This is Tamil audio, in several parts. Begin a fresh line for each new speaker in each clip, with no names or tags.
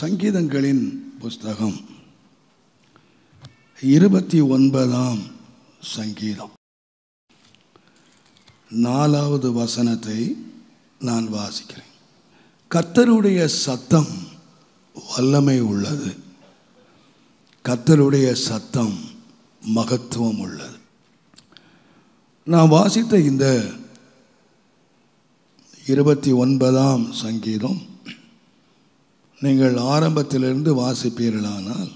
சங்கீதங்களின் புஸ்தகம். இருபத்தி ஒன்பதாம் சங்கீதம். நாலாவது வசனத்தை நான் வாசிக்கிறேன். கத்தருடைய சத்தம் வல்லமை உள்ளது. கத்தருடைய சத்தம் மகத்துவம் உள்ளது. நான் வாசித்த இந்த இருபத்தி ஒன்பதாம் சங்கீதம் நீங்கள் ஆரம்பத்திலிருந்து வாசிப்பீர்களானால்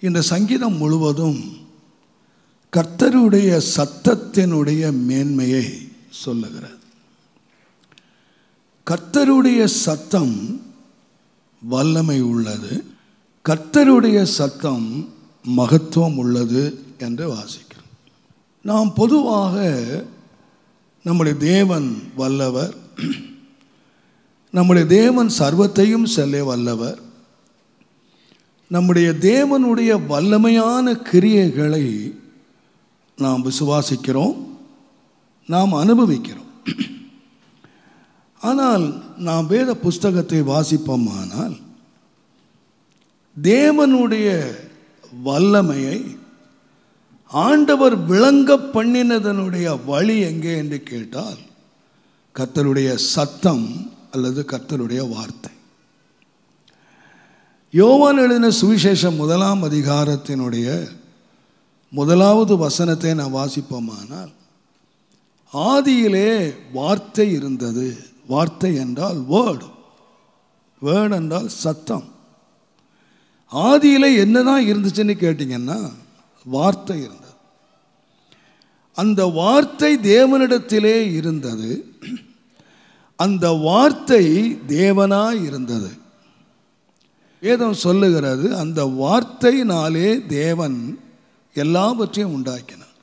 இந்த சங்கீதம் முழுவதும் கர்த்தருடைய சத்தத்தினுடைய மேன்மையை சொல்லுகிறது. கர்த்தருடைய சத்தம் வல்லமை உள்ளது. கர்த்தருடைய சத்தம் மகத்துவம் உள்ளது என்று வாசிக்கிறோம். நாம் பொதுவாக நம்முடைய தேவன் வல்லவர். நம்முடைய தேவன் சர்வத்தையும் செல்ல வல்லவர். நம்முடைய தேவனுடைய வல்லமையான கிரியைகளை நாம் விசுவாசிக்கிறோம் நாம் அனுபவிக்கிறோம். ஆனால் நாம் வேத புஸ்தகத்தை வாசிப்போமானால் தேவனுடைய வல்லமையை ஆண்டவர் விளங்க பண்ணினதனுடைய வழி எங்கே என்று கேட்டால் கத்தருடைய சத்தம் அல்லது கர்த்தருடைய வார்த்தை. யோவான் எழுதின சுவிசேஷம் முதலாம் அதிகாரத்தினுடைய முதலாவது வசனத்தை நான் வாசிப்போமானால் ஆதியிலே வார்த்தை இருந்தது. வார்த்தை என்றால் வேர்டு வேர்டு என்றால் சத்தம். ஆதியிலே என்னதான் இருந்துச்சுன்னு கேட்டிங்கன்னா வார்த்தை இருந்தது. அந்த வார்த்தை தேவனிடத்திலே இருந்தது. அந்த வார்த்தை தேவனாய் இருந்தது. வேதம் சொல்லுகிறது அந்த வார்த்தையினாலே தேவன் எல்லாவற்றையும் உண்டாக்கினார்.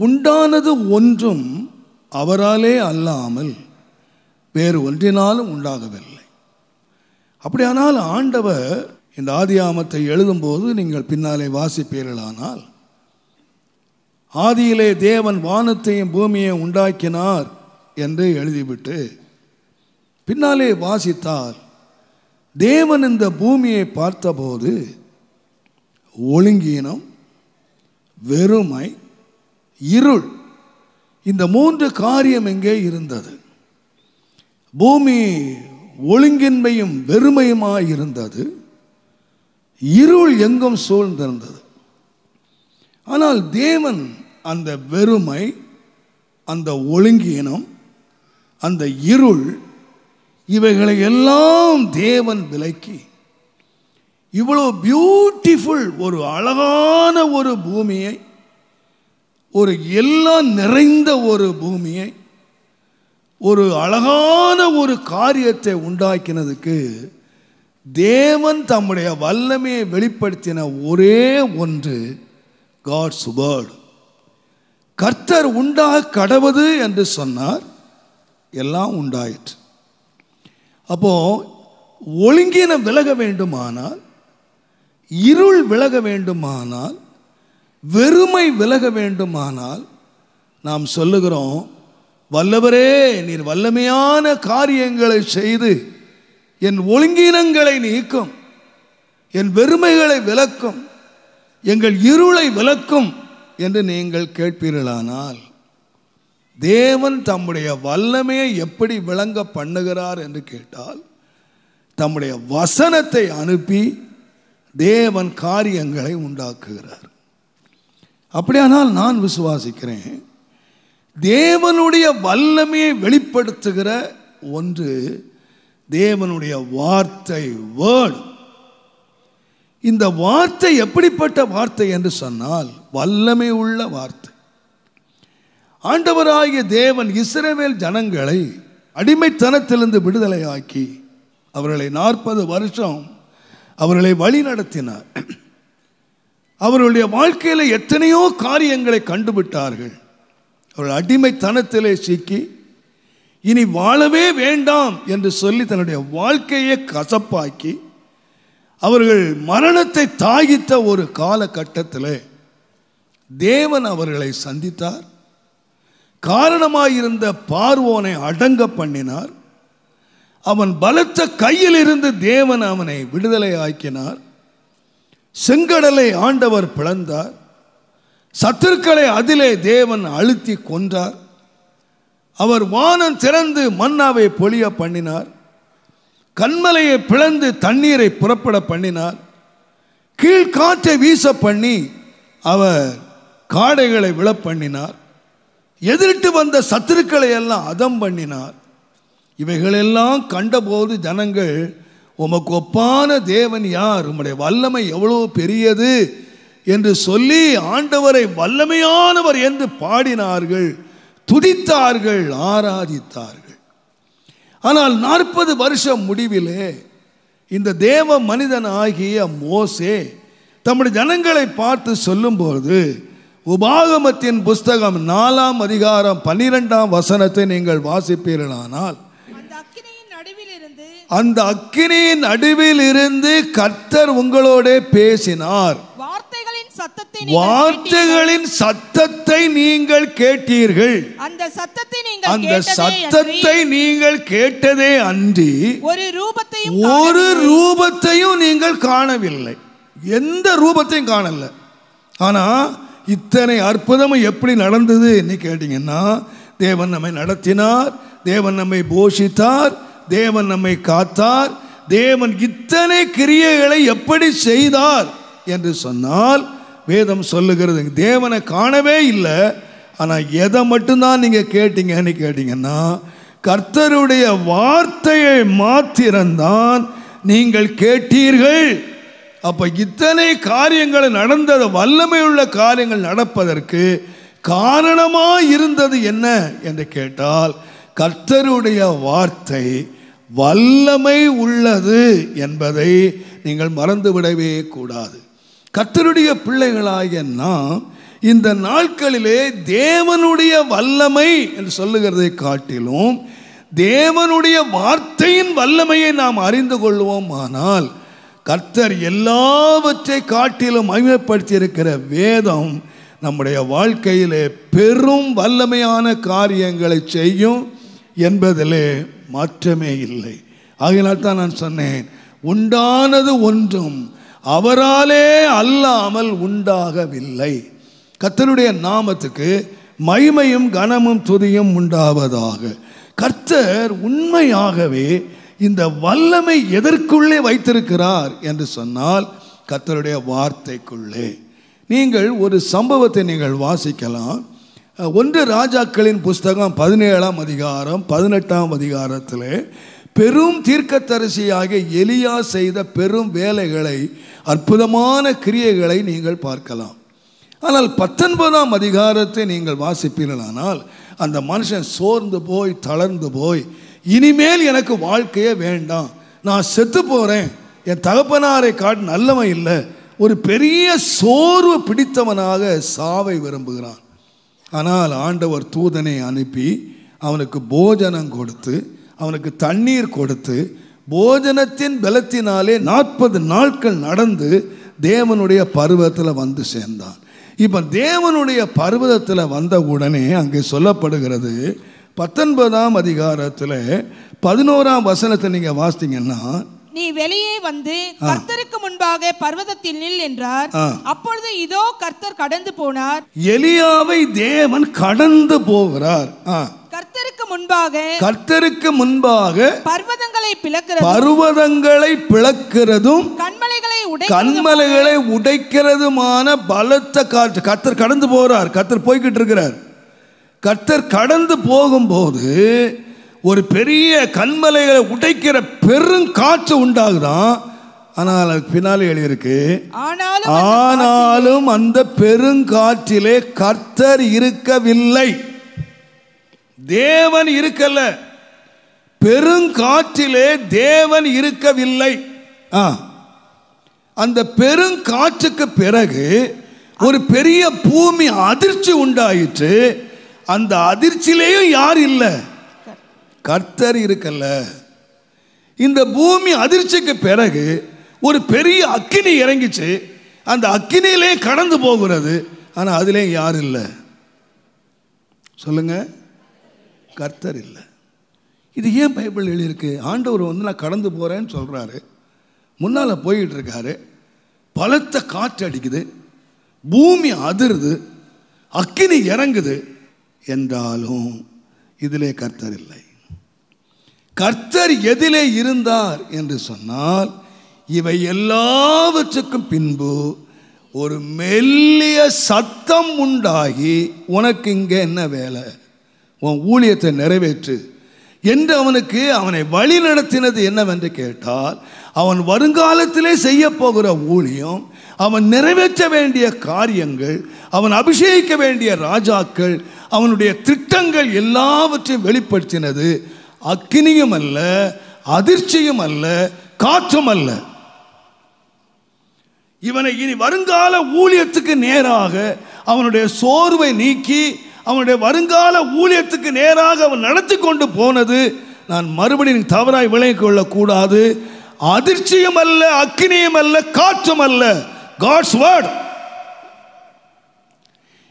உண்டானது ஒன்றும் அவராலே அல்லாமல் வேறு ஒன்றினாலும் உண்டாகவில்லை. அப்படியானால் ஆண்டவர் இந்த ஆதியாமத்தை எழுதும்போது நீங்கள் பின்னாலே வாசிப்பீர்களானால் ஆதியிலே தேவன் வானத்தையும் பூமியை உண்டாக்கினார். என்று எழுதிவிட்டு பின்னாலே வாசித்தார் தேவன் இந்த பூமியை பார்த்தபோது ஒழுங்கீனம் வெறுமை இருள் இந்த மூன்று காரியம் எங்கே இருந்தது? பூமி ஒழுங்கின்மையும் வெறுமையுமாய் இருந்தது. இருள் எங்கும் சூழ்ந்திருந்தது. ஆனால் தேவன் அந்த வெறுமை அந்த ஒழுங்கீனம் அந்த இருள் இவைகளை எல்லாம் தேவன் விலக்கி இவ்வளோ பியூட்டிஃபுல் ஒரு அழகான ஒரு பூமியை ஒரு எல்லாம் நிறைந்த ஒரு பூமியை ஒரு அழகான ஒரு காரியத்தை உண்டாக்கினதுக்கு தேவன் தம்முடைய வல்லமையை வெளிப்படுத்தின ஒரே ஒன்று காட்ஸ் வேர்டு கர்த்தர் உண்டாக கடவுது என்று சொன்னார். எல்லாம் உண்டாயிற்று. அப்போது ஒழுங்கினம் விலக வேண்டுமானால் இருள் விலக வேண்டுமானால் வெறுமை விலக வேண்டுமானால் நாம் சொல்லுகிறோம் வல்லவரே நீர் வல்லமையான காரியங்களை செய்து என் ஒழுங்கினங்களை நீக்கும் என் வெறுமைகளை விலக்கும் எங்கள் இருளை விலக்கும் என்று நீங்கள் கேட்பீர்களானால் தேவன் தம்முடைய வல்லமையை எப்படி விளங்க பண்ணுகிறார் என்று கேட்டால் தம்முடைய வசனத்தை அனுப்பி தேவன் காரியங்களை உண்டாக்குகிறார். அப்படியானால் நான் விசுவாசிக்கிறேன் தேவனுடைய வல்லமையை வெளிப்படுத்துகிற ஒன்று தேவனுடைய வார்த்தை வேர்டு இந்த வார்த்தை எப்படிப்பட்ட வார்த்தை என்று சொன்னால் வல்லமை உள்ள வார்த்தை. ஆண்டவராகிய தேவன் இஸ்ரேமேல் ஜனங்களை அடிமைத்தனத்திலிருந்து விடுதலையாக்கி அவர்களை நாற்பது வருஷம் அவர்களை வழி நடத்தினார். அவர்களுடைய வாழ்க்கையில் எத்தனையோ காரியங்களை கண்டுபிட்டார்கள். அவர்கள் அடிமைத்தனத்திலே சிக்கி இனி வாழவே வேண்டாம் என்று சொல்லி தன்னுடைய வாழ்க்கையை கசப்பாக்கி அவர்கள் மரணத்தை தாகித்த ஒரு காலகட்டத்தில் தேவன் அவர்களை சந்தித்தார். காரணமாயிருந்த பார்வோனை அடங்க பண்ணினார். அவன் பலத்த கையில் இருந்து தேவன் அவனை விடுதலை ஆக்கினார். செங்கடலை ஆண்டவர் பிளந்தார். சத்துருக்களை அதிலே தேவன் அழுத்தி கொன்றார். அவர் வானம் திறந்து மன்னாவை பொழிய பண்ணினார். கண்மலையை பிளந்து தண்ணீரை புறப்பட பண்ணினார். கீழ்காற்றை வீச பண்ணி அவர் காடைகளை விழ பண்ணினார். எதிரிட்டு வந்த சத்துருக்களை எல்லாம் அதம் பண்ணினார். இவைகளெல்லாம் கண்டபோது ஜனங்கள் உமக்கு ஒப்பான தேவன் யார்? உம்முடைய வல்லமை எவ்வளோ பெரியது? என்று சொல்லி ஆண்டவரை வல்லமையானவர் என்று பாடினார்கள் துதித்தார்கள் ஆராதித்தார்கள். ஆனால் நாற்பது வருஷம் முடிவிலே இந்த தேவ மனிதன் ஆகிய மோசே தம்முடைய ஜனங்களை பார்த்து சொல்லும்போது உபாகமத்தின் புஸ்தகம் நாலாம் அதிகாரம் பன்னிரெண்டாம் வசனத்தை நீங்கள் வாசிப்பீர்களானால்
அந்த அக்கினியின் நடுவில் இருந்து
அந்த அக்கினியின் நடுவில் இருந்து கர்த்தர் உங்களோட பேசினார்.
வார்த்தைகளின் சத்தத்தை நீங்கள் கேட்டீர்கள். அந்த சத்தத்தை நீங்கள்
அந்த
கேட்டதே
சத்தத்தை
அன்றி
நீங்கள் கேட்டதே அன்றி
ஒரு ரூபத்தையும்
ஒரு ரூபத்தையும் நீங்கள் காணவில்லை. எந்த ரூபத்தையும் காணல. ஆனா இத்தனை அற்புதமும் எப்படி நடந்தது என்ன கேட்டீங்கன்னா தேவன் நம்மை நடத்தினார் தேவன் நம்மை போஷித்தார் தேவன் நம்மை காத்தார் தேவன் இத்தனை கிரியைகளை எப்படி செய்தார் என்று சொன்னால் வேதம் சொல்லுகிறது தேவனை காணவே இல்லை ஆனால் எதை மட்டும்தான் நீங்கள் கேட்டீங்கன்னு கேட்டிங்கன்னா கர்த்தருடைய வார்த்தையை மாத்திரம்தான் நீங்கள் கேட்டீர்கள். அப்போ இத்தனை காரியங்கள் நடந்தது வல்லமையுள்ள காரியங்கள் நடப்பதற்கு காரணமாக இருந்தது என்ன என்று கேட்டால் கர்த்தருடைய வார்த்தை வல்லமை உள்ளது என்பதை நீங்கள் மறந்துவிடவே கூடாது. கர்த்தருடைய பிள்ளைகளாகிய நாம் இந்த நாட்களிலே தேவனுடைய வல்லமை என்று சொல்லுகிறதை காட்டிலும் தேவனுடைய வார்த்தையின் வல்லமையை நாம் அறிந்து கொள்வோம். ஆனால் கர்த்தர் எல்லாவற்றை காட்டிலும் மகிமைப்படுத்தியிருக்கிற வேதம் நம்முடைய வாழ்க்கையிலே பெரும் வல்லமையான காரியங்களை செய்யும் என்பதிலே மாற்றமே இல்லை. ஆகையினால் தான் நான் சொன்னேன் உண்டானது ஒன்றும் அவராலே அல்லாமல் உண்டாகவில்லை. கர்த்தருடைய நாமத்துக்கு மகிமையும் கனமும் துதியும் உண்டாவதாக. கர்த்தர் உண்மையாகவே இந்த வல்லமை எதற்குள்ளே வைத்திருக்கிறார் என்று சொன்னால் கர்த்தருடைய வார்த்தைக்குள்ளே. நீங்கள் ஒரு சம்பவத்தை நீங்கள் வாசிக்கலாம். ஒன்று ராஜாக்களின் புஸ்தகம் பதினேழாம் அதிகாரம் பதினெட்டாம் அதிகாரத்தில் பெரும் தீர்க்கத்தரிசியாக எலியா செய்த பெரும் வேலைகளை அற்புதமான கிரியைகளை நீங்கள் பார்க்கலாம். ஆனால் பத்தொன்பதாம் அதிகாரத்தை நீங்கள் வாசிப்பீர்களானால் அந்த மனுஷன் சோர்ந்து போய் தளர்ந்து போய் இனிமேல் எனக்கு வாழ்க்கையே வேண்டாம். நான் செத்து போகிறேன் என் தகப்பனாரை காட்டு நல்லவன் இல்லை. ஒரு பெரிய சோர்வு பிடித்தவனாக சாவை விரும்புகிறான். ஆனால் ஆண்டவர் தூதனை அனுப்பி அவனுக்கு போஜனம் கொடுத்து அவனுக்கு தண்ணீர் கொடுத்து போஜனத்தின் பலத்தினாலே நாற்பது நாட்கள் நடந்து தேவனுடைய பருவத்தில் வந்து சேர்ந்தான். இப்போ தேவனுடைய பருவதத்தில் வந்த உடனே அங்கே சொல்லப்படுகிறது பத்தொன்பதாம் அதிகாரத்தில் பதினோராம் வசனத்தை நீங்கள் வாசித்தீங்கன்னா
நீ வெளியே வந்து கர்த்தருக்கு முன்பாக பர்வதத்தில் நில் என்றார். அப்பொழுது இதோ கர்த்தர் கடந்து போனார்.
எலியாவை தேவன் கடந்து போகிறார்.
கர்த்தருக்கு முன்பாக
கர்த்தருக்கு முன்பாக
பர்வதங்களை பிளக்கிறது
பர்வதங்களை பிளக்கிறதும்
கண்மலைகளை உடை
கண்மலைகளை உடைக்கிறதுமான பலத்த காற்று. கர்த்தர் கடந்து போகிறார் கர்த்தர் போய்கிட்டு இருக்கிறார். கர்த்தர் கடந்து போகும்போது ஒரு பெரிய கண்மலைகளை உடைக்கிற பெருங்காற்று உண்டாகுதான். ஆனால் அதுக்கு பின்னாலே எழுதியிருக்கு
ஆனாலும்
அந்த பெருங்காற்றிலே கர்த்தர் இருக்கவில்லை. தேவன் இருக்கல. பெருங்காற்றிலே தேவன் இருக்கவில்லை. ஆ அந்த பெருங்காற்றுக்கு பிறகு ஒரு பெரிய பூமி அதிர்ச்சி உண்டாயிற்று. அந்த அதிர்ச்சியிலேயும் யார் இல்லை? கர்த்தர் இருக்கல்ல. இந்த பூமி அதிர்ச்சிக்கு பிறகு ஒரு பெரிய அக்கினி இறங்கிச்சு. அந்த அக்கினியிலே கடந்து போகிறது. ஆனால் அதிலே யாரும் இல்லை? சொல்லுங்க. கர்த்தர் இல்லை. இது ஏன் பைபிள் எழுதியிருக்கு? ஆண்டவர் வந்து நான் கடந்து போகிறேன்னு சொல்கிறாரு முன்னால் போயிட்டு இருக்காரு பலத்த காற்று அடிக்குது. பூமி அதிருது. அக்கினி இறங்குது. என்றாலும் இதிலே கர்த்தர் இல்லை. கர்த்தர் எதிலே இருந்தார் என்று சொன்னால் இவை எல்லாவற்றுக்கும் பின்பு ஒரு மெல்லிய சத்தம் உண்டாகி உனக்கு இங்கே என்ன வேலை? உன் ஊழியத்தை நிறைவேற்று. என்று அவனுக்கு அவனை வழி நடத்தினது என்னவென்று கேட்டால் அவன் வருங்காலத்திலே செய்ய போகிற ஊழியம் அவன் நிறைவேற்ற வேண்டிய காரியங்கள் அவன் அபிஷேகிக்க வேண்டிய ராஜாக்கள் அவனுடைய திட்டங்கள் எல்லாவற்றையும் வெளிப்படுத்தினது அக்கினியும் அல்ல அதிர்ச்சியும் அல்ல காற்றும் அல்ல. இவனை இனி வருங்கால ஊழியத்துக்கு நேராக அவனுடைய சோர்வை நீக்கி அவனுடைய வருங்கால ஊழியத்துக்கு நேராக அவன் நடத்தி கொண்டு போனது நான் மறுபடியும் தவறாய் விளங்கிக் கொள்ளக்கூடாது. அதிர்ச்சியும் அல்ல அக்கினியும் அல்ல காற்றும் அல்ல. காட்ஸ் வேர்ட்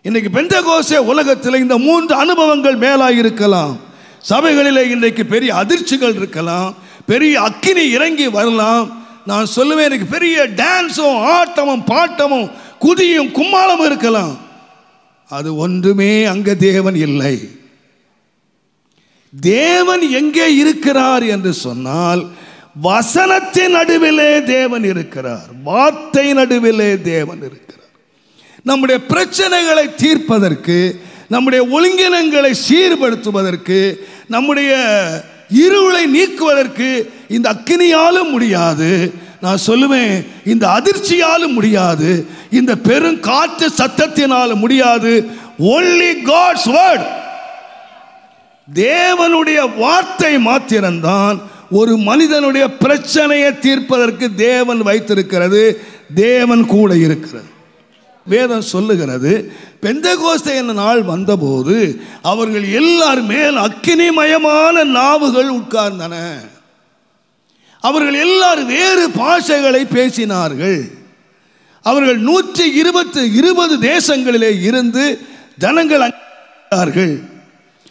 இன்னைக்கு பெந்தகோசே உலகத்தில் இந்த மூன்று அனுபவங்கள் மேலாக இருக்கலாம். சபைகளில் இன்றைக்கு பெரிய அதிர்ச்சிகள் இருக்கலாம். பெரிய அக்கினி இறங்கி வரலாம். நான் சொல்லுவேன் எனக்கு பெரிய டான்ஸும் ஆட்டமும் பாட்டமும் குதியும் கும்மாளமும் இருக்கலாம். அது ஒன்றுமே அங்க தேவன் இல்லை. தேவன் எங்கே இருக்கிறார் என்று சொன்னால் வசனத்தின் நடுவிலே தேவன் இருக்கிறார். வார்த்தை நடுவிலே தேவன் இருக்கிறார். நம்முடைய பிரச்சனைகளை தீர்ப்பதற்கு நம்முடைய ஒழுங்கினங்களை சீர்படுத்துவதற்கு நம்முடைய இருளை நீக்குவதற்கு இந்த அக்கினியாலும் முடியாது. நான் சொல்லுவேன் இந்த அதிர்ச்சியாலும் முடியாது. இந்த பெருங்காற்று சத்தத்தினாலும் முடியாது. ஒன்லி காட்ஸ் வேர்ட் தேவனுடைய வார்த்தை மாத்திரம்தான் ஒரு மனிதனுடைய பிரச்சனையை தீர்ப்பதற்கு தேவன் வைத்திருக்கிறது. தேவன் கூட இருக்கிறது வேதம் சொல்லுகிறது பெந்த கோஸ்தை என்ற நாள் வந்தபோது அவர்கள் எல்லார் மேல் அக்கினிமயமான நாவுகள் உட்கார்ந்தன. அவர்கள் எல்லாரும் வேறு பாஷைகளை பேசினார்கள். அவர்கள் நூற்றி இருபத்து இருபது தேசங்களிலே இருந்து ஜனங்கள்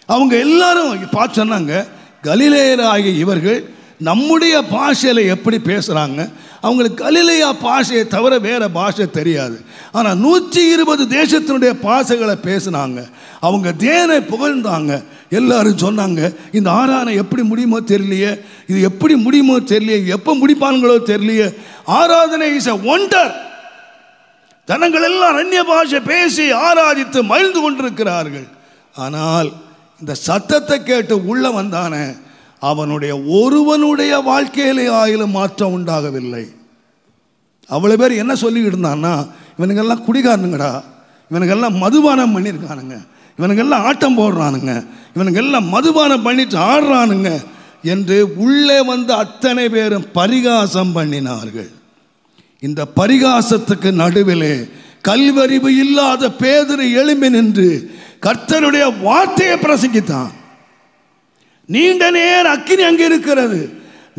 அவங்க எல்லாரும் பார்த்து சொன்னாங்க கலிலேயராகிய இவர்கள் நம்முடைய பாஷையில் எப்படி பேசுகிறாங்க அவங்களுக்கு கலிலையா பாஷையை தவிர வேறு பாஷை தெரியாது. ஆனால் நூற்றி இருபது தேசத்தினுடைய பாஷைகளை பேசுனாங்க. அவங்க தேனை புகழ்ந்தாங்க. எல்லாரும் சொன்னாங்க இந்த ஆராதனை எப்படி முடியுமோ தெரியலையே? இது எப்படி முடியுமோ தெரியலையே? எப்போ முடிப்பானுங்களோ தெரியலையே? ஆராதனை இஸ் அ ஒண்டர் ஜனங்கள் எல்லாம் அந்நிய பாஷை பேசி ஆராதித்து மகிழ்ந்து கொண்டிருக்கிறார்கள். ஆனால் இந்த சத்தத்தை கேட்டு உள்ள வந்தானே அவனுடைய ஒருவனுடைய வாழ்க்கையிலே ஆயிலும் மாற்றம் உண்டாகவில்லை. அவ்வளோ பேர் என்ன சொல்லிக்கிட்டு இருந்தான்னா இவனுங்கெல்லாம் குடிகாரனுங்கடா. இவனுங்கெல்லாம் மதுபானம் பண்ணியிருக்கானுங்க. இவனுங்கெல்லாம் ஆட்டம் போடுறானுங்க. இவனுங்கெல்லாம் மதுபானம் பண்ணிட்டு ஆடுறானுங்க. என்று உள்ளே வந்து அத்தனை பேரும் பரிகாசம் பண்ணினார்கள். இந்த பரிகாசத்துக்கு நடுவிலே கல்வறிவு இல்லாத பேதரை எழும்பி நின்று கர்த்தருடைய வார்த்தையை பிரசங்கித்தான். நீண்ட நேர அக்கினி அங்கே இருக்கிறது.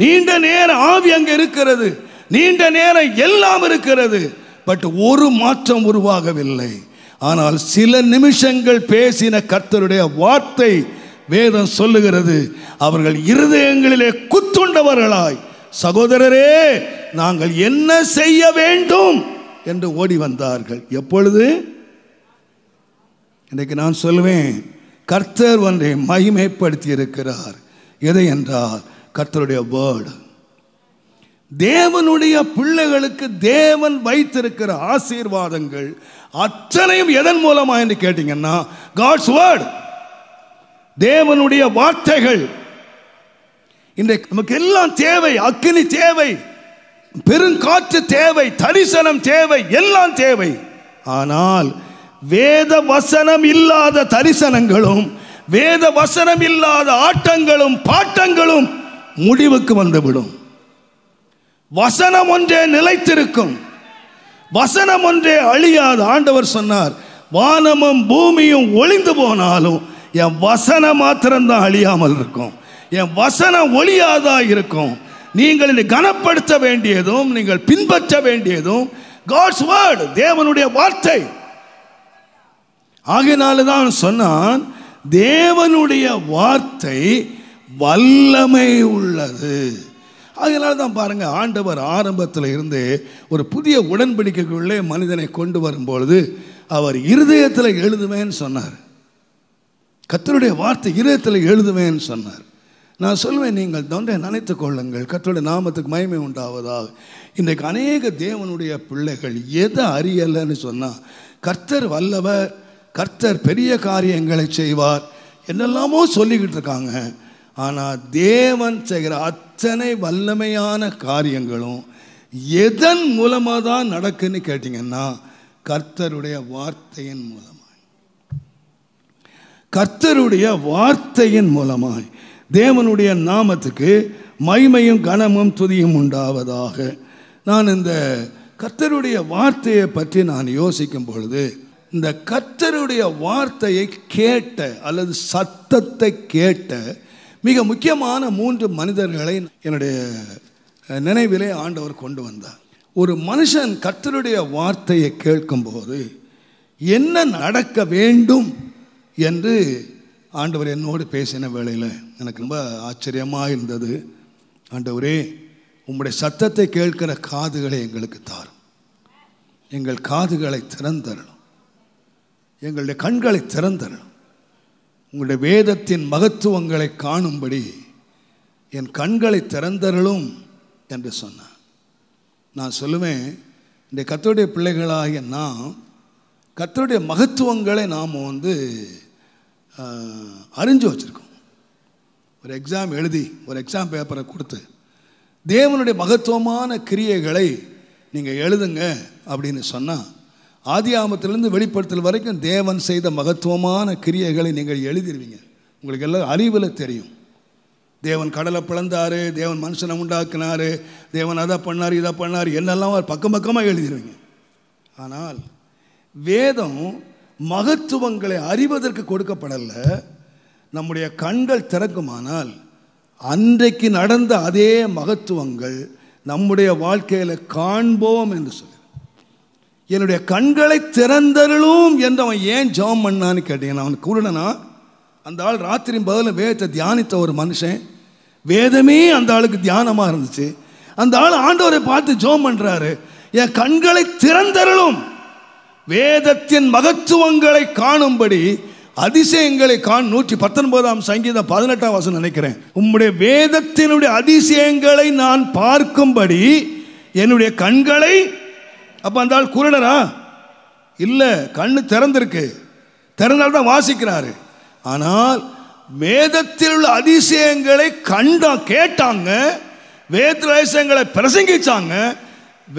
நீண்ட நேர ஆவி அங்கே இருக்கிறது. நீண்ட நேரம் எல்லாம் இருக்கிறது. பட் ஒரு மாற்றம் உருவாகவில்லை. ஆனால் சில நிமிஷங்கள் பேசின கர்த்தருடைய வார்த்தை வேதம் சொல்லுகிறது. அவர்கள் இருதயங்களிலே குத்துண்டவர்களாய் சகோதரரே நாங்கள் என்ன செய்ய வேண்டும்? என்று ஓடி வந்தார்கள். எப்பொழுது? இன்றைக்கு நான் சொல்லுவேன் கர்த்தர் ஒன்றை மகிமைப்படுத்தி இருக்கிறார் எதை என்றால் கர்த்தருடைய வேர்டு தேவனுடைய பிள்ளைகளுக்கு தேவன் வைத்திருக்கிற ஆசீர்வாதங்கள் அத்தனையும் எதன் மூலமா என்று கேட்டீங்கன்னா காட்ஸ் வேர்டு தேவனுடைய வார்த்தைகள். இன்றைக்கு நமக்கு எல்லாம் தேவை அக்னி தேவை பெருங்காற்று தேவை தரிசனம் தேவை எல்லாம் தேவை. ஆனால் வேத வசனம் இல்லாத தரிசனங்களும் வேத வசனம் இல்லாத ஆட்டங்களும் பாட்டங்களும் முடிவுக்கு வந்துவிடும். வசனம் ஒன்றே நிலைத்திருக்கும். வசனம் ஒன்றே அழியாத ஆண்டவர் சொன்னார் வானமும் பூமியும் ஒளிந்து போனாலும் என் வசனம் மாத்திரம்தான் அழியாமல் இருக்கும். என் வசனம் ஒளியாதா இருக்கும். நீங்கள் இதை கனப்படுத்த வேண்டியதும் நீங்கள் பின்பற்ற வேண்டியதும் காட்ஸ் வேர்டு தேவனுடைய வார்த்தை. ஆகையினால தான் சொன்னான் தேவனுடைய வார்த்தை வல்லமை உள்ளது. அதனால தான் பாருங்கள் ஆண்டவர் ஆரம்பத்தில் இருந்து ஒரு புதிய உடன்படிக்கைக்குள்ளே மனிதனை கொண்டு வரும்பொழுது அவர் இருதயத்தில் எழுதுவேன்னு சொன்னார். கர்த்தருடைய வார்த்தை இருதயத்தில் எழுதுவேன்னு சொன்னார். நான் சொல்வேன் நீங்கள் தொண்டை நினைத்து கொள்ளுங்கள். கத்தருடைய நாமத்துக்கு மயமை உண்டாவதாக. இன்றைக்கு அநேக தேவனுடைய பிள்ளைகள் எதை அறியலைன்னு சொன்னால் கர்த்தர் வல்லவர் கர்த்தர் பெரிய காரியங்களை செய்வார் என்னெல்லாமோ சொல்லிக்கிட்டு இருக்காங்க. ஆனால் தேவன் செய்கிற அத்தனை வல்லமையான காரியங்களும் எதன் மூலமாக தான் நடக்குன்னு கேட்டிங்கன்னா கர்த்தருடைய வார்த்தையின் மூலமாய். கர்த்தருடைய வார்த்தையின் மூலமாய். தேவனுடைய நாமத்துக்கு மைமையும் கனமும் துதியும் உண்டாவதாக. நான் இந்த கர்த்தருடைய வார்த்தையை பற்றி நான் யோசிக்கும் பொழுது இந்த கர்த்தருடைய வார்த்தையை கேட்ட அல்லது சத்தத்தை கேட்ட மிக முக்கியமான மூன்று மனிதர்களை என்னுடைய நினைவிலே ஆண்டவர் கொண்டு வந்தார். ஒரு மனுஷன் கத்தருடைய வார்த்தையை கேட்கும்போது என்ன நடக்க வேண்டும் என்று ஆண்டவர் என்னோடு பேசின வேளையில் எனக்கு ரொம்ப ஆச்சரியமாக இருந்தது. ஆண்டவரே உம்முடைய சத்தத்தை கேட்கிற காதுகளை எங்களுக்கு தாரும். எங்கள் காதுகளை திறந்தரணும். எங்களுடைய கண்களை திறந்தரணும். உங்களுடைய வேதத்தின் மகத்துவங்களை காணும்படி என் கண்களை திறந்தரலும் என்று சொன்னார். நான் சொல்லுவேன் இந்த கத்தருடைய பிள்ளைகளாகிய நாம் கத்தருடைய மகத்துவங்களை நாம் வந்து அறிஞ்சு வச்சுருக்கோம். ஒரு எக்ஸாம் எழுதி ஒரு எக்ஸாம் பேப்பரை கொடுத்து தேவனுடைய மகத்துவமான கிரியைகளை நீங்கள் எழுதுங்க அப்படின்னு சொன்னால் ஆதி ஆமத்திலிருந்து வெளிப்படுத்தல் வரைக்கும் தேவன் செய்த மகத்துவமான கிரியைகளை நீங்கள் எழுதிருவீங்க. உங்களுக்கு எல்லாம் அறிவில் தெரியும். தேவன் கடலை பிளந்தாரு தேவன் மனுஷனை உண்டாக்குனாரு தேவன் அதை பண்ணார் இதை பண்ணார் என்னெல்லாம் பக்கம் பக்கமாக எழுதிருவீங்க. ஆனால் வேதம் மகத்துவங்களை அறிவதற்கு கொடுக்கப்படலை. நம்முடைய கண்கள் திறக்குமானால் அன்றைக்கு நடந்த அதே மகத்துவங்கள் நம்முடைய வாழ்க்கையில் காண்போம் என்று சொல்லி. என்னுடைய கண்களை திறந்தருளும் என்று அவன் ஏன் ஜெபம் பண்ணான்னு கேட்டீங்கன்னா அவன் கூடனா அந்த ஆள் ராத்திரி பதில் வேதத்தை தியானித்த ஒரு மனுஷன். வேதமே அந்த ஆளுக்கு தியானமாக இருந்துச்சு. அந்த ஆள் ஆண்டவரை பார்த்து ஜெபம் பண்ணுறாரு என் கண்களை திறந்தருளும். வேதத்தின் மகத்துவங்களை காணும்படி அதிசயங்களை காண். நூற்றி பத்தொன்பதாம் சங்கீதம் பதினெட்டாம் வசனம் நினைக்கிறேன். உம்முடைய வேதத்தினுடைய அதிசயங்களை நான் பார்க்கும்படி என்னுடைய கண்களை அப்போ அந்த ஆள் குருடரா இல்லை கண்ணு திறந்திருக்கு. திறந்தால் தான் வாசிக்கிறாரு. ஆனால் வேதத்தில் உள்ள அதிசயங்களை கண்டா கேட்டாங்க. வேத அதிசயங்களை பிரசங்கிச்சாங்க.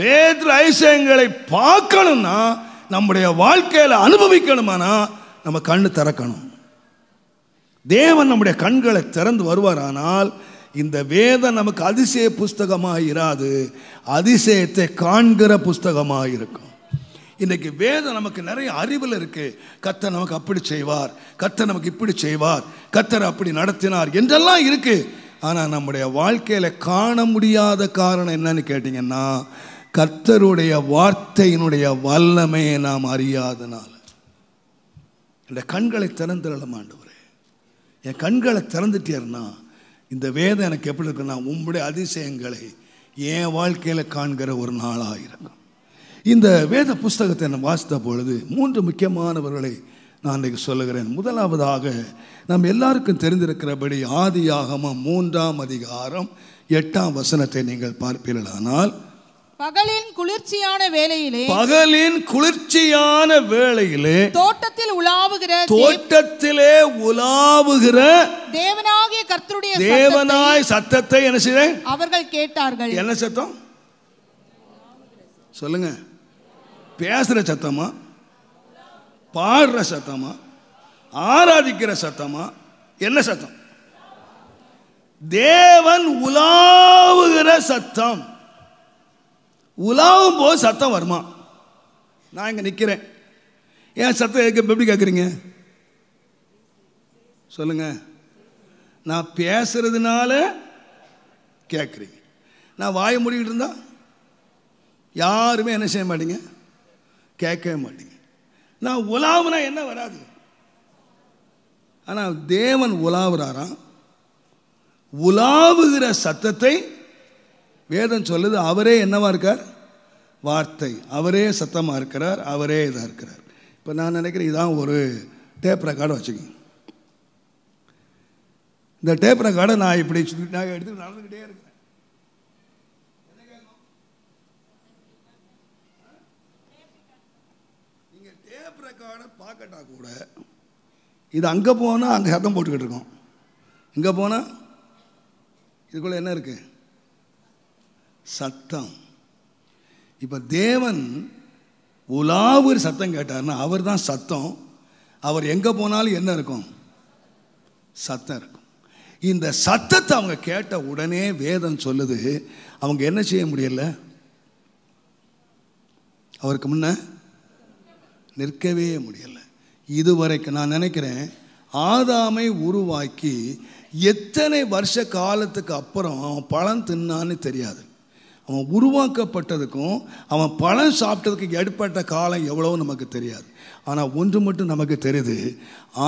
வேத அதிசயங்களை பார்க்கணும்னா நம்முடைய வாழ்க்கையில் அனுபவிக்கணுமானா நம்ம கண்ணு திறக்கணும். தேவன் நம்முடைய கண்களை திறந்து வருவாரானால் இந்த வேதம் நமக்கு அதிசய புஸ்தகமாக இராது அதிசயத்தை காண்கிற புஸ்தகமாக இருக்கும் இன்றைக்கி வேதம் நமக்கு நிறைய அறிவில் இருக்குது கத்தர் நமக்கு அப்படி செய்வார். கத்தர் நமக்கு இப்படி செய்வார். கத்தர் அப்படி நடத்தினார் என்றெல்லாம் இருக்குது ஆனால் நம்முடைய வாழ்க்கையில் காண முடியாத காரணம் என்னன்னு கேட்டிங்கன்னா கர்த்தருடைய வார்த்தையினுடைய வல்லமையை நாம் அறியாதனால். இந்த கண்களை திறந்துடலாம் ஆண்டவரே. என் கண்களை திறந்துட்டேன்னா இந்த வேதம் எனக்கு எப்படி இருக்குன்னா உம்முடைய அதிசயங்களை என் வாழ்க்கையில் காண்கிற ஒரு நாளாக இருக்கும். இந்த வேத புஸ்தகத்தை நான் வாசித்த பொழுது மூன்று முக்கியமானவர்களை நான் இன்றைக்கு சொல்லுகிறேன். முதலாவதாக நம் எல்லாருக்கும் தெரிந்திருக்கிறபடி ஆதியாகமம் மூன்றாம் அதிகாரம் எட்டாம் வசனத்தை நீங்கள் பார்ப்பீர்களானால்
பகலின் குளிர்ச்சியான வேளையிலே
பகலின் குளிர்ச்சியான வேளையிலே
தோட்டத்தில் உலாவுகிற
தோட்டத்திலே உலாவுகிற
தேவனாகிய கர்த்தருடைய
தேவனாய் சத்தத்தை என்ன செய்தேன்?
அவர்கள் கேட்டார்கள்.
என்ன சத்தம்? சொல்லுங்க. பேசுற சத்தமா? பாடுற சத்தமா? ஆராதிக்கிற சத்தமா? என்ன சத்தம்? தேவன் உலாவுகிற சத்தம். உலாவும் போது சத்தம் வருமா? நான் இங்கே நிற்கிறேன் ஏன் சத்தம் கேட்க எப்படி கேட்குறீங்க சொல்லுங்க. நான் பேசுறதுனால கேட்குறீங்க நான் வாயை மூடிக்கிட்டு இருந்தா யாருமே என்ன செய்ய மாட்டீங்க? கேட்கவே மாட்டீங்க. நான் உலாவுனா என்ன வராது? ஆனால் தேவன் உலாவுறாராம். உலாவுகிற சத்தத்தை வேதம் சொல்லுது அவரே என்னவா இருக்கார்? வார்த்தை. அவரே சத்தமாக இருக்கிறார் அவரே இதாக இருக்கிறார். இப்போ நான் நினைக்கிறேன் இதான் ஒரு டேப் ரெக்கார்டை வச்சுக்கோங்க. இந்த டேப் ரெக்கார்டை நான் இப்படி நான் எடுத்து நடந்துக்கிட்டே இருக்கிறேன் நீங்கள் டேப் ரெக்கார்டை பார்க்கட்டா கூட இது அங்கே போனால் அங்கே சத்தம் போட்டுக்கிட்டு இருக்கோம். இங்கே போனால் இதுக்குள்ளே என்ன இருக்குது சத்தம். இப்போ தேவன் உலாவூர் சத்தம் கேட்டார்னா அவர் தான் சத்தம். அவர் எங்கே போனாலும் என்ன இருக்கும்? சத்தம் இருக்கும். இந்த சத்தத்தை அவங்க கேட்ட உடனே வேதம் சொல்லுது. அவங்க என்ன செய்ய முடியல? அவருக்கு முன்ன நிற்கவே முடியல. இதுவரைக்கும் நான் நினைக்கிறேன் ஆதாமை உருவாக்கி எத்தனை வருஷ காலத்துக்கு அப்புறம் அவன் பழம் தின்னான்னு தெரியாது. அவன் உருவாக்கப்பட்டதுக்கும் அவன் பழம் சாப்பிட்டதுக்கு ஏற்பட்ட காலம் எவ்வளோ நமக்கு தெரியாது. ஆனால் ஒன்று மட்டும் நமக்கு தெரியுது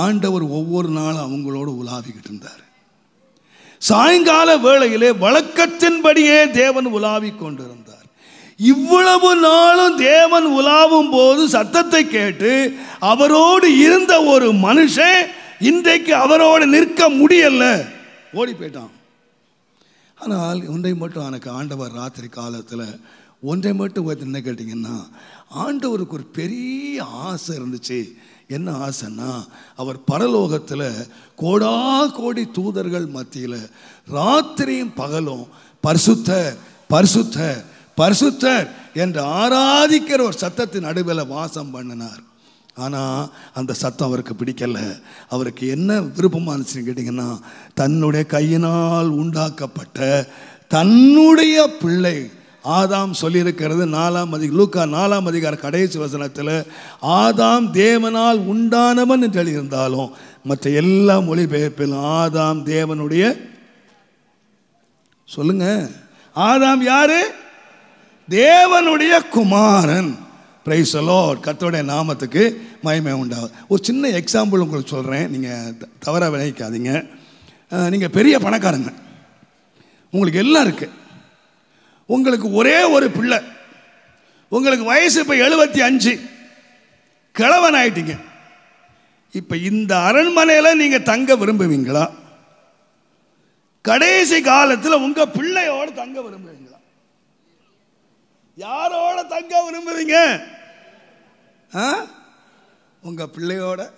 ஆண்டவர் ஒவ்வொரு நாளும் அவங்களோடு உலாவிக்கிட்டு இருந்தார். சாயங்கால வேளையிலே வழக்கத்தின்படியே தேவன் உலாவிக் கொண்டிருந்தார். இவ்வளவு நாளும் தேவன் உலாவும் போது சத்தத்தை கேட்டு அவரோடு இருந்த ஒரு மனுஷன் இன்றைக்கு அவரோடு நிற்க முடியல. ஓடி போயிட்டான். ஆனால் ஒன்றை மட்டும் எனக்கு ஆண்டவர் ராத்திரி காலத்தில் ஒன்றை மட்டும் என்ன கேட்டிங்கன்னா ஆண்டவருக்கு ஒரு பெரிய ஆசை இருந்துச்சு. என்ன ஆசைன்னா அவர் பரலோகத்தில் கோடா கோடி தூதர்கள் மத்தியில் ராத்திரியும் பகலும் பரிசுத்தர் பரிசுத்தர் பரிசுத்தர் என்று ஆராதிக்கிற ஒரு சத்தத்தின் நடுவில் வாசம் பண்ணினார். ஆனால் அந்த சத்தம் அவருக்கு பிடிக்கலை. அவருக்கு என்ன விருப்பமாக இருந்துச்சுன்னு கேட்டிங்கன்னா தன்னுடைய கையினால் உண்டாக்கப்பட்ட தன்னுடைய பிள்ளை ஆதாம் சொல்லியிருக்கிறது நாலாம் அதிக லூக்கா நாலாம் அதிகார கடைசி வசனத்தில் ஆதாம் தேவனால் உண்டானவன் என்று எழுதியிருந்தாலும் மற்ற எல்லா மொழிபெயர்ப்பிலும் ஆதாம் தேவனுடைய சொல்லுங்க. ஆதாம் யாரு? தேவனுடைய குமாரன். ப்ரைஸ் லார்ட் கத்தோடைய நாமத்துக்கு மயமே உண்டாகும் ஒரு சின்ன எக்ஸாம்பிள் உங்களுக்கு சொல்கிறேன் நீங்கள் தவறாக விளைவிக்காதீங்க. நீங்கள் பெரிய பணக்காரங்க. உங்களுக்கு எல்லாம் இருக்குது உங்களுக்கு ஒரே ஒரு பிள்ளை. உங்களுக்கு வயசு இப்போ எழுபத்தி அஞ்சு. கிழவன் ஆயிட்டீங்க. இப்போ இந்த அரண்மனையில் நீங்கள் தங்க விரும்புவீங்களா? கடைசி காலத்தில் உங்கள் பிள்ளையோடு தங்க விரும்புவீங்களா? யாரோட தங்க விரும்புவீங்க? ஆ? உங்கள் பிள்ளையோட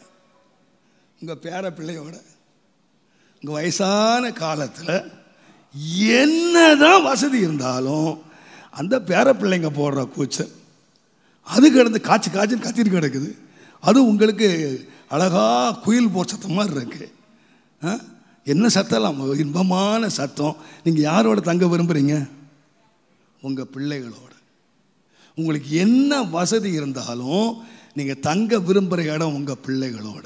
உங்கள் பேர பிள்ளையோட உங்கள் வயசான காலத்தில் என்னதான் வசதி இருந்தாலும் அந்த பேர பிள்ளைங்க போடுற கூச்சல் அது கிடந்து காய்ச்சி காய்ச்சின்னு கத்திட்டு கிடக்குது. அது உங்களுக்கு அழகா குயில் போர் சத்தம் மாதிரி இருக்கு. ஆ? என்ன சத்தம்? இன்பமான சத்தம். நீங்கள் யாரோட தங்க விரும்புகிறீங்க உங்கள் பிள்ளைகளோட. உங்களுக்கு என்ன வசதி இருந்தாலும் நீங்கள் தங்க விரும்புகிற இடம் உங்கள் பிள்ளைகளோட.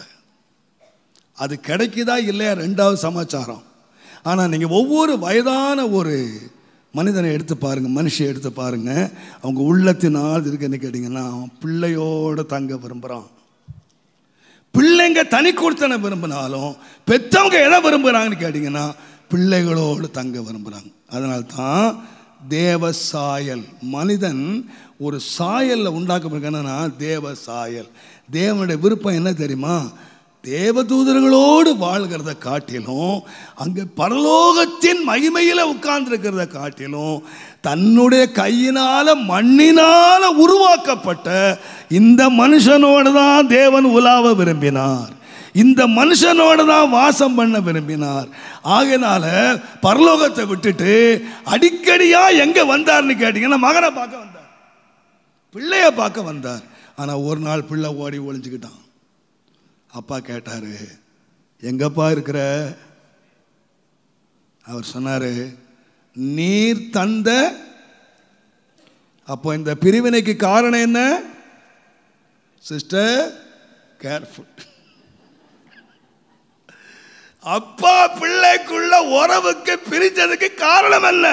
அது கிடைக்குதா இல்லையா? ரெண்டாவது சமாச்சாரம். ஆனால் நீங்கள் ஒவ்வொரு வயதான ஒரு மனிதனை எடுத்து பாருங்கள் மனுஷியை எடுத்து பாருங்கள் அவங்க உள்ளத்தினால் இருக்குன்னு கேட்டிங்கன்னா அவன் பிள்ளையோட தங்க விரும்புகிறான் பிள்ளைங்க தனி கொடுத்தனை விரும்பினாலும் பெற்றவங்க எதை விரும்புகிறாங்கன்னு கேட்டிங்கன்னா பிள்ளைகளோடு தங்க விரும்புகிறாங்க அதனால்தான் தேவ சாயல் மனிதன் ஒரு சாயலில் உண்டாக்கப்பட்டிருக்கானா தேவ சாயல். தேவனுடைய விருப்பம் என்ன தெரியுமா? தேவதூதர்களோடு வாழ்கிறத காட்டிலும் அங்கே பரலோகத்தின் மகிமையில் உட்கார்ந்துருக்கிறத காட்டிலும் தன்னுடைய கையினால் மண்ணினால் உருவாக்கப்பட்ட இந்த மனுஷனோடு தான் தேவன் உலாவ விரும்பினார். இந்த மனுஷனோடு தான் வாசம் பண்ண விரும்பினார். ஆகையினால பரலோகத்தை விட்டுட்டு அடிக்கடியாக எங்கே வந்தார்னு கேட்டிங்கன்னா மகனை பார்க்க வந்தார். பிள்ளைய பார்க்க வந்தார். ஆனால் ஒரு நாள் பிள்ளை ஓடி ஒழிஞ்சுக்கிட்டான் அப்பா கேட்டாரு எங்கப்பா இருக்கிற? அவர் சொன்னார் நீர் தந்த அப்போ இந்த பிரிவினைக்கு காரணம் என்ன? சிஸ்டர் கேர்ஃபுல் அப்பா பிள்ளைக்குள்ள உறவுக்கு பிரிஞ்சதுக்கு காரணம் என்ன?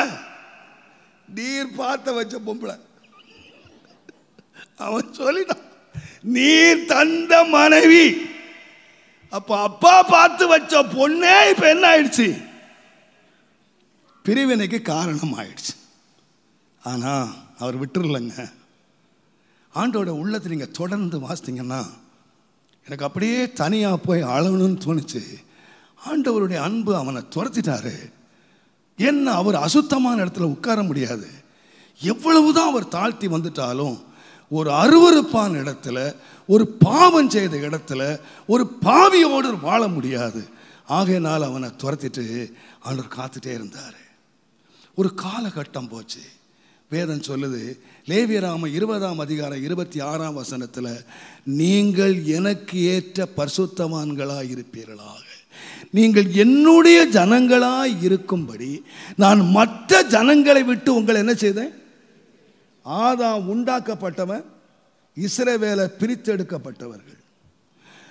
நீர் பார்த்த வச்ச பொம்பளை. அவன் சொல்லிட்டான் நீர் தந்த மனைவி. அப்ப அப்பா பார்த்து வச்ச பொண்ணே இப்ப என்ன ஆயிடுச்சு? பிரிவினைக்கு காரணம் ஆயிடுச்சு ஆனா அவர் விட்டுருலங்க. ஆண்டோட உள்ளத்தை நீங்க தொடர்ந்து வாசித்தீங்கன்னா எனக்கு அப்படியே தனியாக போய் அழகணும்னு தோணுச்சு. ஆண்டவருடைய அன்பு அவனை துரத்திட்டாரு. என்ன அவர் அசுத்தமான இடத்துல உட்கார முடியாது. எவ்வளவுதான் அவர் தாழ்த்தி வந்துட்டாலும் ஒரு அருவருப்பான இடத்துல ஒரு பாவம் செய்த இடத்துல ஒரு பாவியோடு வாழ முடியாது. ஆகையினால் அவனை துரத்திட்டு ஆண்டவர் காத்துட்டே இருந்தார். ஒரு காலகட்டம் போச்சு. வேதம் சொல்லுது லேவியராம இருபதாம் அதிகாரம் இருபத்தி ஆறாம் வசனத்தில் நீங்கள் எனக்கு ஏற்ற பரிசுத்தவான்களாக இருப்பீர்களாக. நீங்கள் என்னுடைய ஜனங்களாக இருக்கும்படி நான் மற்ற ஜனங்களை விட்டு உங்களை என்ன செய்தேன்? ஆதாம் உண்டாக்கப்பட்டவன் இஸ்ரவேலை பிரித்தெடுக்கப்பட்டவர்கள்.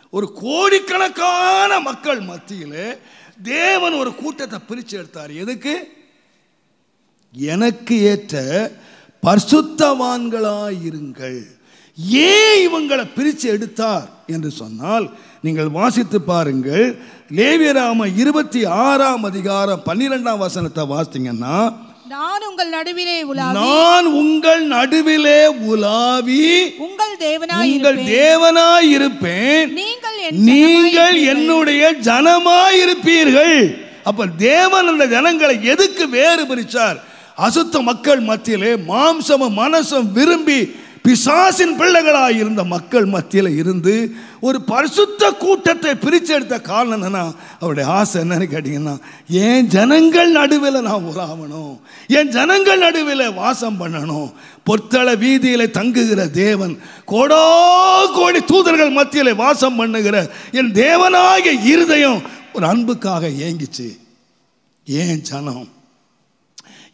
ஒரு கோடிக்கணக்கான மக்கள் மத்தியில் தேவன் ஒரு கூட்டத்தை பிரித்து எடுத்தார் எதுக்கு? எனக்கு ஏற்ற பர்சுத்தவான்களாயிருங்கள். ஏன் இவங்களை பிரித்து எடுத்தார் என்று சொன்னால் நீங்கள் வாசித்து பாருங்கள். லேவியராம இருபத்தி ஆறாம் அதிகாரம் பன்னிரெண்டாம் வசனத்தை வாசித்தீங்கன்னா
நான் உங்கள் நடுவிலே உலாவி.
நான் உங்கள் நடுவிலே உலாவி.
உங்கள் தேவனாய்
உங்கள். தேவனாய் இருப்பேன்.
நீங்கள்
நீங்கள் என்னுடைய ஜனமாய் இருப்பீர்கள். அப்ப தேவன் அந்த ஜனங்களை எதுக்கு வேறு பிரிச்சார் அசுத்த மக்கள் மத்தியிலே மாம்சமும் மனசும் விரும்பி பிசாசின் பிள்ளைகளாக இருந்த மக்கள் மத்தியில் இருந்து ஒரு பரிசுத்த கூட்டத்தை பிரித்து எடுத்த காரணம் என்னன்னா அவருடைய ஆசை என்னன்னு கேட்டிங்கன்னா என் ஜனங்கள் நடுவில் நான் உலாவணும். என் ஜனங்கள் நடுவில் வாசம் பண்ணணும். பொத்தள வீதியில் தங்குகிற தேவன் கோடோ கோடி தூதர்கள் மத்தியில் வாசம் பண்ணுகிற என் தேவனாகிய இருதயம் ஒரு அன்புக்காக ஏங்கிச்சு. ஏன் ஜனம்?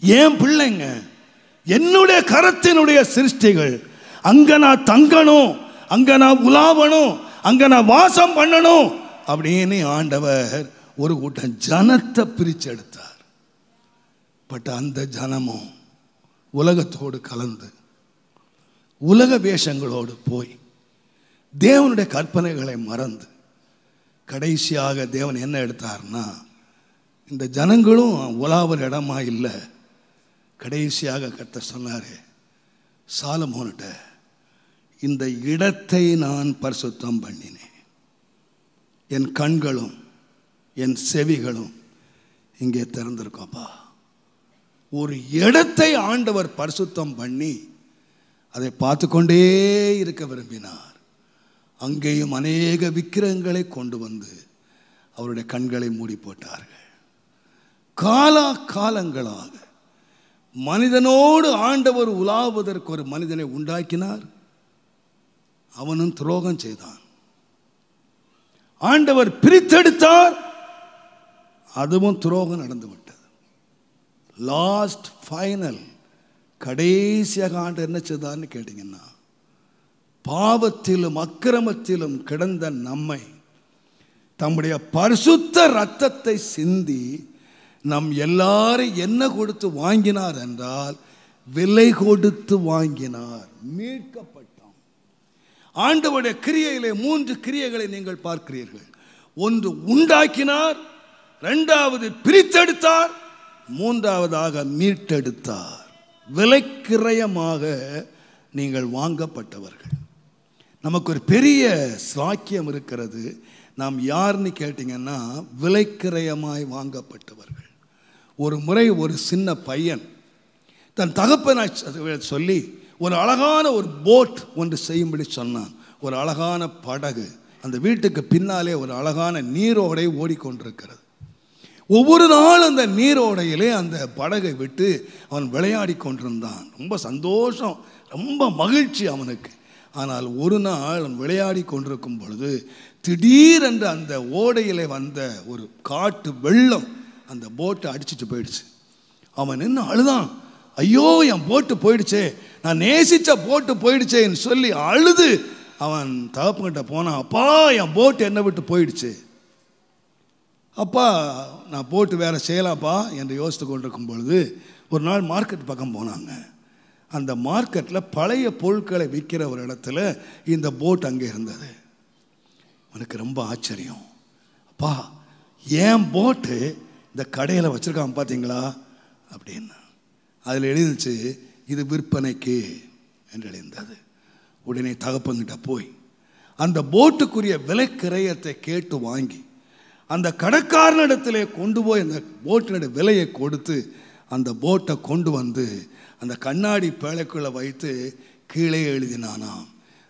ஏன் பிள்ளைங்க? என்னுடைய கரத்தினுடைய சிருஷ்டிகள் அங்கே நான் தங்கணும் அங்கே நான் உலாவணும் அங்கே நான் வாசம் பண்ணணும் அப்படின்னு ஆண்டவர் ஒரு கூட்டம் ஜனத்தை பிரித்து எடுத்தார். பட் அந்த ஜனமும் உலகத்தோடு கலந்து உலக வேஷங்களோடு போய் தேவனுடைய கற்பனைகளை மறந்து கடைசியாக தேவன் என்ன எடுத்தார்னா இந்த ஜனங்களும் உலாவர் இடமா இல்லை கடைசியாக கத்த சொன்னார் சாலமோன்கிட்ட இந்த இடத்தை நான் பரிசுத்தம் பண்ணினேன். என் கண்களும் என் செவிகளும் இங்கே திறந்திருக்கோப்பா. ஒரு இடத்தை ஆண்டவர் பரிசுத்தம் பண்ணி அதை பார்த்து கொண்டே இருக்க விரும்பினார். அங்கேயும் அநேக விக்கிரகங்களை கொண்டு வந்து அவருடைய கண்களை மூடி போட்டார்கள். காலா காலங்களாக மனிதனோடு ஆண்டவர் உலாவதற்கு ஒரு மனிதனை உண்டாக்கினார். அவனும் துரோகம் செய்தான். ஆண்டவர் பிரித்தெடுத்தார் அதுவும் துரோகம் நடந்து விட்டது. லாஸ்ட் ஃபைனல் கடைசியாக ஆண்டு என்ன செய்தார்னு கேட்டிங்கன்னா பாவத்திலும் அக்கிரமத்திலும் கிடந்த நம்மை தம்முடைய பரிசுத்த ரத்தத்தை சிந்தி நம் எல்லாரும் என்ன கொடுத்து வாங்கினார் என்றால் விலை கொடுத்து வாங்கினார் மீட்க ஆண்டவருடைய கிரியையிலே மூன்று கிரியைகளை நீங்கள் பார்க்கிறீர்கள். ஒன்று உண்டாக்கினார் ரெண்டாவது பிரித்தெடுத்தார் மூன்றாவதாக மீட்டெடுத்தார். விலைக்கிரயமாக நீங்கள் வாங்கப்பட்டவர்கள். நமக்கு ஒரு பெரிய சாக்கியம் இருக்கிறது. நாம் யாருன்னு கேட்டிங்கன்னா விலைக்கிரயமாய் வாங்கப்பட்டவர்கள். ஒரு முறை ஒரு சின்ன பையன் தன் தகப்பனை சொல்லி ஒரு அழகான ஒரு போட் ஒன்று செய்யும்படி சொன்னான். ஒரு அழகான படகு அந்த வீட்டுக்கு பின்னாலே ஒரு அழகான நீரோடை ஓடிக்கொண்டிருக்கிறது. ஒவ்வொரு நாள் அந்த நீரோடையிலே அந்த படகை விட்டு அவன் விளையாடி கொண்டிருந்தான். ரொம்ப சந்தோஷம் ரொம்ப மகிழ்ச்சி அவனுக்கு. ஆனால் ஒரு நாள் அவன் விளையாடி கொண்டிருக்கும் பொழுது திடீரென்று அந்த ஓடையிலே வந்த ஒரு காட்டு வெள்ளம் அந்த போட்டை அடிச்சிட்டு போயிடுச்சு. அவன் நின்று அழுதான். ஐயோ என் போட்டு போயிடுச்சே. நான் நேசித்த போட்டு போயிடுச்சேன்னு சொல்லி அழுது. அவன் தகப்புங்கிட்ட போனான் அப்பா என் போட்டு என்னை விட்டு போயிடுச்சு. அப்பா நான் போட்டு வேற செய்யலாப்பா என்று யோசித்து கொண்டிருக்கும் பொழுது ஒரு நாள் மார்க்கெட் பக்கம் போனாங்க. அந்த மார்க்கெட்டில் பழைய பொருட்களை விற்கிற ஒரு இடத்துல இந்த போட் அங்கே இருந்தது. எனக்கு ரொம்ப ஆச்சரியம். அப்பா ஏன் போட்டு இந்த கடையில் வச்சுருக்கான் பார்த்தீங்களா அப்படின்னு. அதில் எழுதிச்சு இது விற்பனைக்கு என்று எழுந்தது. உடனே தகப்பங்கிட்ட போய் அந்த போட்டுக்குரிய விலை கிரயத்தை கேட்டு வாங்கி அந்த கடைக்காரனிடத்திலே கொண்டு போய் அந்த போட்டினுடைய விலையை கொடுத்து அந்த போட்டை கொண்டு வந்து அந்த கண்ணாடி பேழைக்குள்ளே வைத்து கீழே எழுதினானாம்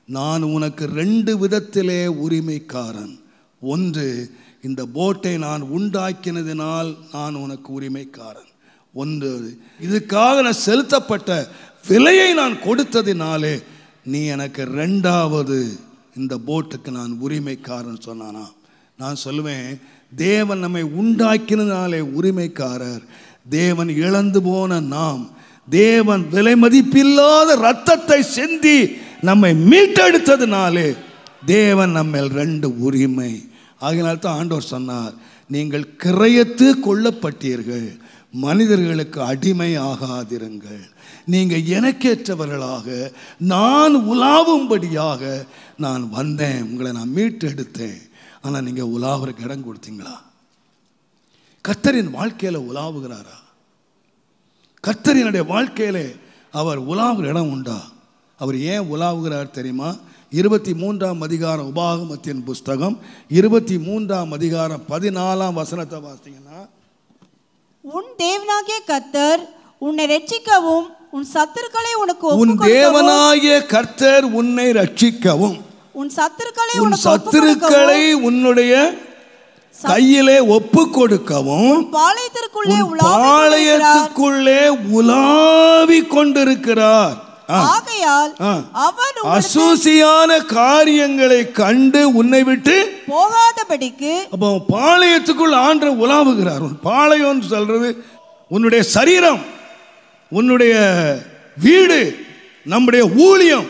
நான் உனக்கு ரெண்டு விதத்திலே உரிமைக்காரன். ஒன்று இந்த போட்டை நான் உண்டாக்கினதினால் நான் உனக்கு உரிமைக்காரன். ஒன்று இதுக்காக நான் செலுத்தப்பட்ட விலையை நான் கொடுத்ததினாலே நீ எனக்கு ரெண்டாவது இந்த போட்டுக்கு நான் உரிமைக்காரன் சொன்னானா? நான் சொல்லுவேன் தேவன் நம்மை உண்டாக்கினதாலே உரிமைக்காரர். தேவன் இழந்து போன நாம் தேவன் விலை மதிப்பில்லாத ரத்தத்தை சிந்தி நம்மை மீட்டெடுத்ததுனாலே தேவன் நம்ம ரெண்டு உரிமை. ஆகினால் ஆண்டோர் ஆண்டவர் சொன்னார் நீங்கள் கிரயத்து கொள்ளப்பட்டீர்கள். மனிதர்களுக்கு அடிமை ஆகாதிருங்கள் நீங்கள் எனக்கேற்றவர்களாக நான் உலாவும்படியாக நான் வந்தேன். உங்களை நான் மீட்டெடுத்தேன். ஆனால் நீங்கள் உலாவுறக்கு இடம் கொடுத்தீங்களா? கத்தரின் வாழ்க்கையில் உலாவுகிறாரா? கத்தரினுடைய வாழ்க்கையில் அவர் உலாவுகிற இடம் உண்டா? அவர் ஏன் உலாவுகிறார் தெரியுமா? இருபத்தி மூன்றாம் அதிகாரம் உபாகமத்தின் புஸ்தகம் இருபத்தி மூன்றாம் அதிகாரம் பதினாலாம் வசனத்தை வாசிங்கன்னா
உன் தேவனாகிய கர்த்தர் உன்னை ரட்சிக்கவும் உன் சத்துருக்களை உனக்கு
உன் தேவனாகிய கர்த்தர் உன்னை ரட்சிக்கவும்
உன் சத்துருக்களை
உன் சத்துருக்களை உன்னுடைய கையிலே ஒப்பு கொடுக்கவும்
பாளையத்திற்குள்ளே
உன்
உலாவிக் கொண்டிருக்கிறார்.
பாளையத்துக்குள்ளே உலாவி கொண்டிருக்கிறார்.
ஆகையால். அவன்
அசூசியான காரியங்களை கண்டு உன்னை விட்டு
போகாதபடிக்கு
அப்போ பாளையத்துக்குள் ஆண்டு உலாவுகிறார். உன் பாளையம்னு சொல்றது உன்னுடைய சரீரம் உன்னுடைய வீடு நம்முடைய ஊழியம்.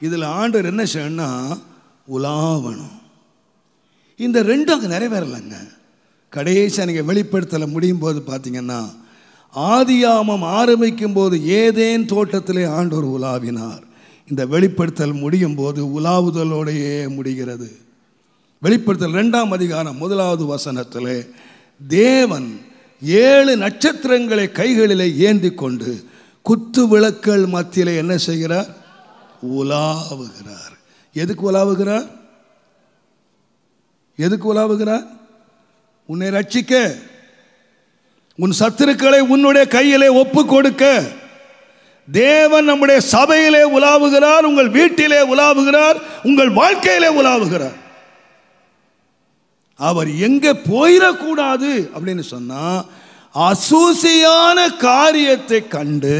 இதில் ஆண்டவர் என்ன செய்யணும்னா உலாவணும். இந்த ரெண்டும் அங்கே நிறைவேறலைங்க. கடைசி நீங்கள் வெளிப்படுத்தல முடியும் போது பார்த்தீங்கன்னா ஆதியாமம் ஆரம்பிக்கும் போது ஏதேன் தோட்டத்திலே ஆண்டோர் உலாவினார். இந்த வெளிப்படுத்தல் முடியும் போது உலாவுதலோடையே முடிகிறது. வெளிப்படுத்தல் ரெண்டாம் அதிகாரம் முதலாவது வசனத்தில் தேவன் ஏழு நட்சத்திரங்களை கைகளிலே ஏந்தி கொண்டு குத்து விளக்கள் மத்தியில் என்ன செய்கிறார்? உலாவுகிறார். எதுக்கு உலாவுகிறார்? எதுக்கு உலாவுகிறார்? உன்னை ரட்சிக்க உன் சத்துருக்களை உன்னுடைய கையிலே ஒப்பு கொடுக்க தேவன் நம்முடைய சபையிலே உலாவுகிறார் உங்கள் வீட்டிலே உலாவுகிறார் உங்கள் வாழ்க்கையிலே உலாவுகிறார். அவர் எங்க போயிடக்கூடாது அப்படின்னு சொன்னா அசூசியான காரியத்தை கண்டு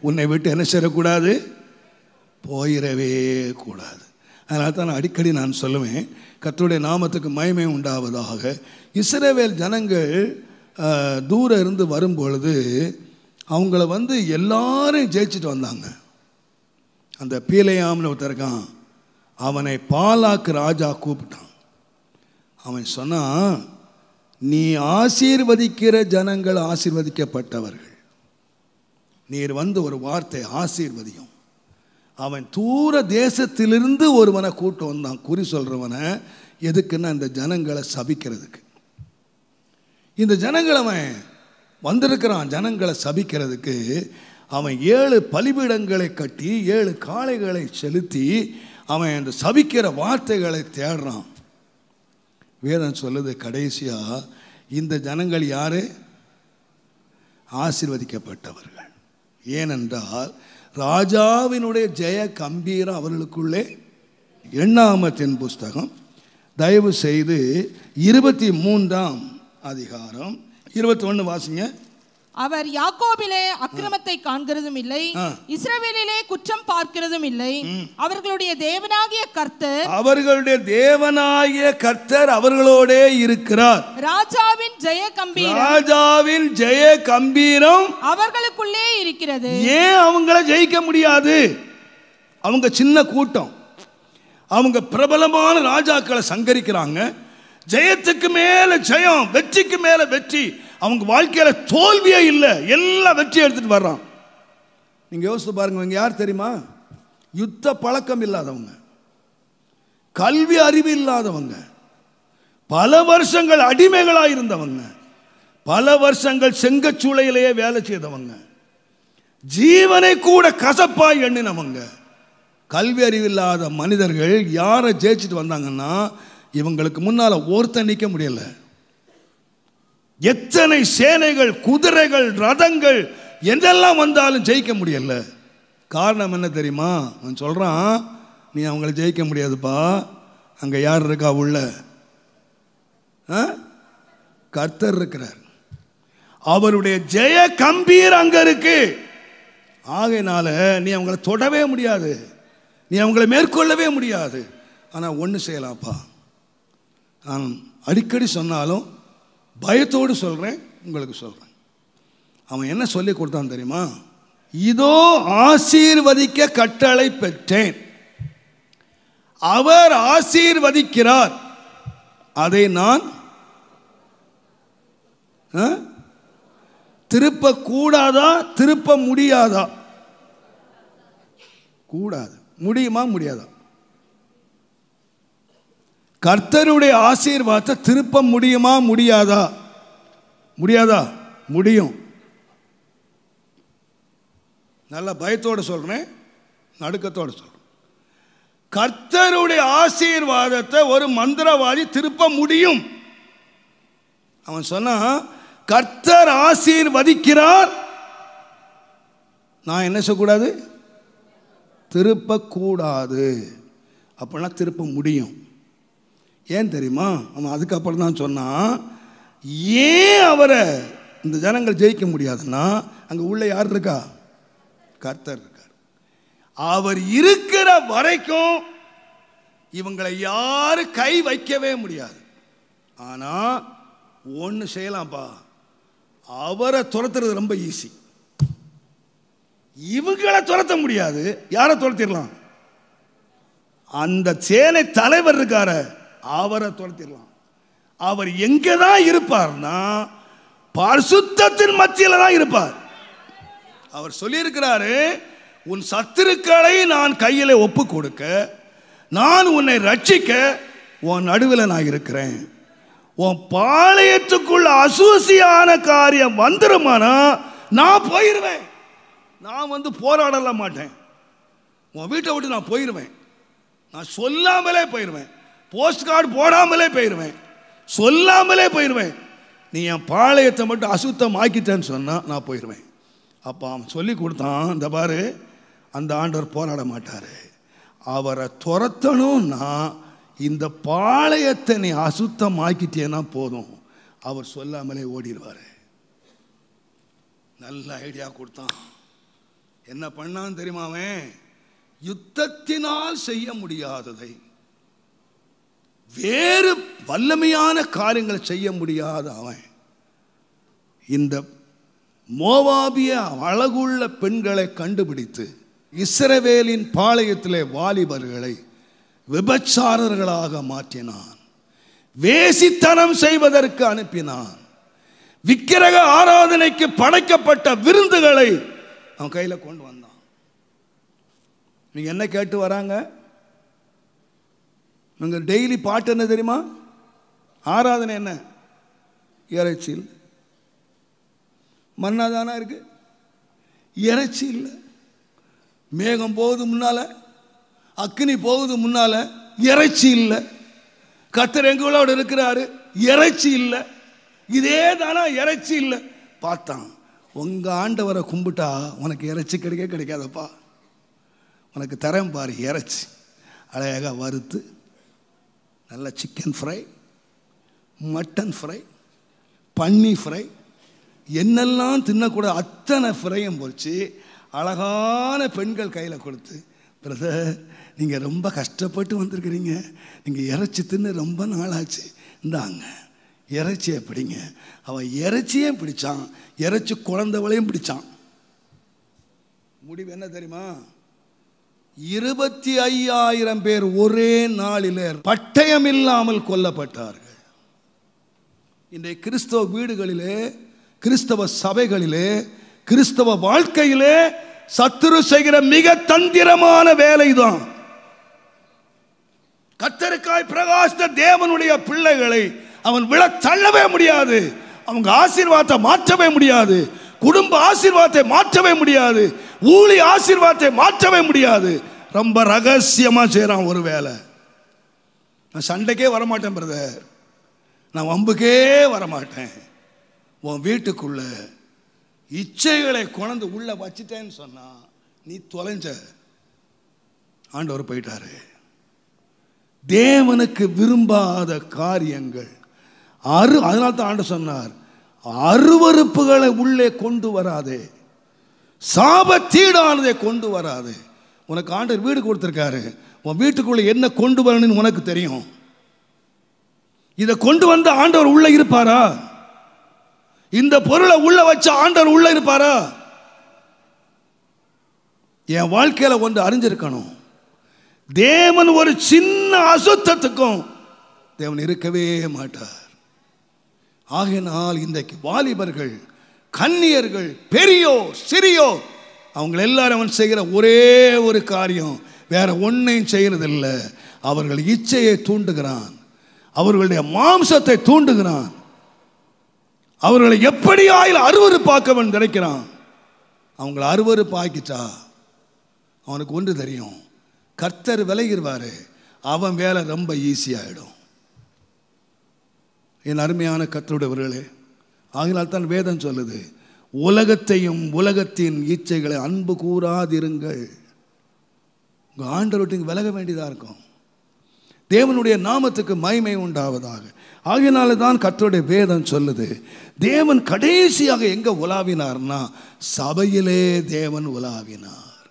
உன்னை விட்டு என்ன செய்யக்கூடாது போயிடவே கூடாது. அதனால தான் நான் அடிக்கடி நான் சொல்லுவேன் கத்துடைய நாமத்துக்கு மயமே உண்டாவதாக. இஸ்ரேவேல் ஜனங்கள் தூரம் இருந்து வரும்பொழுது அவங்கள வந்து எல்லாரும் ஜெயிச்சுட்டு வந்தாங்க. அந்த பீலையாம்னு ஒருத்தருக்கான் அவனை பாலாக்கு ராஜா கூப்பிட்டான். அவன் சொன்னான் நீ ஆசீர்வதிக்கிற ஜனங்கள் ஆசீர்வதிக்கப்பட்டவர்கள். நீர் வந்து ஒரு வார்த்தை ஆசீர்வதியும். அவன் தூர தேசத்திலிருந்து ஒருவனை கூட்டம் வந்தான். குறி சொல்கிறவனை எதுக்குன்னா இந்த ஜனங்களை சபிக்கிறதுக்கு. இந்த ஜனங்கள் அவன் வந்திருக்கிறான். ஜனங்களை சபிக்கிறதுக்கு அவன் ஏழு பலிபீடங்களை கட்டி ஏழு காளைகளை செலுத்தி அவன் அந்த சபிக்கிற வார்த்தைகளை தேடுறான். வேதம் சொல்லுது கடைசியாக இந்த ஜனங்கள் யார்? ஆசிர்வதிக்கப்பட்டவர்கள். ஏனென்றால் ராஜாவினுடைய ஜெய கம்பீரம் அவர்களுக்குள்ளே எண்ணாமத்தின் புஸ்தகம். தயவு செய்து இருபத்தி மூன்றாம் அதிகாரம். இருபத்தி ஒன்று வாசிங்க.
அவர் யாக்கோபிலே அக்கிரமத்தை காண்கிறதும் இல்லை
ஆ.
இஸ்ரவேலிலே குற்றம் பார்க்கிறதும் இல்லை. அவர்களுடைய தேவனாகிய கர்த்தர்
அவர்களுடைய தேவனாகிய கர்த்தர் அவர்களோடே இருக்கிறார்.
ராஜாவின் ஜெய கம்பீரம்.
ராஜாவின் ஜெய கம்பீரம்
அவர்களுக்குள்ளே இருக்கிறது.
ஏன் அவங்கள ஜெயிக்க முடியாது? அவங்க சின்ன கூட்டம். அவங்க பிரபலமான ராஜாக்களை சங்கரிக்கிறாங்க. ஜெயத்துக்கு மேல ஜெயம் வெற்றிக்கு மேல வெற்றி. அவங்க வாழ்க்கையில தோல்வியே இல்லை. எல்லா வெற்றியும் எடுத்துட்டு வர்றான். நீங்க யோசித்து பாருங்க இவங்க யார் தெரியுமா? யுத்த பழக்கம் இல்லாதவங்க. கல்வி அறிவு இல்லாதவங்க. பல வருஷங்கள் அடிமைகளாக இருந்தவங்க. பல வருஷங்கள் செங்கச்சூளையிலேயே வேலை செய்தவங்க. ஜீவனை கூட கசப்பாய் எண்ணினவங்க. கல்வி அறிவில்லாத மனிதர்கள் யாரை ஜெயிச்சுட்டு வந்தாங்கன்னா இவங்களுக்கு முன்னால் ஒருத்தன் நிற்க முடியல. எத்தனை சேனைகள் குதிரைகள் ரதங்கள் எதெல்லாம் வந்தாலும் ஜெயிக்க முடியல. காரணம் என்ன தெரியுமா? அவன் சொல்கிறான் நீ அவங்கள ஜெயிக்க முடியாதுப்பா. அங்கே யார் இருக்கா உள்ள? ஆ? கர்த்தர் இருக்கிறார். அவருடைய ஜெய கம்பீர் அங்க இருக்கு. ஆகையினால நீ அவங்கள தொடவே முடியாது. நீ அவங்கள மேற்கொள்ளவே முடியாது. ஆனால் ஒன்று செய்யலாம்ப்பா. நான் அடிக்கடி சொன்னாலும் பயத்தோடு சொல்கிறேன் உங்களுக்கு சொல்கிறேன் அவன் என்ன சொல்லி கொடுத்தான் தெரியுமா? இதோ ஆசீர்வதிக்க கட்டளை பெற்றேன். அவர் ஆசீர்வதிக்கிறார். அதை நான் ஆ? திருப்ப கூடாதா திருப்ப முடியாதா? கூடாது. முடியுமா? முடியாதா? கர்த்தருடைய ஆசீர்வாதத்தை திருப்ப முடியுமா முடியாதா? முடியாதா? முடியும். நல்ல பயத்தோடு சொல்கிறேன் நடுக்கத்தோடு சொல்கிறேன் கர்த்தருடைய ஆசீர்வாதத்தை ஒரு மந்திரவாதி திருப்ப முடியும். அவன் சொன்னான் கர்த்தர் ஆசீர்வதிக்கிறார். நான் என்ன செய்யக்கூடாது திருப்பக்கூடாது. அப்படின்னா திருப்ப முடியும். ஏன் தெரியுமா? அவன் அதுக்கப்புறம் தான் சொன்னான் ஏன் அவரை இந்த ஜனங்கள் ஜெயிக்க முடியாதுன்னா அங்கே உள்ள யார் இருக்கா? கர்த்தர் இருக்கார். அவர் இருக்கிற வரைக்கும் இவங்களை யாரும் கை வைக்கவே முடியாது. ஆனால் ஒன்று செய்யலாம்ப்பா. அவரை துரத்துறது ரொம்ப ஈஸி இவங்களை துரத்த முடியாது. யாரை துரத்திடலாம்? அந்த சேனை தலைவர் இருக்கார. அவரை துரத்திடலாம். அவர் எங்கே தான் இருப்பார்னா பரிசுத்தத்தின் மத்தியில் தான் இருப்பார். அவர் சொல்லியிருக்கிறாரு உன் சத்துருக்களை நான் கையில் ஒப்பு கொடுக்க நான் உன்னை ரட்சிக்க உன் நடுவில் நான் இருக்கிறேன். உன் பாளையத்துக்குள்ள அசூசியான காரியம் வந்துருமானா நான் போயிடுவேன் நான் வந்து போராடலாம் மாட்டேன். உன் வீட்டை விட்டு நான் போயிடுவேன் நான் சொல்லாமலே போயிடுவேன் போஸ்ட் கார்டு போடாமலே போயிடுவேன் சொல்லாமலே போயிடுவேன் நீ என் பாளையத்தை மட்டும் அசுத்தம் ஆக்கிட்டேன்னு சொன்னால் நான் போயிடுவேன் அப்போ அவன் சொல்லி கொடுத்தான் இந்த பாரு அந்த ஆண்டவர் போராட மாட்டார். அவரை துரத்தணும்னா இந்த பாளையத்தை நீ அசுத்தம் ஆக்கிட்டேன்னா போதும். அவர் சொல்லாமலே ஓடிடுவார். நல்ல ஐடியா கொடுத்தான். என்ன பண்ணான்னு தெரியுமா அவன்? யுத்தத்தினால் செய்ய முடியாததை. வேறு வல்லமையான காரியங்களை செய்ய முடியாத அவன் இந்த மோவாபிய அழகுள்ள பெண்களை கண்டுபிடித்து இஸ்ரவேலின் பாளையத்திலே வாலிபர்களை விபச்சாரர்களாக மாற்றினான். வேசித்தனம் செய்வதற்கு அனுப்பினான். விக்கிரக ஆராதனைக்கு படைக்கப்பட்ட விருந்துகளை அவன் கையில் கொண்டு வந்தான். நீங்கள் என்ன கேட்டு வராங்க? நாங்கள் டெய்லி பாட்டு என்ன தெரியுமா? ஆராதனை என்ன? இறைச்சியில். மண்ணாதானா இருக்கு? இறைச்சி இல்லை மேகம் போகுது முன்னால. அக்னி போகுது முன்னால. இறைச்சி இல்லை கத்தர் எங்களோட இருக்கிறாரு. இறைச்சி இல்லை இதே தானா இறைச்சி இல்லை பார்த்தான். உங்கள் ஆண்டவரை கும்பிட்டா உனக்கு இறைச்சி கிடைக்க கிடைக்காதப்பா. உனக்கு தரேன் பாரு இறைச்சி. அழகாக வறுத்து நல்ல சிக்கன் ஃப்ரை மட்டன் ஃப்ரை பன்னி ஃப்ரை என்னெல்லாம் தின்னக்கூட அத்தனை ஃப்ரையும் பொறிச்சு அழகான பெண்கள் கையில் கொடுத்து பிரதர் நீங்கள் ரொம்ப கஷ்டப்பட்டு வந்திருக்கிறீங்க. நீங்கள் இறைச்சி தின்னு ரொம்ப நாளாச்சு. இந்தாங்க இறைச்சியை பிடிங்க அவன் இறைச்சியும் பிடிச்சான். இறைச்சி குழந்தவளையும் பிடிச்சான். முடிவு என்ன தெரியுமா? இருபத்தி ஐயாயிரம் பேர் ஒரே நாளில் பட்டயம் இல்லாமல் கொல்லப்பட்டார்கள். இன்றைய கிறிஸ்தவ வீடுகளிலே கிறிஸ்தவ சபைகளிலே கிறிஸ்தவ வாழ்க்கையிலே சத்துரு செய்கிற மிக தந்திரமான வேலைதான் கத்தருக்காய் பிரகாசித்த தேவனுடைய பிள்ளைகளை அவன் விழ தள்ளவே முடியாது. அவங்க ஆசீர்வாதத்தை மாற்றவே முடியாது. குடும்ப ஆசீர்வாதத்தை மாற்றவே முடியாது. ஊழி ஆசீர்வாதத்தை மாற்றவே முடியாது. ரொம்ப ரகசியமாக செய்கிறான் ஒரு வேலை நான் சண்டைக்கே வரமாட்டேன் பிரதர் நான் வம்புக்கே வரமாட்டேன். உன் வீட்டுக்குள்ள இச்சைகளை கொண்டு உள்ள வச்சிட்டேன்னு சொன்னா நீ தொலைஞ்ச. ஆண்டவர் போயிட்டாரு. தேவனுக்கு விரும்பாத காரியங்கள். அரு அதனால தான் ஆண்டு சொன்னார். அருவருப்புகளை உள்ளே கொண்டு வராதே. சாபத்தீடானதை கொண்டு வராதே. உனக்கு ஆண்டவர் வீடு கொடுத்துருக்காரு. உன் வீட்டுக்குள்ள என்ன கொண்டு வரணும்னு உனக்கு தெரியும். இதை கொண்டு வந்த ஆண்டவர் உள்ள இருப்பாரா? இந்த பொருளை உள்ள வச்ச ஆண்டவர் உள்ள இருப்பாரா? என் வாழ்க்கையில ஒன்று அறிஞ்சிருக்கணும். தேவன் ஒரு சின்ன அசுத்தத்துக்கும் தேவன் இருக்கவே மாட்டார். ஆகையினால் இன்றைக்கு வாலிபர்கள் கன்னியர்கள் பெரியோர் சிறியோர் அவங்க எல்லாரும் அவன் செய்கிற ஒரே ஒரு காரியம் வேற ஒன்றையும் செய்கிறதில்லை. அவர்கள் இச்சையை தூண்டுகிறான். அவர்களுடைய மாம்சத்தை தூண்டுகிறான். அவர்களை எப்படி ஆயில் அருவருப்பாக்கவன் நினைக்கிறான் அவங்கள அருவறுப்பாக்கிட்டா அவனுக்கு ஒன்று தெரியும். கர்த்தர் விலகிடுவார் அவன் வேலை ரொம்ப ஈஸியாகிடும் என் அருமையான கத்தருடையவர்களே ஆகினால் தான் வேதம் சொல்லுது உலகத்தையும் உலகத்தின் இச்சைகளை அன்பு கூறாதிருங்கள். உங்கள் ஆண்டவர்கிட்ட விலக வேண்டியதாக இருக்கும். தேவனுடைய நாமத்துக்கு மகிமை உண்டாவதாக. ஆகையினால தான் கத்தருடைய வேதம் சொல்லுது தேவன் கடைசியாக எங்கே உலாவினார்னா சபையிலே தேவன் உலாவினார்.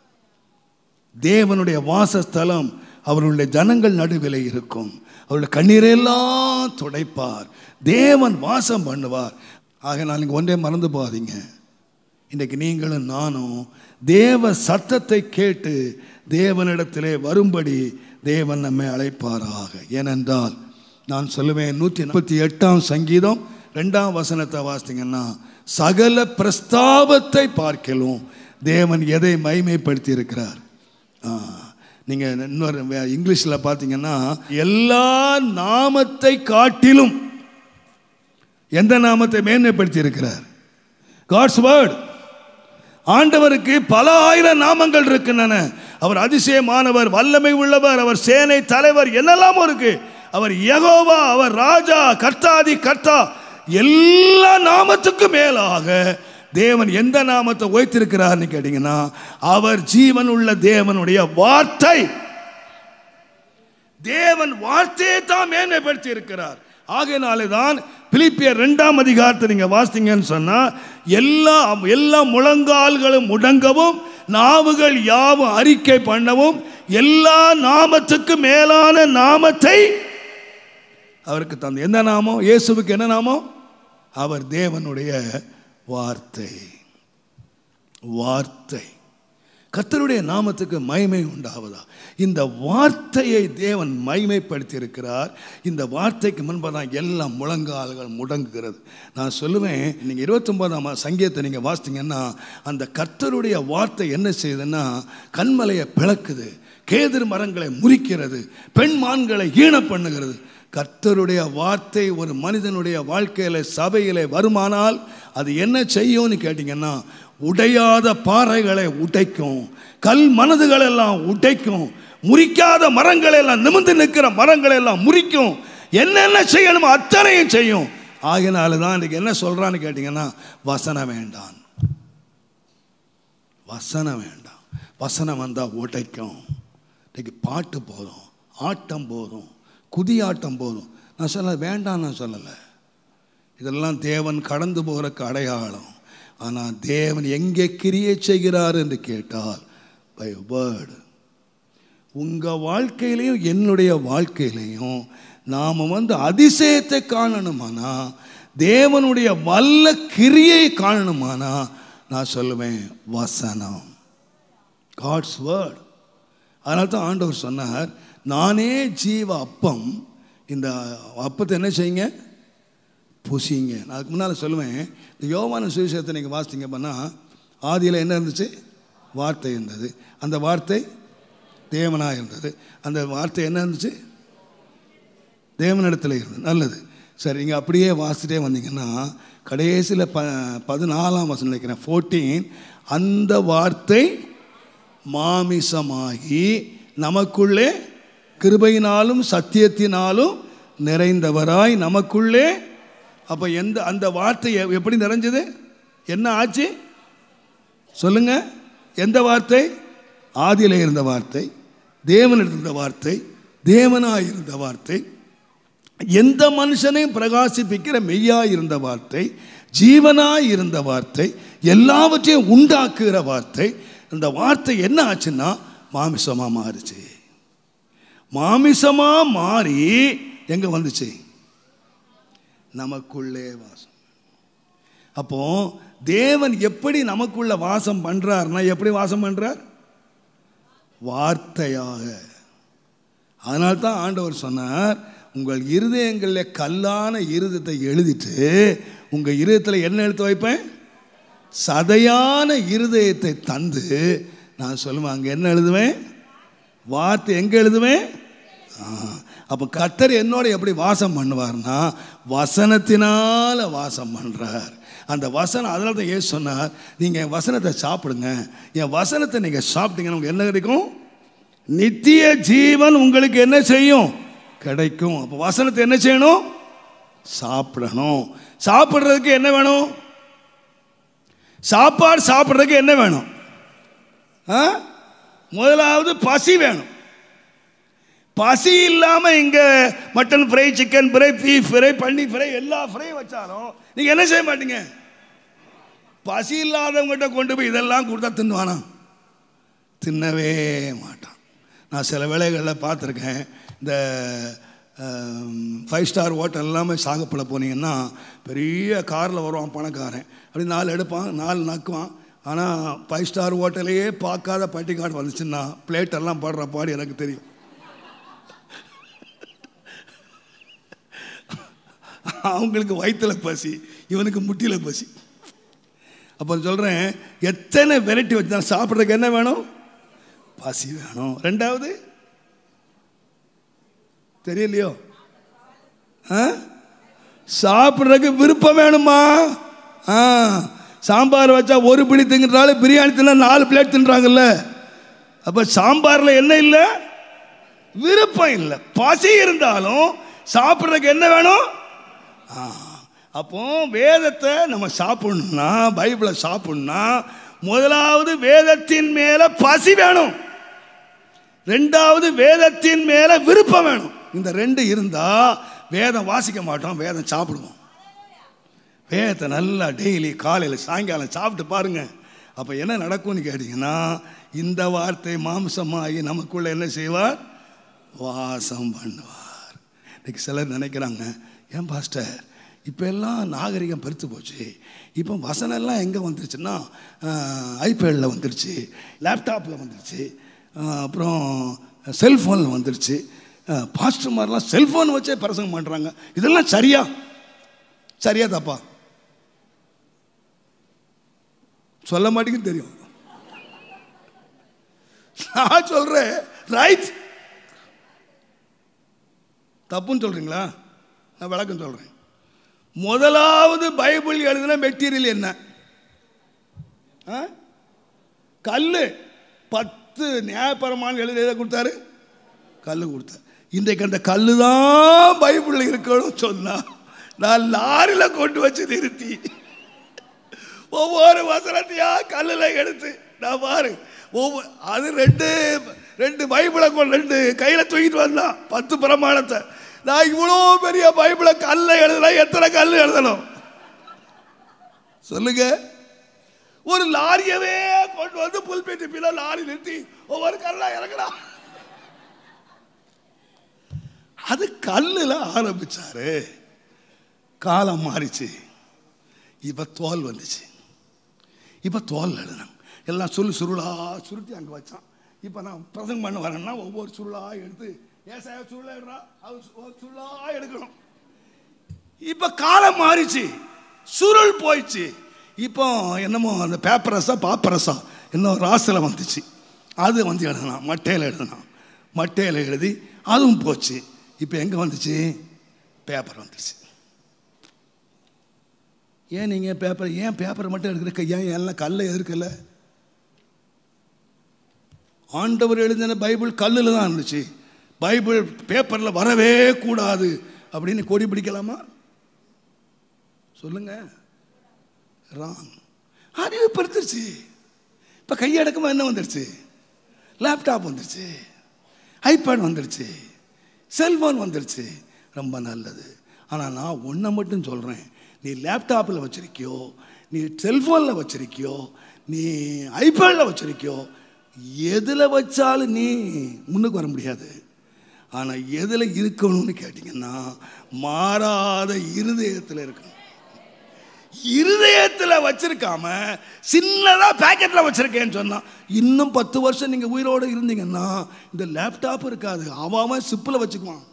தேவனுடைய வாசஸ்தலம் அவர்களுடைய ஜனங்கள் நடுவில் இருக்கும். அவருடைய கண்ணீரெல்லாம் துடைப்பார். தேவன் வாசம் பண்ணுவார். நான் நீங்கள் ஒன்றே மறந்து போகாதீங்க. இன்றைக்கு நீங்களும் நானும் தேவ சத்தத்தை கேட்டு தேவனிடத்திலே வரும்படி தேவன் நம்மை அழைப்பாராக. ஏனென்றால் நான் சொல்லுவேன் நூற்றி நாற்பத்தி எட்டாம் சங்கீதம் ரெண்டாம் வசனத்தை வாசித்தீங்கன்னா சகல பிரஸ்தாபத்தை பார்க்கலும் தேவன் எதை மைமைப்படுத்தி இருக்கிறார் நீங்கள் இன்னொரு இங்கிலீஷில் பார்த்தீங்கன்னா எல்லா நாமத்தை காட்டிலும் எந்த நாமத்தை மேன்மைப்படுத்தி இருக்கிறார் காட்ஸ் வேர்டு ஆண்டவருக்கு பல ஆயிரம் நாமங்கள் இருக்கின்றன. அவர் அதிசயமானவர் வல்லமை உள்ளவர் அவர் சேனை தலைவர் என்னெல்லாமோ இருக்கு. அவர் யகோவா அவர் ராஜா கர்த்தாதி கர்த்தா எல்லா நாமத்துக்கும் மேலாக தேவன் எந்த நாமத்தை ஓய்த்திருக்கிறார்னு கேட்டீங்கன்னா அவர் ஜீவன் உள்ள தேவனுடைய வார்த்தை. தேவன் வார்த்தையை தான் மேன்மைப்படுத்தி இருக்கிறார் ஆகையினாலே தான் பிலிப்பியர் ரெண்டாம் அதிகாரத்தை நீங்க வாசித்தீங்கன்னு சொன்னா எல்லா எல்லா முழங்கால்களும் முடங்கவும் நாவுகள் யாவும் அறிக்கை பண்ணவும் எல்லா நாமத்துக்கு மேலான நாமத்தை அவருக்கு தந்த. எந்த நாமம்? இயேசுவுக்கு என்ன நாமம்? அவர் தேவனுடைய வார்த்தை. வார்த்தை. கர்த்தருடைய நாமத்துக்கு மகிமை உண்டாவதா? இந்த வார்த்தையை தேவன் மகிமைப்படுத்தி இருக்கிறார் இந்த வார்த்தைக்கு முன்பதான் எல்லா முழங்கால்கள் முடங்குகிறது. நான் சொல்லுவேன் நீங்கள் இருபத்தொம்போதாம் சங்கீதத்தை நீங்கள் வாசித்தீங்கன்னா அந்த கர்த்தருடைய வார்த்தை என்ன செய்யுதுன்னா கண்மலையை பிளக்குது கேதிர் மரங்களை முறிக்கிறது பெண் மான்களை ஈன பண்ணுகிறது. கர்த்தருடைய வார்த்தை ஒரு மனிதனுடைய வாழ்க்கையில் சபையில் வருமானால் அது என்ன செய்யும்னு கேட்டிங்கன்னா உடையாத பாறைகளை உடைக்கும். கல் மனதுகள் எல்லாம் உடைக்கும். முறிக்காத மரங்களை எல்லாம் நிமிர்ந்து நிற்கிற மரங்களை எல்லாம் முறிக்கும். என்னென்ன செய்யணுமோ அத்தனையும் செய்யும். ஆகினால தான் இன்றைக்கி என்ன சொல்கிறான்னு கேட்டிங்கன்னா வசனம் வேண்டாம். வசனம் வேண்டாம். வசனம் வந்தால் உடைக்கும். இன்றைக்கி பாட்டு போதும் ஆட்டம் போதும் குதி ஆட்டம் போதும். நான் சொல்ல வேண்டாம் நான் சொல்லலை. இதெல்லாம் தேவன் கடந்து போகிறக்கு அடையாளம். ஆனால் தேவன் எங்கே கிரியை செய்கிறார் என்று கேட்டால் பை வேர்டு உங்கள் வாழ்க்கையிலையும் என்னுடைய வாழ்க்கையிலையும் நாம் வந்து அதிசயத்தை காணணுமானா தேவனுடைய வல்ல கிரியை காணணுமானா நான் சொல்லுவேன் வசனம். காட்ஸ் வேர்ட் அதனால தான் ஆண்டவர் சொன்னார் நானே ஜீவ அப்பம். இந்த அப்பத்தை என்ன செய்யுங்க? புசிங்க. நான் அதுக்கு முன்னால் சொல்லுவேன் இந்த யோவான சுவிசேஷத்தை நீங்கள் வாசித்தீங்க அப்படின்னா ஆதியில் என்ன இருந்துச்சு? வார்த்தை இருந்தது. அந்த வார்த்தை தேவனாக இருந்தது. அந்த வார்த்தை என்ன இருந்துச்சு? தேவனிடத்தில் இருந்தது. நல்லது. சரி நீங்கள் அப்படியே வாசிட்டே வந்தீங்கன்னா கடைசியில் ப பதினாலாம் வசனம் நினைக்கிறேன். ஃபோர்டீன் அந்த வார்த்தை மாமிசமாகி நமக்குள்ளே கிருபையினாலும் சத்தியத்தினாலும் நிறைந்தவராய் நமக்குள்ளே அப்போ எந்த அந்த வார்த்தை எப்படி நிறைஞ்சது? என்ன ஆச்சு? சொல்லுங்க. எந்த வார்த்தை? ஆதியில் இருந்த வார்த்தை தேவன் இருந்த வார்த்தை தேவனாக இருந்த வார்த்தை. எந்த மனுஷனையும் பிரகாசிப்பிக்கிற மெய்யாக இருந்த வார்த்தை ஜீவனாக இருந்த வார்த்தை எல்லாவற்றையும் உண்டாக்குகிற வார்த்தை. இந்த வார்த்தை என்ன ஆச்சுன்னா மாமிசமாக மாறுச்சு. மாமிசமாக மாறி எங்கே வந்துச்சு? நமக்குள்ளே வாசம். அப்போ தேவன் எப்படி நமக்குள்ள வாசம் பண்றாருன்னா எப்படி வாசம் பண்றார்? வார்த்தையாக. அதனால்தான் ஆண்டவர் சொன்னார் உங்கள் இருதயங்களில் கல்லான இருதயத்தை எழுதிட்டு உங்கள் இருதயத்தில் என்ன எழுத்து வைப்பேன்? சதையான இருதயத்தை தந்து நான் சொல்லுவேன் அங்கே என்ன எழுதுவேன்? வார்த்தை எங்கே எழுதுவேன்? அப்போ கர்த்தர் என்னோட எப்படி வாசம் பண்ணுவார்னா வசனத்தினால் வாசம் பண்ணுறார் அந்த வசனம் அதனால தான் ஏன் சொன்னார் நீங்கள் என் வசனத்தை சாப்பிடுங்க. என் வசனத்தை நீங்கள் சாப்பிட்டீங்கன்னா உங்களுக்கு என்ன கிடைக்கும்? நித்திய ஜீவன் உங்களுக்கு என்ன செய்யும்? கிடைக்கும். அப்போ வசனத்தை என்ன செய்யணும்? சாப்பிடணும். சாப்பிட்றதுக்கு என்ன வேணும்? சாப்பாடு சாப்பிட்றதுக்கு என்ன வேணும்? ஆ? முதலாவது பசி வேணும். பசி இல்லாமல் இங்கே mutton fry chicken fry beef fry பன்னி ஃப்ரை எல்லா ஃப்ரை வச்சாலும் நீங்கள் என்ன செய்ய மாட்டீங்க? பசி இல்லாதவங்ககிட்ட கொண்டு போய் இதெல்லாம் கொடுத்தா தின்னுவானா? தின்னவே மாட்டான். நான் சில வேளைகளில் பார்த்துருக்கேன். இந்த ஃபைவ் ஸ்டார் ஹோட்டல் எல்லாமே சாகப்பட போனீங்கன்னா பெரிய காரில் வருவான் பணக்காரன். அப்படி நாலு எடுப்பான் நாலு நக்குவான். ஆனால் ஃபைவ் ஸ்டார் ஹோட்டலையே பார்க்காத பட்டிக்காடு வந்துச்சுன்னா பிளேட்டெல்லாம் போடுற பாடு எனக்கு தெரியும். அவங்களுக்கு வயிற்றில் பசி இவனுக்கு முட்டியில் பசி. அப்போ சொல்கிறேன் எத்தனை வெரைட்டி வச்சு சாப்பிட்றதுக்கு என்ன வேணும்? பசி வேணும். ரெண்டாவது தெரியலையோ? ஆ? சாப்பிட்றதுக்கு விருப்பம் வேணுமா? ஆ. சாம்பார் வச்சா ஒரு பிடி திங்கிறாலும் பிரியாணி தின்னா நாலு பிளேட் தின்றாங்கல்ல. அப்போ சாம்பாரில் என்ன இல்லை? விருப்பம் இல்லை. பசி இருந்தாலும் சாப்பிட்றதுக்கு என்ன வேணும்? அப்போ வேதத்தை நம்ம சாப்பிடணும்னா பைபிளை சாப்பிடணும்னா முதலாவது வேதத்தின் மேல பசி வேணும். ரெண்டாவது வேதத்தின் மேல விருப்பம் வேணும். இந்த ரெண்டு இருந்தா வேதம் வாசிக்க மாட்டோம் வேதம் சாப்பிடுவோம். வேதத்தை நல்லா டெய்லி காலையில் சாயங்காலம் சாப்பிட்டு பாருங்க. அப்போ என்ன நடக்கும்னு கேட்டிங்கன்னா இந்த வார்த்தை மாம்சமாகி நமக்குள்ள என்ன செய்வார்? வாசம் பண்ணுவார். இன்னைக்கு சிலர் நினைக்கிறாங்க ஏன் பாஸ்டர் இப்போ எல்லாம் நாகரிகம் பெருத்து போச்சு. இப்போ வசனம் எல்லாம் எங்கே வந்துருச்சுன்னா ஐபேடில் வந்துருச்சு லேப்டாப்பில் வந்துருச்சு அப்புறம் செல்ஃபோனில் வந்துருச்சு. பாஸ்டர் மாதிரிலாம் செல்ஃபோன் வச்சே பிரசங்கம் பண்ணுறாங்க இதெல்லாம் சரியா? சரியா தப்பா? சொல்ல மாட்டேங்குன்னு தெரியும். நான் சொல்கிறேன் ரைட் தப்புன்னு சொல்கிறீங்களா நான் விளக்கம் சொல்கிறேன் முதலாவது பைபிள் எழுதின மெட்டீரியல் என்ன? ஆ? பத்து நியாயபரமான எழுதி எதை கொடுத்தாரு? கல் கொடுத்தாரு. இன்றைக்கு அந்த கல்லு தான் பைபிளில் இருக்கணும்னு சொன்னால் நான் லாரியில் கொண்டு வச்சு நிறுத்தி ஒவ்வொரு வசனத்தையா கல்லில் எடுத்து நான் பாரு ஒவ்வொரு அது ரெண்டு ரெண்டு பைபிளை கொண்டு ரெண்டு கையில் தூக்கிட்டு வந்தான் பத்து பிரமாணத்தை. நான் இவ்வளோ பெரிய பைபிளை கல்ல எழுதலாம் எத்தனை கல் எழுதணும்? சொல்லுங்க. ஒரு லாரியவே கொண்டு வந்து புல்பேட்டி பிள்ளை லாரி நிறுத்தி ஒவ்வொரு கல்லா இறங்கலாம் அது கல்லுல ஆரம்பிச்சாரு. காலம் மாறிச்சு. இப்ப தோல் வந்துச்சு. இப்போ தோல் எழுதணும். எல்லாம் சொல்லு சுருளா சுருட்டி அங்கே வச்சான். இப்போ நான் பிரசங்கம் பண்ண வரேன்னா ஒவ்வொரு சுருளாக எடுத்து ஏசாய சுருளா அவர் சுருளா எடுக்கணும். இப்போ காலம் மாறிச்சு. சுருள் போயிடுச்சு இப்போ என்னமோ அந்த பேப்பரஸா பாப்பரஸா இன்னும் ராசில் வந்துச்சு. அது வந்து எழுதலாம். மட்டையில் எழுதலாம். மட்டையில் எழுதி அதுவும் போச்சு. இப்போ எங்கே வந்துச்சு? பேப்பர் வந்துச்சு ஏன் நீங்கள் பேப்பர் ஏன் பேப்பர் மட்டும் எடுக்கிறக்க ஏன் எல்லாம் கல்லை எதிர்க்கல? ஆண்டவர் எழுதின பைபிள் கல்லில் தான் இருந்துச்சு. பைபிள் பேப்பரில் வரவே கூடாது அப்படின்னு கொடி பிடிக்கலாமா? சொல்லுங்க. ராங் அறிவு பெருத்துருச்சு இப்போ கையடக்கமாக என்ன வந்துடுச்சு லேப்டாப் வந்துடுச்சு ஐபேட் வந்துடுச்சு செல்ஃபோன் வந்துடுச்சு ரொம்ப நல்லது. ஆனால் நான் ஒன்றை மட்டும் சொல்கிறேன் நீ லேப்டாப்பில் வச்சிருக்கியோ நீ செல்ஃபோனில் வச்சிருக்கியோ நீ ஐபேடில் வச்சிருக்கியோ எதில் வச்சாலும் நீ முன்னுக்கு வர முடியாது. ஆனால் எதில் இருக்கணும்னு கேட்டிங்கன்னா மாறாத இருதயத்தில் இருக்கணும். இருதயத்தில் வச்சிருக்காம சின்னதாக பேக்கெட்டில் வச்சுருக்கேன்னு சொன்னால் இன்னும் பத்து வருஷம் நீங்கள் உயிரோடு இருந்தீங்கன்னா இந்த லேப்டாப் இருக்காது. அவன் சிப்பில் வச்சுக்குவான்.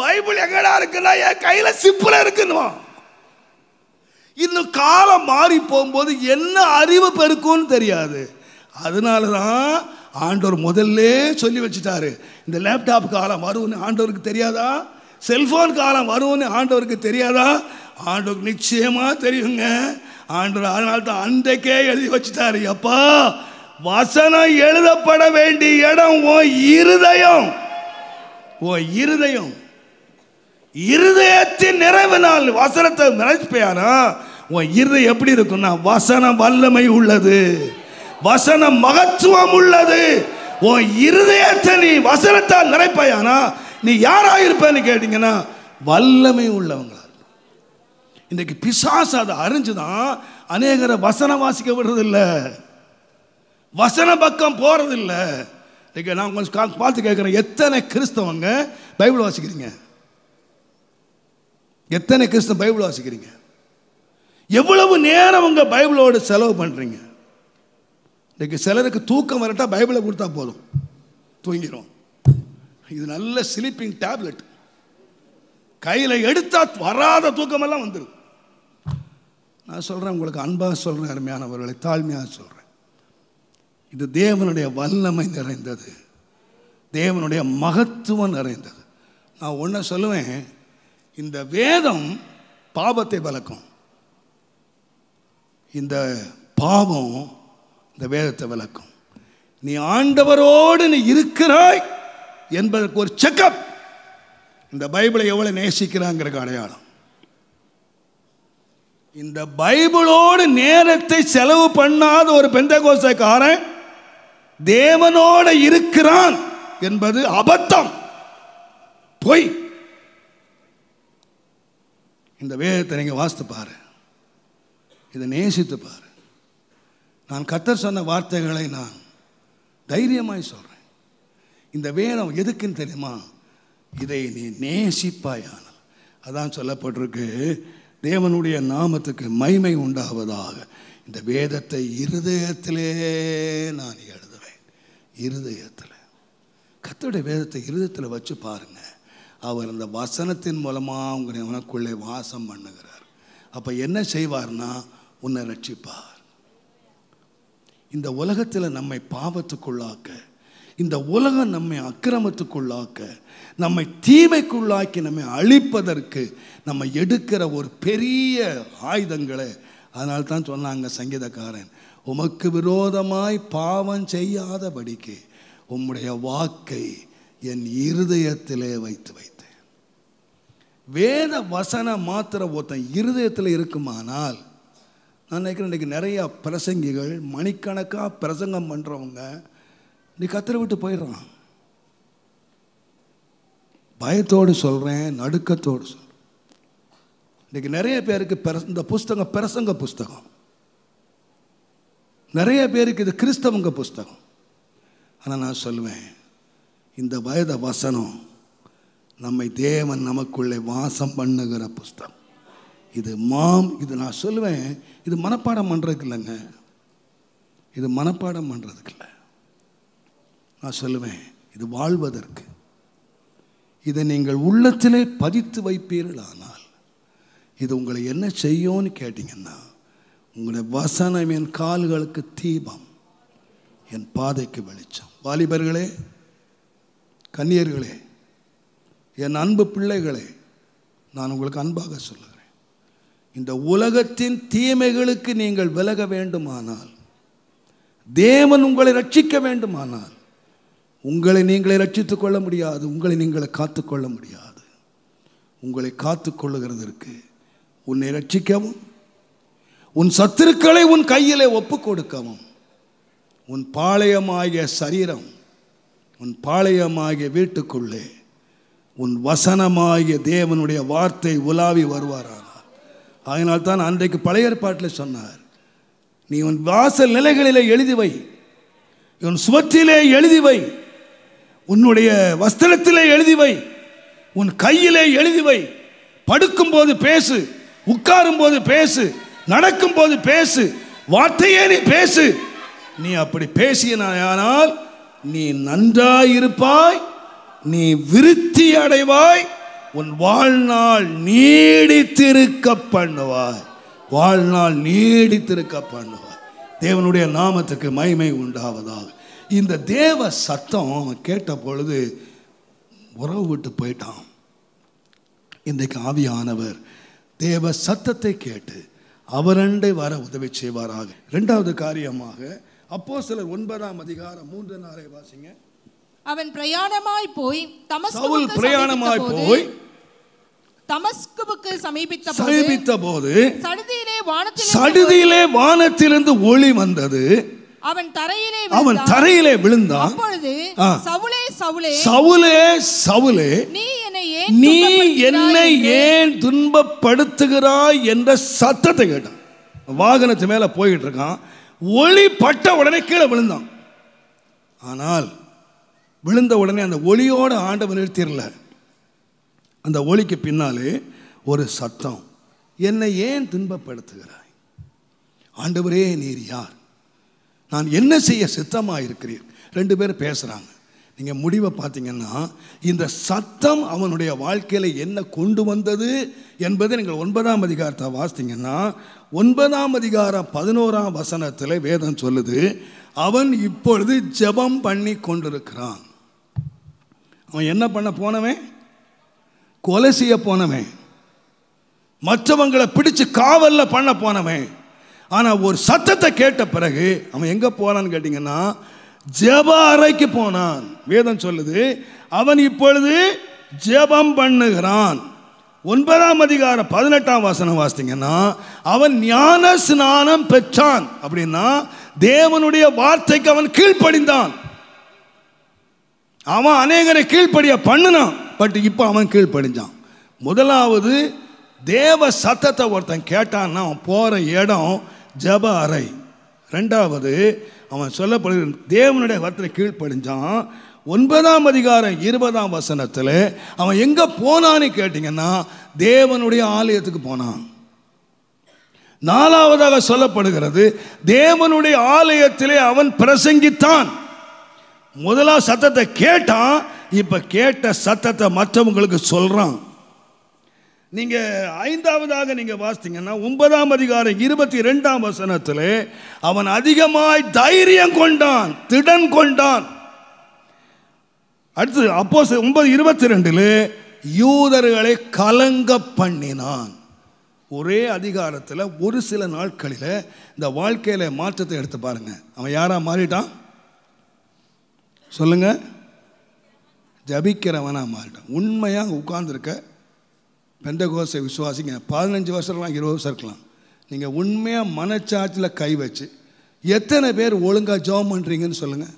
பைபிள் எங்கடா இருக்குன்னா என் கையில் சிப்பில் இருக்குன்னுவான். இன்னும் காலம் மாறி போகும்போது என்ன அறிவு பெருக்கும்னு தெரியாது. அதனால தான் ஆண்டவர் முதல்ல சொல்லி வச்சுட்டாரு. இந்த லேப்டாப் காலம் வரும்னு ஆண்டவருக்கு தெரியாதா? செல்ஃபோன் காலம் வரும்னு ஆண்டவருக்கு தெரியாதா? ஆண்டவருக்கு நிச்சயமாக தெரியுங்க. ஆண்டவர் அதனால தான் அன்றைக்கே எழுதி வச்சுட்டாரு. அப்பா வசனம் எழுதப்பட வேண்டிய இடம் ஓ இருதயம். ஓ இருதயம். இருதயத்தின் நிறைவினால் வசனத்தை நினைப்பையானா உன் இருதயம் எப்படி இருக்கும்னா வசனம் வல்லமை உள்ளது. வசனம் மகத்துவம் உள்ளது. உன் இருதயத்தை நீ வசனத்தால் நிறைப்பாயானா நீ யாராக இருப்பேன்னு கேட்டீங்கன்னா வல்லமை உள்ளவங்களா இன்னைக்கு பிசாசு அதை அறிஞ்சுதான் அநேகரை வசனம் வாசிக்க விடுறதில்ல. வசன பக்கம் போறதில்ல. இன்றைக்கி நான் கொஞ்சம் கா- பார்த்து கேட்குறேன். எத்தனை கிறிஸ்தவங்க பைபிள் வாசிக்கிறீங்க? எத்தனை கிறிஸ்தவ பைபிள் வாசிக்கிறீங்க? எவ்வளவு நேரம் உங்கள் பைபிளோடு செலவு பண்ணுறீங்க இன்னைக்கு சிலருக்கு தூக்கம் வரட்டா பைபிளை கொடுத்தா போதும். தூங்கிடும் இது நல்ல ஸ்லீப்பிங் டேப்லெட் கையில் எடுத்தா வராத தூக்கமெல்லாம் வந்துடும் நான் சொல்கிறேன் உங்களுக்கு அன்பாக சொல்கிறேன் அருமையானவர்களை தாழ்மையாக சொல்கிறேன் இது தேவனுடைய வல்லமை நிறைந்தது. தேவனுடைய மகத்துவம் நிறைந்தது. நான் ஒன்று சொல்லுவேன் இந்த வேதம் பாவத்தை விளக்கும் இந்த பாவம் இந்த வேதத்தை விளக்கும். நீ ஆண்டவரோடு நீ இருக்கிறாய் என்பதற்கு ஒரு செக்கப் இந்த பைபிளை எவ்வளோ நேசிக்கிறாங்கிறக்கு அடையாளம். இந்த பைபிளோடு நேரத்தை செலவு பண்ணாத ஒரு பெந்தகோசக்காரன் தேவனோட இருக்கிறான் என்பது அபத்தம். பொய். இந்த வேதத்தை நீங்கள் வாசித்து பாரு. இதை நேசித்து பாரு. நான் கத்தர் சொன்ன வார்த்தைகளை நான் தைரியமாய் சொல்கிறேன் இந்த வேதம் எதுக்குன்னு தெரியுமா? இதை நீ நேசிப்பாயான அதான் சொல்லப்பட்டிருக்கு தேவனுடைய நாமத்துக்கு மைமை உண்டாவதாக. இந்த வேதத்தை இருதயத்திலே நான் எழுதுவேன். இருதயத்தில். கர்த்தருடைய வேதத்தை இருதயத்தில் வச்சு பாருங்கள் அவர் அந்த வசனத்தின் மூலமாக உங்களை உனக்குள்ளே வாசம் பண்ணுகிறார். அப்போ என்ன செய்வார்னா? உன்னை ரட்சிப்பார். இந்த உலகத்தில் நம்மை பாவத்துக்குள்ளாக்க இந்த உலகம் நம்மை அக்கிரமத்துக்குள்ளாக்க நம்மை தீமைக்குள்ளாக்கி நம்மை அழிப்பதற்கு நம்ம எடுக்கிற ஒரு பெரிய ஆயுதங்களை அதனால தான் சொன்னாங்க சங்கீதக்காரன். உமக்கு விரோதமாய் பாவம் செய்யாதபடிக்கு உம்முடைய வாக்கை என் இருதயத்திலே வைத்து வைத்தேன். வேத வசன மாத்திர ஒருத்தன் இருதயத்தில் இருக்குமானால் நான் நினைக்கிறேன் இன்றைக்கி நிறைய பிரசங்கிகள் மணிக்கணக்காக பிரசங்கம் பண்ணுறவங்க நீ கத்திர விட்டு போயிடுறான். பயத்தோடு சொல்கிறேன் நடுக்கத்தோடு சொல்கிறேன் இன்றைக்கி நிறைய பேருக்கு பெர- இந்த புஸ்தகம் பிரசங்க புஸ்தகம். நிறைய பேருக்கு இது கிறிஸ்தவங்க புஸ்தகம். ஆனால் நான் சொல்லுவேன் இந்த வயத வசனம் நம்மை தேவன் நமக்குள்ளே வாசம் பண்ணுகிற புஸ்தகம். இது மாம் இது நான் சொல்லுவேன் இது மனப்பாடம் பண்ணுறதுக்கு இல்லைங்க. இது மனப்பாடம் பண்ணுறதுக்கு இல்லை. நான் சொல்லுவேன் இது வாழ்வதற்கு. இதை நீங்கள் உள்ளத்திலே பதித்து வைப்பீர்களானால் இது உங்களை என்ன செய்யும்னு கேட்டிங்கன்னா உங்களுடைய வசனம் என் கால்களுக்கு தீபம் என் பாதைக்கு வெளிச்சம். வாலிபர்களே கன்னியர்களே என் அன்பு பிள்ளைகளே நான் உங்களுக்கு அன்பாக சொல்லுகிறேன். இந்த உலகத்தின் தீமைகளுக்கு நீங்கள் விலக வேண்டுமானால் தேவன் உங்களை ரட்சிக்க வேண்டுமானால் உங்களை நீங்களே ரட்சித்துக் கொள்ள முடியாது உங்களை நீங்களை காத்துக்கொள்ள முடியாது. உங்களை காத்துக்கொள்ளுகிறதற்கு உன்னை ரட்சிக்கவும் உன் சத்துருக்களை உன் கையிலே ஒப்பு கொடுக்கவும் உன் பாளையமாகிய சரீரம் உன் பாளையமாகிய வீட்டுக்குள்ளே உன் வசனமாகிய தேவனுடைய வார்த்தை உலாவி வருவாரான் அதனால் தான் அன்றைக்கு பழைய ஏற்பாட்டில் சொன்னார் நீ உன் வாசல் நிலைகளிலே எழுதி வை. உன் சுவற்றிலே எழுதி வை. உன்னுடைய வஸ்திரத்திலே எழுதி வை. உன் கையிலே எழுதி வை. படுக்கும்போது பேசு. உட்காரும் போது பேசு. நடக்கும்போது பேசு. வார்த்தையே நீ பேசு. நீ அப்படி பேசினாயானால் நீ நன்றாயிருப்பாய். நீ விருத்தி அடைவாய். உன் வாழ்நாள் நீடித்திருக்க பண்ணுவார் வாழ்நாள் நீடித்திருக்க பண்ணுவார் தேவனுடைய நாமத்துக்கு மகிமை உண்டாவதாக. இந்த தேவ சத்தம் அவன் கேட்ட பொழுது உறவு விட்டு போயிட்டான். இன்றைக்கு ஆவியானவர் தேவ சத்தத்தை கேட்டு அவரண்டை வர உதவி செய்வாராக. இரண்டாவது காரியமாக அப்போ சிலர் ஒன்பதாம் அதிகாரம் மூன்று நாளை வாசிங்க.
அவன் பிரயாணமாய் போய் தமஸ்குவுக்கு
பிரயாணமாய் போய்
தமஸ்குவுக்கு சமீபித்த போது
சமீபித்த போது
சடுதியிலே வானத்தில்
சடுதியிலே வானத்திலிருந்து ஒளி வந்தது.
அவன் தரையிலே
அவன். தரையிலே விழுந்தான்.
அப்பொழுது. சவுலே சவுலே
சவுலே சவுலே
நீ என்னை ஏன்
நீ என்னை ஏன் துன்பப்படுத்துகிறாய் என்ற சத்தத்தை கேட்டான். வாகனத்து மேல போயிட்டு இருக்கான். ஒளி பட்ட உடனே கீழே விழுந்தான். ஆனால் விழுந்த உடனே அந்த ஒளியோடு ஆண்டவன் நிறுத்திடல. அந்த ஒளிக்கு பின்னாலே ஒரு சத்தம். என்னை ஏன் துன்பப்படுத்துகிறாய்? ஆண்டவரே நீர் யார்? நான் என்ன செய்ய சித்தமாக இருக்கிறீர் ரெண்டு பேரும் பேசுகிறாங்க நீங்கள் முடிவை பார்த்தீங்கன்னா இந்த சத்தம் அவனுடைய வாழ்க்கையில் என்ன கொண்டு வந்தது என்பதை நீங்கள் ஒன்பதாம் அதிகாரத்தை வாசித்தீங்கன்னா ஒன்பதாம் அதிகாரம் பதினோராம் வசனத்தில் வேதம் சொல்லுது அவன் இப்பொழுது ஜெபம் பண்ணி கொண்டிருக்கிறான் அவன் என்ன பண்ண போனவன்? கொலை செய்ய போனவன். மற்றவங்களை பிடிச்சு காவலில் பண்ண போனவன். ஆனால் ஒரு சத்தத்தை கேட்ட பிறகு அவன் எங்கே போனான்னு கேட்டிங்கன்னா ஜெப அறைக்கு போனான். வேதம் சொல்லுது அவன் இப்பொழுது ஜெபம் பண்ணுகிறான். ஒன்பதாம் அதிகாரம் பதினெட்டாம் வாசனம் வாசித்தீங்கன்னா அவன் ஞான ஸ்நானம் பெற்றான். அப்படின்னா தேவனுடைய வார்த்தைக்கு அவன் கீழ்ப்படிந்தான். அவன் அநேகரை கீழ்ப்படிய பண்ணினான் பட் இப்போ அவன் கீழ்ப்படிஞ்சான். முதலாவது தேவ சத்தத்தை ஒருத்தன் கேட்டான்னா அவன் போகிற இடம் ஜப அறை. ரெண்டாவது அவன் சொல்லப்படுகிற தேவனுடைய வார்த்தை கீழ்ப்படிஞ்சான். ஒன்பதாம் அதிகாரம் இருபதாம் வசனத்தில் அவன் எங்கே போனான்னு கேட்டிங்கன்னா தேவனுடைய ஆலயத்துக்கு போனான். நாலாவதாக சொல்லப்படுகிறது தேவனுடைய ஆலயத்திலே அவன் பிரசங்கித்தான். முதலாவது சத்தத்தை கேட்டான் இப்ப கேட்ட சத்தத்தை மற்றவங்களுக்கு சொல்றான். நீங்க ஐந்தாவதாக நீங்க வாசித்தீங்கன்னா ஒன்பதாம் அதிகாரம் இருபத்தி ரெண்டாம் வசனத்தில் அவன் அதிகமாய் தைரியம் கொண்டான் திடன் கொண்டான். அடுத்து அப்போ ஒன்பது இருபத்தி ரெண்டில் யூதர்களை கலங்க பண்ணினான். ஒரே அதிகாரத்தில் ஒரு சில நாட்களில் இந்த வாழ்க்கையில மாற்றத்தை எடுத்து பாருங்க. அவன் யாரா மாறிட்டான்? சொல்லுங்க. ஜபிக்கிறவனாக மாறிட்டான். உண்மையாக உட்கார்ந்துருக்க? பெண்டகோசை விசுவாசிங்க. பதினஞ்சு வருஷம்லாம் இருபது வருஷம் இருக்கலாம். நீங்கள் உண்மையாக மனச்சாட்சியில் கை வச்சு எத்தனை பேர் ஒழுங்காக ஜெபம் பண்ணுறீங்கன்னு சொல்லுங்கள்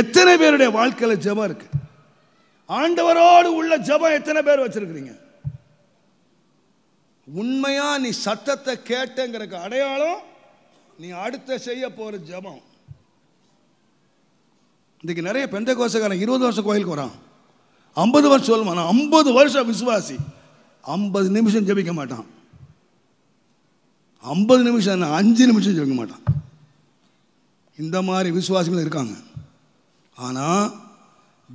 எத்தனை பேருடைய வாழ்க்கையில் ஜெபம் இருக்கு? ஆண்டவரோடு உள்ள ஜெபம் எத்தனை பேர் வச்சுருக்குறீங்க? உண்மையாக நீ சத்தத்தை கேட்டங்கிறக்கு அடையாளம் நீ அடுத்த செய்ய போகிற ஜெபம். இன்னைக்கு நிறைய பெந்த கோசக்காரன் இருபது வருஷம் கோயிலுக்கு வரான். ஐம்பது வருஷம் சொல்லுவான் நான் ஐம்பது வருஷம் விசுவாசி. ஐம்பது நிமிஷம் ஜெபிக்க மாட்டான். ஐம்பது நிமிஷம் அஞ்சு நிமிஷம் ஜெபிக்க மாட்டான். இந்த மாதிரி விசுவாசிகள் இருக்காங்க. ஆனால்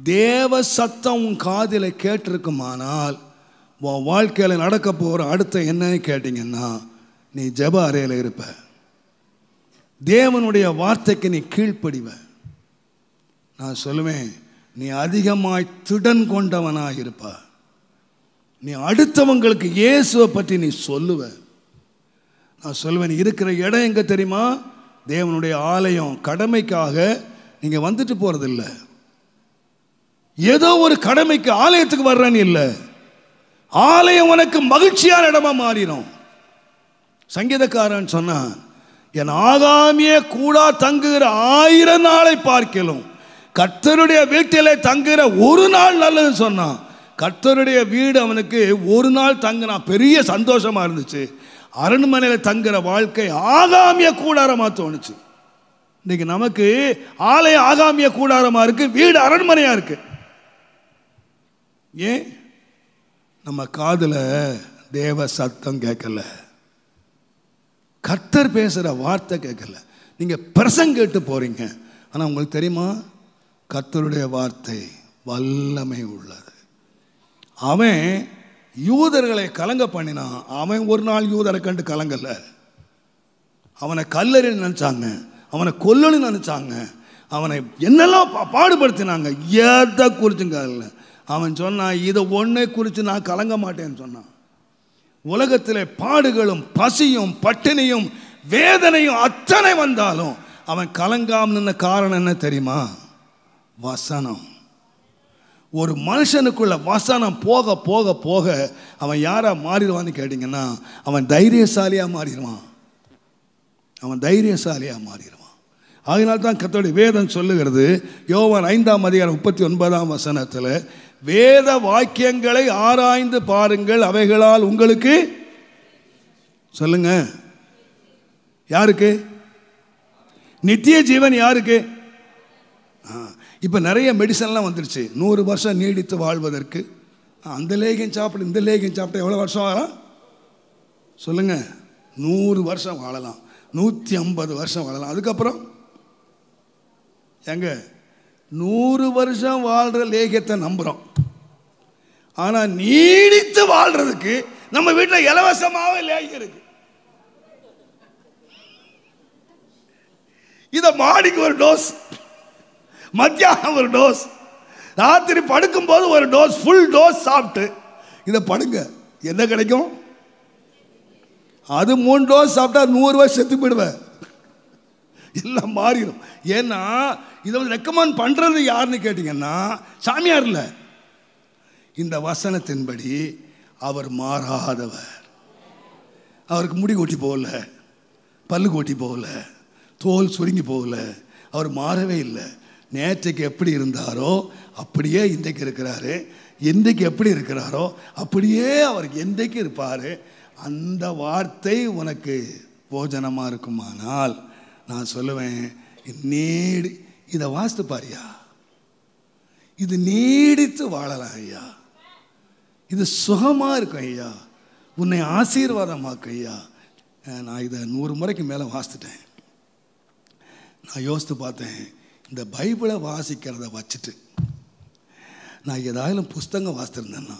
தேவ சத்தம் உன் காதில் கேட்டிருக்குமானால் உன் வாழ்க்கையில் நடக்க போகிற அடுத்த என்னன்னு கேட்டிங்கன்னா நீ ஜெப அறையில் இருப்ப. தேவனுடைய வார்த்தைக்கு நீ கீழ்ப்படிவை. நான் சொல்லுவேன் நீ அதிகமாய் திடன் கொண்டவனாக இருப்பா. நீ அடுத்தவங்களுக்கு இயேசுவை பற்றி நீ சொல்லுவ. நான் சொல்லுவேன் நீ இருக்கிற இடம் எங்கே தெரியுமா? தேவனுடைய ஆலயம் கடமைக்காக நீங்கள் வந்துட்டு போகிறதில்ல ஏதோ ஒரு கடமைக்கு ஆலயத்துக்கு வர்றேன்னு இல்லை. ஆலயம் உனக்கு மகிழ்ச்சியான இடமா மாறிடும். சங்கீதக்காரன் சொன்னான் என் ஆகாமிய கூடா தங்குகிற ஆயிரம் நாளை பார்க்கலும். கர்த்தருடைய வீட்டிலே தங்குகிற ஒரு நாள் நல்லதுன்னு சொன்னான். கர்த்தருடைய வீடு அவனுக்கு ஒரு நாள் தங்கினா பெரிய சந்தோஷமாக இருந்துச்சு. அரண்மனையில் தங்குற வாழ்க்கை ஆகாமிய கூடாரமாக தோணுச்சு. இன்றைக்கி நமக்கு ஆலயம் ஆகாமிய கூடாரமாக இருக்குது வீடு அரண்மனையாக இருக்குது ஏன்? நம்ம காதில் தேவ சத்தம் கேட்கல. கர்த்தர் பேசுகிற வார்த்தை கேட்கல. நீங்கள் பிரசங்க கேட்டு போகிறீங்க ஆனால் உங்களுக்கு தெரியுமா? கத்தருடைய வார்த்தை வல்லமை உள்ளது. அவன் யூதர்களை கலங்க பண்ணினான். அவன் ஒரு நாள் யூதரை கண்டு கலங்கல. அவனை கல்லறின்னு நினைச்சாங்க. அவனை கொல்லணும்னு நினைச்சாங்க. அவனை என்னெல்லாம் பா- பாடுபடுத்தினாங்க. எதை குறிச்சுங்க இல்லை அவன் சொன்னான் இதை ஒன்றே குறித்து நான் கலங்க மாட்டேன்னு சொன்னான். உலகத்தில் பாடுகளும் பசியும் பட்டினியும் வேதனையும் அத்தனை வந்தாலும் அவன் கலங்காமல் நின்ன காரணம் என்ன தெரியுமா? வசனம். ஒரு மனுஷனுக்குள்ள வசனம் போக போக போக அவன் யாராக மாறிடுவான்னு கேட்டிங்கன்னா அவன் தைரியசாலியாக மாறிடுவான். அவன் தைரியசாலியாக மாறிடுவான். அதனால தான் கத்தோடைய வேதம் சொல்லுகிறது யோவான் ஐந்தாம் அதிகாரம் முப்பத்தி ஒன்பதாம் வசனத்தில் வேத வாக்கியங்களை ஆராய்ந்து பாருங்கள் அவைகளால் உங்களுக்கு சொல்லுங்க. யாருக்கு? நித்திய ஜீவன் யாருக்கு? இப்போ நிறைய மெடிசன்லாம் வந்துருச்சு. நூறு வருஷம் நீடித்து வாழ்வதற்கு. அந்த லேகியம் சாப்பிட்டு இந்த லேகியம் சாப்பிட்டா எவ்வளோ வருஷம் வாழலாம் சொல்லுங்கள் நூறு வருஷம் வாழலாம். நூற்றி ஐம்பது வருஷம் வாழலாம். அதுக்கப்புறம்? எங்க நூறு வருஷம் வாழ்கிற லேகியத்தை நம்புகிறோம் ஆனால் நீடித்து வாழ்கிறதுக்கு நம்ம வீட்டில் இலவசமாகவே லேகியம் இருக்கு. இதை மாடிக்கு ஒரு டோஸ். மத்தியானம் ஒரு டோஸ் ராத்திரி படுக்கும்போது ஒரு டோஸ் ஃபுல் டோஸ் சாப்பிட்டு. இதை படுங்க. என்ன கிடைக்கும்? அது மூணு டோஸ் சாப்பிட்டா நூறு செத்து போயிடுவேன். எல்லாம் மாறிடும். ஏன்னா இதை வந்து ரெக்கமெண்ட் பண்ணுறது யாருன்னு கேட்டிங்கன்னா சாமியார் இல்லை. இந்த வசனத்தின்படி அவர் மாறாதவர். அவருக்கு முடி கொட்டி போகல. பல்லு கொட்டி போகல. தோல் சுருங்கி போகல. அவர் மாறவே இல்லை. நேற்றைக்கு எப்படி இருந்தாரோ அப்படியே இன்றைக்கு இருக்கிறாரு. இன்றைக்கு எப்படி இருக்கிறாரோ அப்படியே அவர் என்றைக்கு இருப்பார். அந்த வார்த்தை உனக்கு போஜனமாக இருக்குமானால் நான் சொல்லுவேன் நீடி இதை வாசித்து பாரியா? இது நீடித்து வாழலாம் ஐயா. இது சுகமாக இருக்கும் ஐயா. உன்னை ஆசீர்வாதமாக்கும் ஐயா. நான் இதை நூறு முறைக்கு மேலே வாசித்துட்டேன். நான் யோசித்து பார்த்தேன் இந்த பைபிளை வாசிக்கிறத வச்சுட்டு நான் ஏதாவது புஸ்தகம் வாசித்திருந்தேன்னா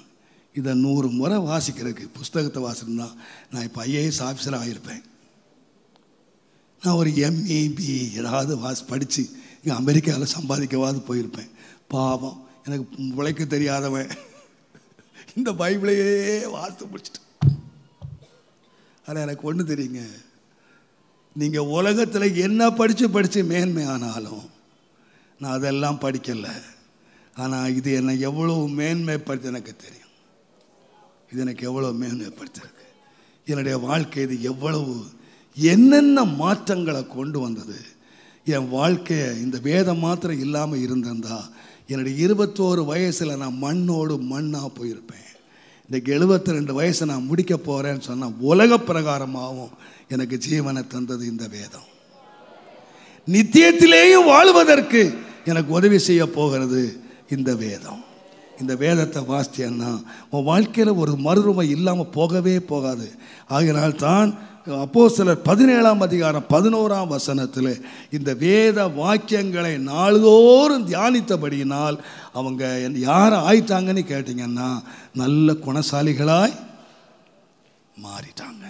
இதை நூறு முறை வாசிக்கிறதுக்கு புஸ்தகத்தை வாசிருந்தா நான் இப்போ ஐஏஎஸ் ஆஃபீஸராக ஆகியிருப்பேன் நான் ஒரு எம்ஏபி ஏதாவது வாசி படித்து இங்கே அமெரிக்காவில் சம்பாதிக்கவாது போயிருப்பேன். பாவம் எனக்கு உழைக்க தெரியாதவன். இந்த பைபிளையே வாசித்து முடிச்சுட்டு. ஆனால் எனக்கு ஒன்று தெரியுங்க. நீங்கள் உலகத்தில் என்ன படித்து படித்து மேன்மை ஆனாலும் நான் அதெல்லாம் படிக்கலை. ஆனால் இது என்னை எவ்வளோ மேன்மைப்படுத்தி எனக்கு தெரியும். இது எனக்கு எவ்வளோ மேன்மைப்படுத்திருக்கு. என்னுடைய வாழ்க்கை இது எவ்வளவு என்னென்ன மாற்றங்களை கொண்டு வந்தது. என் வாழ்க்கையை இந்த வேதம் மாத்திரம் இல்லாமல் இருந்திருந்தா என்னுடைய இருபத்தோரு வயசில் நான் மண்ணோடு மண்ணாக போயிருப்பேன். இன்றைக்கு எழுபத்தி ரெண்டு வயசை நான் முடிக்க போகிறேன்னு சொன்னால் உலக பிரகாரமாகவும் எனக்கு ஜீவனை தந்தது இந்த வேதம். நித்தியத்திலேயும் வாழ்வதற்கு எனக்கு உதவி செய்ய போகிறது இந்த வேதம். இந்த வேதத்தை வாசித்தேன்னா உன் வாழ்க்கையில் ஒரு மறுரூபம் இல்லாமல் போகவே போகாது. ஆகையினால் தான் அப்போ சிலர் பதினேழாம் அதிகாரம் பதினோராம் வசனத்தில் இந்த வேத வாக்கியங்களை நாள்தோறும் தியானித்தபடியினால் அவங்க யார் ஆயிட்டாங்கன்னு கேட்டிங்கன்னா நல்ல குணசாலிகளாய் மாறிட்டாங்க.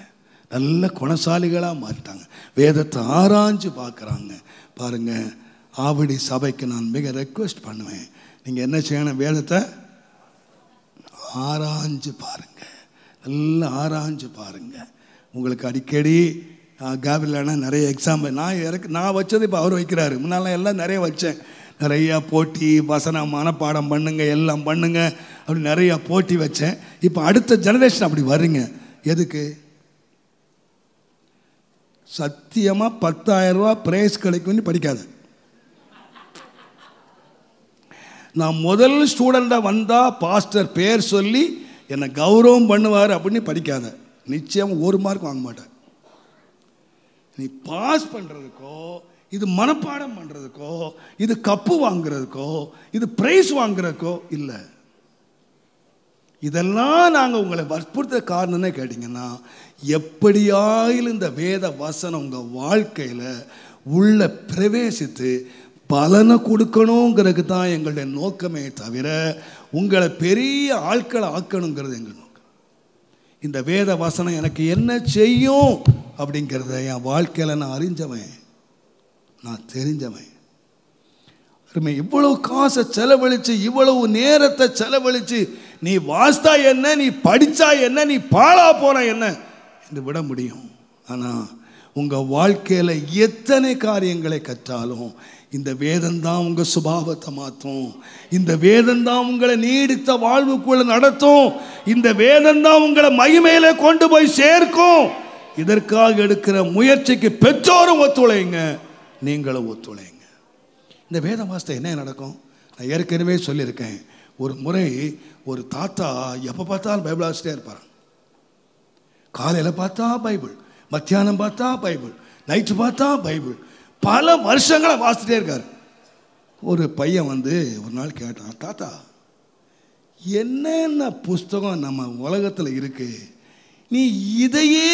நல்ல குணசாலிகளாக மாறிட்டாங்க. வேதத்தை ஆராய்ஞ்சு பார்க்குறாங்க. பாருங்க ஆவடி சபைக்கு நான் மிக ரெக்வெஸ்ட் பண்ணுவேன். நீங்கள் என்ன செய்யணும்? வேதத்தை ஆராய்ஞ்சு பாருங்கள் நல்லா ஆராய்ஞ்சு பாருங்கள் உங்களுக்கு அடிக்கடி கேபிளான நிறைய எக்ஸாம் நான் இறக்கு நான் வச்சது இப்போ அவர் வைக்கிறாரு. முன்னாலாம் எல்லாம் நிறைய வச்சேன். நிறையா போட்டி வசனம் மனப்பாடம் பண்ணுங்கள் எல்லாம் பண்ணுங்கள் அப்படி நிறையா போட்டி வச்சேன். இப்போ அடுத்த ஜெனரேஷன் அப்படி வருங்க. எதுக்கு? சத்தியமாக பத்தாயிரம் ரூபா ப்ரைஸ் கிடைக்கும்னு படிக்காது. நான் முதல் ஸ்டூடெண்ட்டாக வந்தால் பாஸ்டர் பேர் சொல்லி என்னை கௌரவம் பண்ணுவார் அப்படின்னு படிக்காத. நிச்சயம் ஒரு மார்க் வாங்க மாட்டேன். நீ பாஸ் பண்ணுறதுக்கோ இது மனப்பாடம் பண்ணுறதுக்கோ இது கப்பு வாங்குறதுக்கோ இது ப்ரைஸ் வாங்குறதுக்கோ இல்லை. இதெல்லாம் நாங்கள் உங்களை வற்புறுத்த காரணம்னே கேட்டிங்கன்னா எப்படியாயிலும் இந்த வேத வசனம் உங்கள் வாழ்க்கையில் உள்ள பிரவேசித்து பலனை கொடுக்கணுங்கிறதுக்கு தான் எங்களுடைய நோக்கமே தவிர உங்களை பெரிய ஆட்களை ஆக்கணுங்கிறது எங்கள் நோக்கம். இந்த வேத வசனம் எனக்கு என்ன செய்யும் அப்படிங்கிறத என் வாழ்க்கையில் நான் அறிஞ்சவன். நான் தெரிஞ்சவன். அருமை இவ்வளவு காசை செலவழித்து இவ்வளவு நேரத்தை செலவழித்து நீ வாஸ்தா என்ன நீ படித்தா என்ன நீ பாழா போன என்ன என்று விட முடியும். ஆனால் உங்கள் வாழ்க்கையில் எத்தனை காரியங்களை கற்றாலும் இந்த வேதம்தான் உங்கள் சுபாவத்தை மாற்றும். இந்த வேதம்தான் உங்களை நீடித்த வாழ்வுக்குள்ள நடத்தும். இந்த வேதம்தான் உங்களை மகிமையில கொண்டு போய் சேர்க்கும். இதற்காக எடுக்கிற முயற்சிக்கு பெற்றோரும் ஒத்துழைங்க நீங்களும் ஒத்துழைங்க. இந்த வேத மாசத்தை என்ன நடக்கும்? நான் ஏற்கனவே சொல்லியிருக்கேன். ஒரு முறை ஒரு தாத்தா எப்போ பார்த்தாலும் பைபிள் வாசிட்டே இருப்பார் காலையில் பார்த்தா பைபிள் மத்தியானம் பார்த்தா பைபிள் நைட்டு பார்த்தா பைபிள் பல வருஷங்களை வாசிட்டே இருக்கார். ஒரு பையன் வந்து ஒரு நாள் கேட்டான் தாத்தா என்னென்ன புஸ்தகம் நம்ம உலகத்தில் இருக்கு? நீ இதையே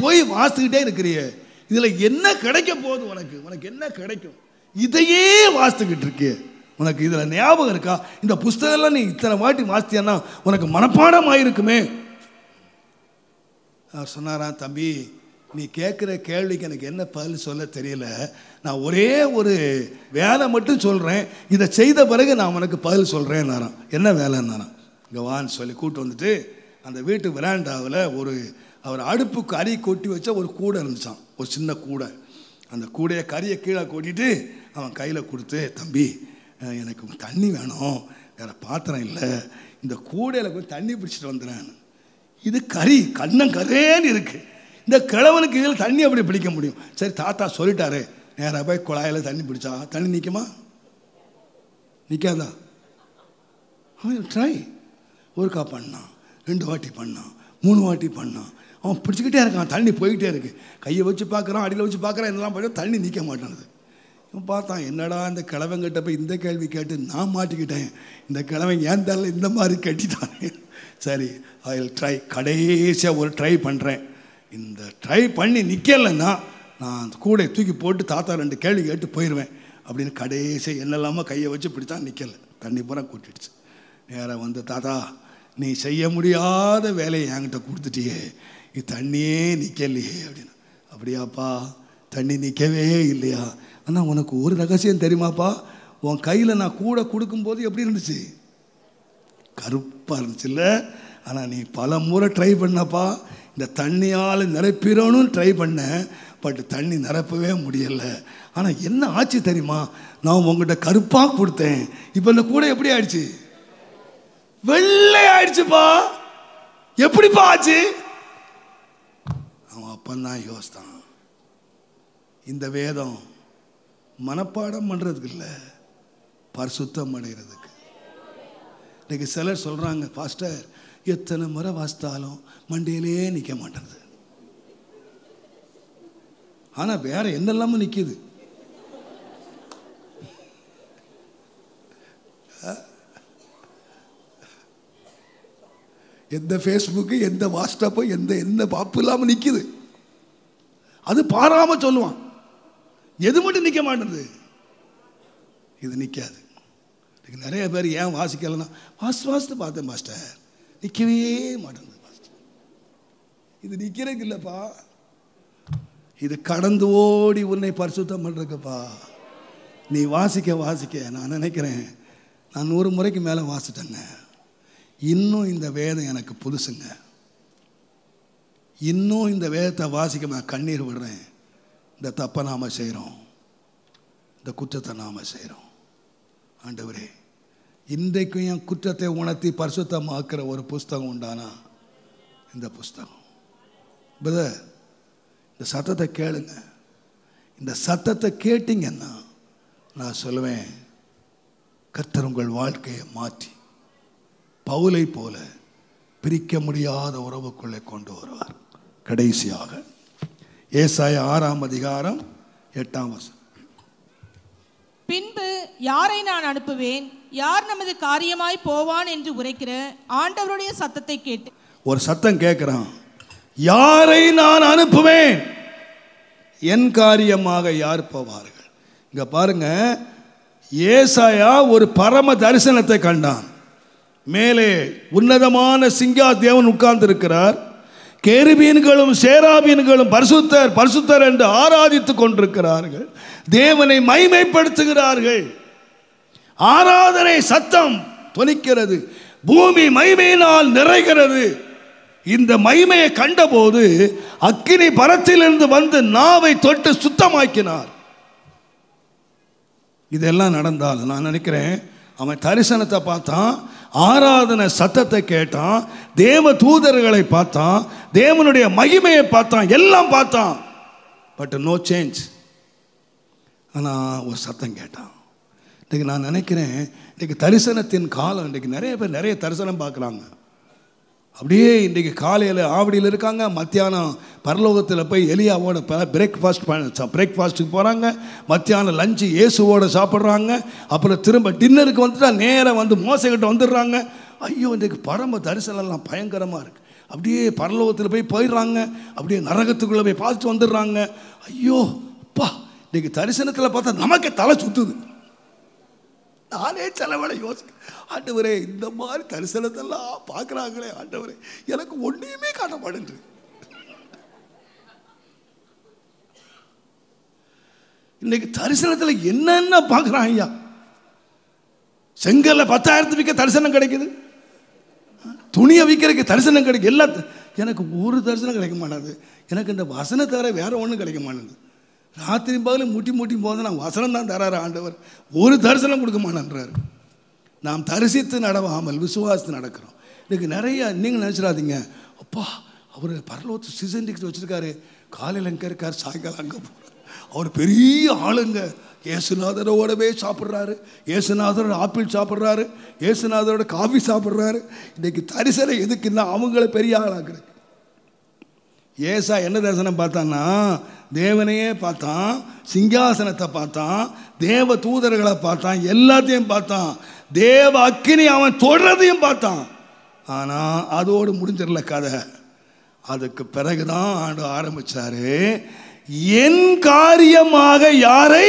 போய் வாசிக்கிட்டே இருக்கிறிய. இதில் என்ன கிடைக்க போகுது உனக்கு? உனக்கு என்ன கிடைக்கும்? இதையே வாசித்துக்கிட்டு இருக்கு உனக்கு இதில் ஞாபகம் இருக்கா? இந்த புஸ்தகம்லாம் நீ இத்தனை வாட்டி வாசித்தியான்னா உனக்கு மனப்பாடம் ஆயிருக்குமே அவர் தம்பி நீ கேட்குற கேள்விக்கு எனக்கு என்ன பதில் சொல்ல தெரியல. நான் ஒரே ஒரு வேலை மட்டும் சொல்கிறேன் இதை செய்த பிறகு நான் உனக்கு பதில் சொல்கிறேன்னாராம் என்ன வேலைன்னாராம்? இங்கே வான்னு சொல்லி கூப்பிட்டு வந்துட்டு அந்த வீட்டு விராண்டாவில் ஒரு அவர் அடுப்பு கறி கொட்டி வச்ச ஒரு கூடை இருந்துச்சான் ஒரு சின்ன கூடை. அந்த கூடையை கறியை கீழே கொட்டிட்டு அவன் கையில் கொடுத்து தம்பி எனக்கு தண்ணி வேணும். வேறு பாத்திரம் இல்லை. இந்த கூடையில் போய் தண்ணி பிடிச்சிட்டு வந்துடுறேன். இது கறி. கண்ணம் கரேன்னு இருக்குது இந்த கிழவனுக்கு இதில் தண்ணி அப்படி பிடிக்க முடியும்? சரி தாத்தா சொல்லிட்டாரு. நேராக போய் குழாயில் தண்ணி பிடிச்சா தண்ணி நிற்குமா நிற்காதா அவன் ட்ரை ஒருக்கா பண்ணான் ரெண்டு வாட்டி பண்ணான் மூணு வாட்டி பண்ணான் அவன் பிடிச்சிக்கிட்டே இருக்கான். தண்ணி போய்கிட்டே இருக்கு. கையை வச்சு பார்க்குறான் அடியில் வச்சு பார்க்குறான் இதெல்லாம் போய்ட்டு தண்ணி நிற்க மாட்டானது. இவன் பார்த்தான் என்னடா இந்த கிழவங்கிட்ட போய் இந்த கேள்வி கேட்டு நான் மாட்டிக்கிட்டேன். இந்த கிழவன் ஏன் தரல இந்த மாதிரி கட்டிட்டானே. சரி ஐ ட்ரை கடைசியாக ஒரு ட்ரை பண்ணுறேன் இந்த ட்ரை பண்ணி நிற்கலைன்னா நான் அந்த கூடை தூக்கி போட்டு தாத்தா ரெண்டு கேள்வி கேட்டு போயிடுவேன் அப்படின்னு கடைசி என்னெல்லாமோ கையை வச்சு பிடிச்சா நிற்கலை தண்ணி பூரா கூட்டிடுச்சு. நேராக வந்து தாத்தா நீ செய்ய முடியாத வேலையை என்கிட்ட கொடுத்துட்டியே. இது தண்ணியே நிற்கலையே அப்படின்னு. அப்படியாப்பா தண்ணி நிற்கவே இல்லையா? ஆனால் உனக்கு ஒரு ரகசியம் தெரியுமாப்பா? உன் கையில் நான் கூட கொடுக்கும்போது எப்படி இருந்துச்சு? கருப்பாக இருந்துச்சுல்ல ஆனால் நீ பல முறை ட்ரை பண்ணப்பா. இந்த தண்ணியால் நிரப்பிடணும்னு ட்ரை பண்ணேன் பட் தண்ணி நிரப்பவே முடியலை. ஆனால் என்ன ஆச்சு தெரியுமா? நான் உங்ககிட்ட கருப்பாக கொடுத்தேன். இப்போ இந்த கூடை எப்படி ஆயிடுச்சு? வெள்ளை ஆயிடுச்சுப்பா. எப்படிப்பா ஆச்சு? அவன் அப்பந்தான் யோசித்தான். இந்த வேதம் மனப்பாடம் பண்ணுறதுக்கு இல்லை பரிசுத்தம் அடைகிறதுக்கு இன்றைக்கி சிலர் சொல்கிறாங்க பாஸ்டர் எத்தனை முறை வாசித்தாலும் மண்டையிலே நிற்க மாட்டேங்குது. ஆனால் வேற என்னெல்லாமும் நிற்கிது எந்த ஃபேஸ்புக்கு எந்த வாட்ஸ்அப்பு எந்த எந்த பாப்பு இல்லாமல் நிற்கிது அது பாராமல் சொல்லுவான். எது மட்டும் நிற்க மாட்டேங்குது. இது நிற்காது இதுக்கு நிறைய பேர் ஏன் வாசிக்கலைன்னா வாசி வாசித்து பார்த்தேன் மாஸ்டர். நிற்கவே மாட்டேங்குது இது நிற்கிறதுக்கு இல்லைப்பா இது கடந்து ஓடி உன்னை பரிசுத்தம் பண்ணுறதுக்குப்பா நீ வாசிக்க வாசிக்க நான் நினைக்கிறேன் நான் நூறு முறைக்கு மேலே வாசிட்டேங்க இன்னும் இந்த வேதம் எனக்கு புதுசுங்க. இன்னும் இந்த வேதத்தை வாசிக்க நான் கண்ணீர் விடுறேன். இந்த தப்பை நாம் செய்கிறோம் இந்த குற்றத்தை நாம் செய்கிறோம் ஆண்டவரே இன்றைக்கும் என் குற்றத்தை உணர்த்தி பரிசுத்தமாக்குற ஒரு புஸ்தகம் உண்டானா? இந்த புஸ்தகம். பிரதர் இந்த சத்தத்தை கேளுங்க. இந்த சத்தத்தை கேட்டிங்கன்னா நான் சொல்லுவேன் கர்த்தர் உங்கள் வாழ்க்கையை மாற்றி பவுலை போல பிரிக்க முடியாத உறவுக்குள்ளே கொண்டு வருவார். கடைசியாக ஏசாய ஆறாம் அதிகாரம் எட்டாம் வசம்
பின்பு யாரை நான் அனுப்புவேன்? யார் நமது காரியமாய் போவான் என்று உரைக்கிற ஆண்டவருடைய சத்தத்தை கேட்டு.
ஒரு சத்தம் கேட்குறான் யாரை நான் அனுப்புவேன்? என் காரியமாக யார் போவார்கள்? இங்க பாருங்க ஏசாயா ஒரு பரம தரிசனத்தை கண்டான். மேலே உன்னதமான சிங்கா தேவன் உட்கார்ந்திருக்கிறார். கேருபீன்களும் சேராபீன்களும் பரிசுத்தர் பரிசுத்தர் என்று ஆராதித்துக் கொண்டிருக்கிறார்கள். தேவனை மைமைப்படுத்துகிறார்கள் ஆராதனை சத்தம் தொனிக்கிறது பூமி மைமையினால் நிறைகிறது. இந்த மைமையை கண்டபோது அக்கினி பரத்திலிருந்து வந்து நாவை தொட்டு சுத்தமாக்கினார். இதெல்லாம் நடந்தால் நான் நினைக்கிறேன் அவன் தரிசனத்தை பார்த்தான் ஆராதனை சத்தத்தை கேட்டான் தேவ தூதர்களை பார்த்தான் தேவனுடைய மகிமையை பார்த்தான் எல்லாம் பார்த்தான். பட் நோ சேஞ்ச் ஆனால் ஒரு சத்தம் கேட்டான். இன்றைக்கி நான் நினைக்கிறேன் இன்றைக்கி தரிசனத்தின் காலம் இன்றைக்கி நிறைய பேர் நிறைய தரிசனம் பார்க்குறாங்க. அப்படியே இன்றைக்கி காலையில் ஆவடியில் இருக்காங்க மத்தியானம் பரலோகத்தில் போய் எலியாவோட பிரேக்ஃபாஸ்ட் பிரேக்ஃபாஸ்ட்டுக்கு போகிறாங்க மத்தியானம் லஞ்சு இயேசுவோட சாப்பிட்றாங்க அப்புறம் திரும்ப டின்னருக்கு வந்துட்டா நேராக வந்து மோசக்கிட்ட வந்துடுறாங்க. ஐயோ இன்றைக்கு பரம தரிசனம்லாம் பயங்கரமாக இருக்குது அப்படியே பரலோகத்தில் போய் போயிடுறாங்க அப்படியே நரகத்துக்குள்ளே போய் பார்த்துட்டு வந்துடுறாங்க. ஐயோ அப்பா இன்றைக்கி தரிசனத்தில் பார்த்தா நமக்கு தலை சுற்றுது நானே செலவழை யோசிக்க ஆண்டவரே இந்த மாதிரி தரிசனத்தெல்லாம் பார்க்குறாங்களே ஆண்டவரே எனக்கு ஒன்றையுமே காட்ட மாட்டேன் இன்னைக்கு தரிசனத்தில் என்னென்ன பார்க்குறான் ஐயா? செங்கல்ல பத்தாயிரத்து விற்க தரிசனம் கிடைக்குது. துணியை விற்கிறதுக்கு தரிசனம் கிடைக்கும் எல்லா எனக்கு ஒரு தரிசனம் கிடைக்க மாட்டாது எனக்கு இந்த வசனம் தவிர வேற ஒன்றும் கிடைக்க மாட்டேங்குது. ராத்திரி பகலும் முட்டி முட்டி போது நான் வசனம் தான் தராரு ஆண்டவர். ஒரு தரிசனம் கொடுக்க மாட்டேன்றாரு நாம் தரிசித்து நடவாமல் விசுவாசித்து நடக்கிறோம். இன்னைக்கு நிறைய நீங்கள் நினச்சிடாதீங்க. அப்பா அவர் பரலோத்து சீசன் டிக்கெட் வச்சுருக்காரு. காலையில் அங்கே இருக்கார் சாயங்காலம் அங்கே போகிறார் அவர் பெரிய ஆளுங்க. ஏசுநாதரோடவே சாப்பிட்றாரு. ஏசுநாதரோட ஆப்பிள் சாப்பிட்றாரு. ஏசுநாதரோட காஃபி சாப்பிட்றாரு. இன்றைக்கி தரிசனம் எதுக்குன்னா அவங்கள பெரிய ஆளாக்குறேன் ஏசா என்ன தரிசனம் பார்த்தான்னா தேவனையே பார்த்தான் சிங்காசனத்தை பார்த்தான் தேவ தூதர்களை பார்த்தான் எல்லாத்தையும் பார்த்தான். தேவ அக்கினி அவன் தொடர்றதையும் பார்த்தான். ஆனால் அதோடு முடிஞ்சிடல கதை. அதுக்கு பிறகுதான் ஆண்டு ஆரம்பித்தார் என் காரியமாக யாரை?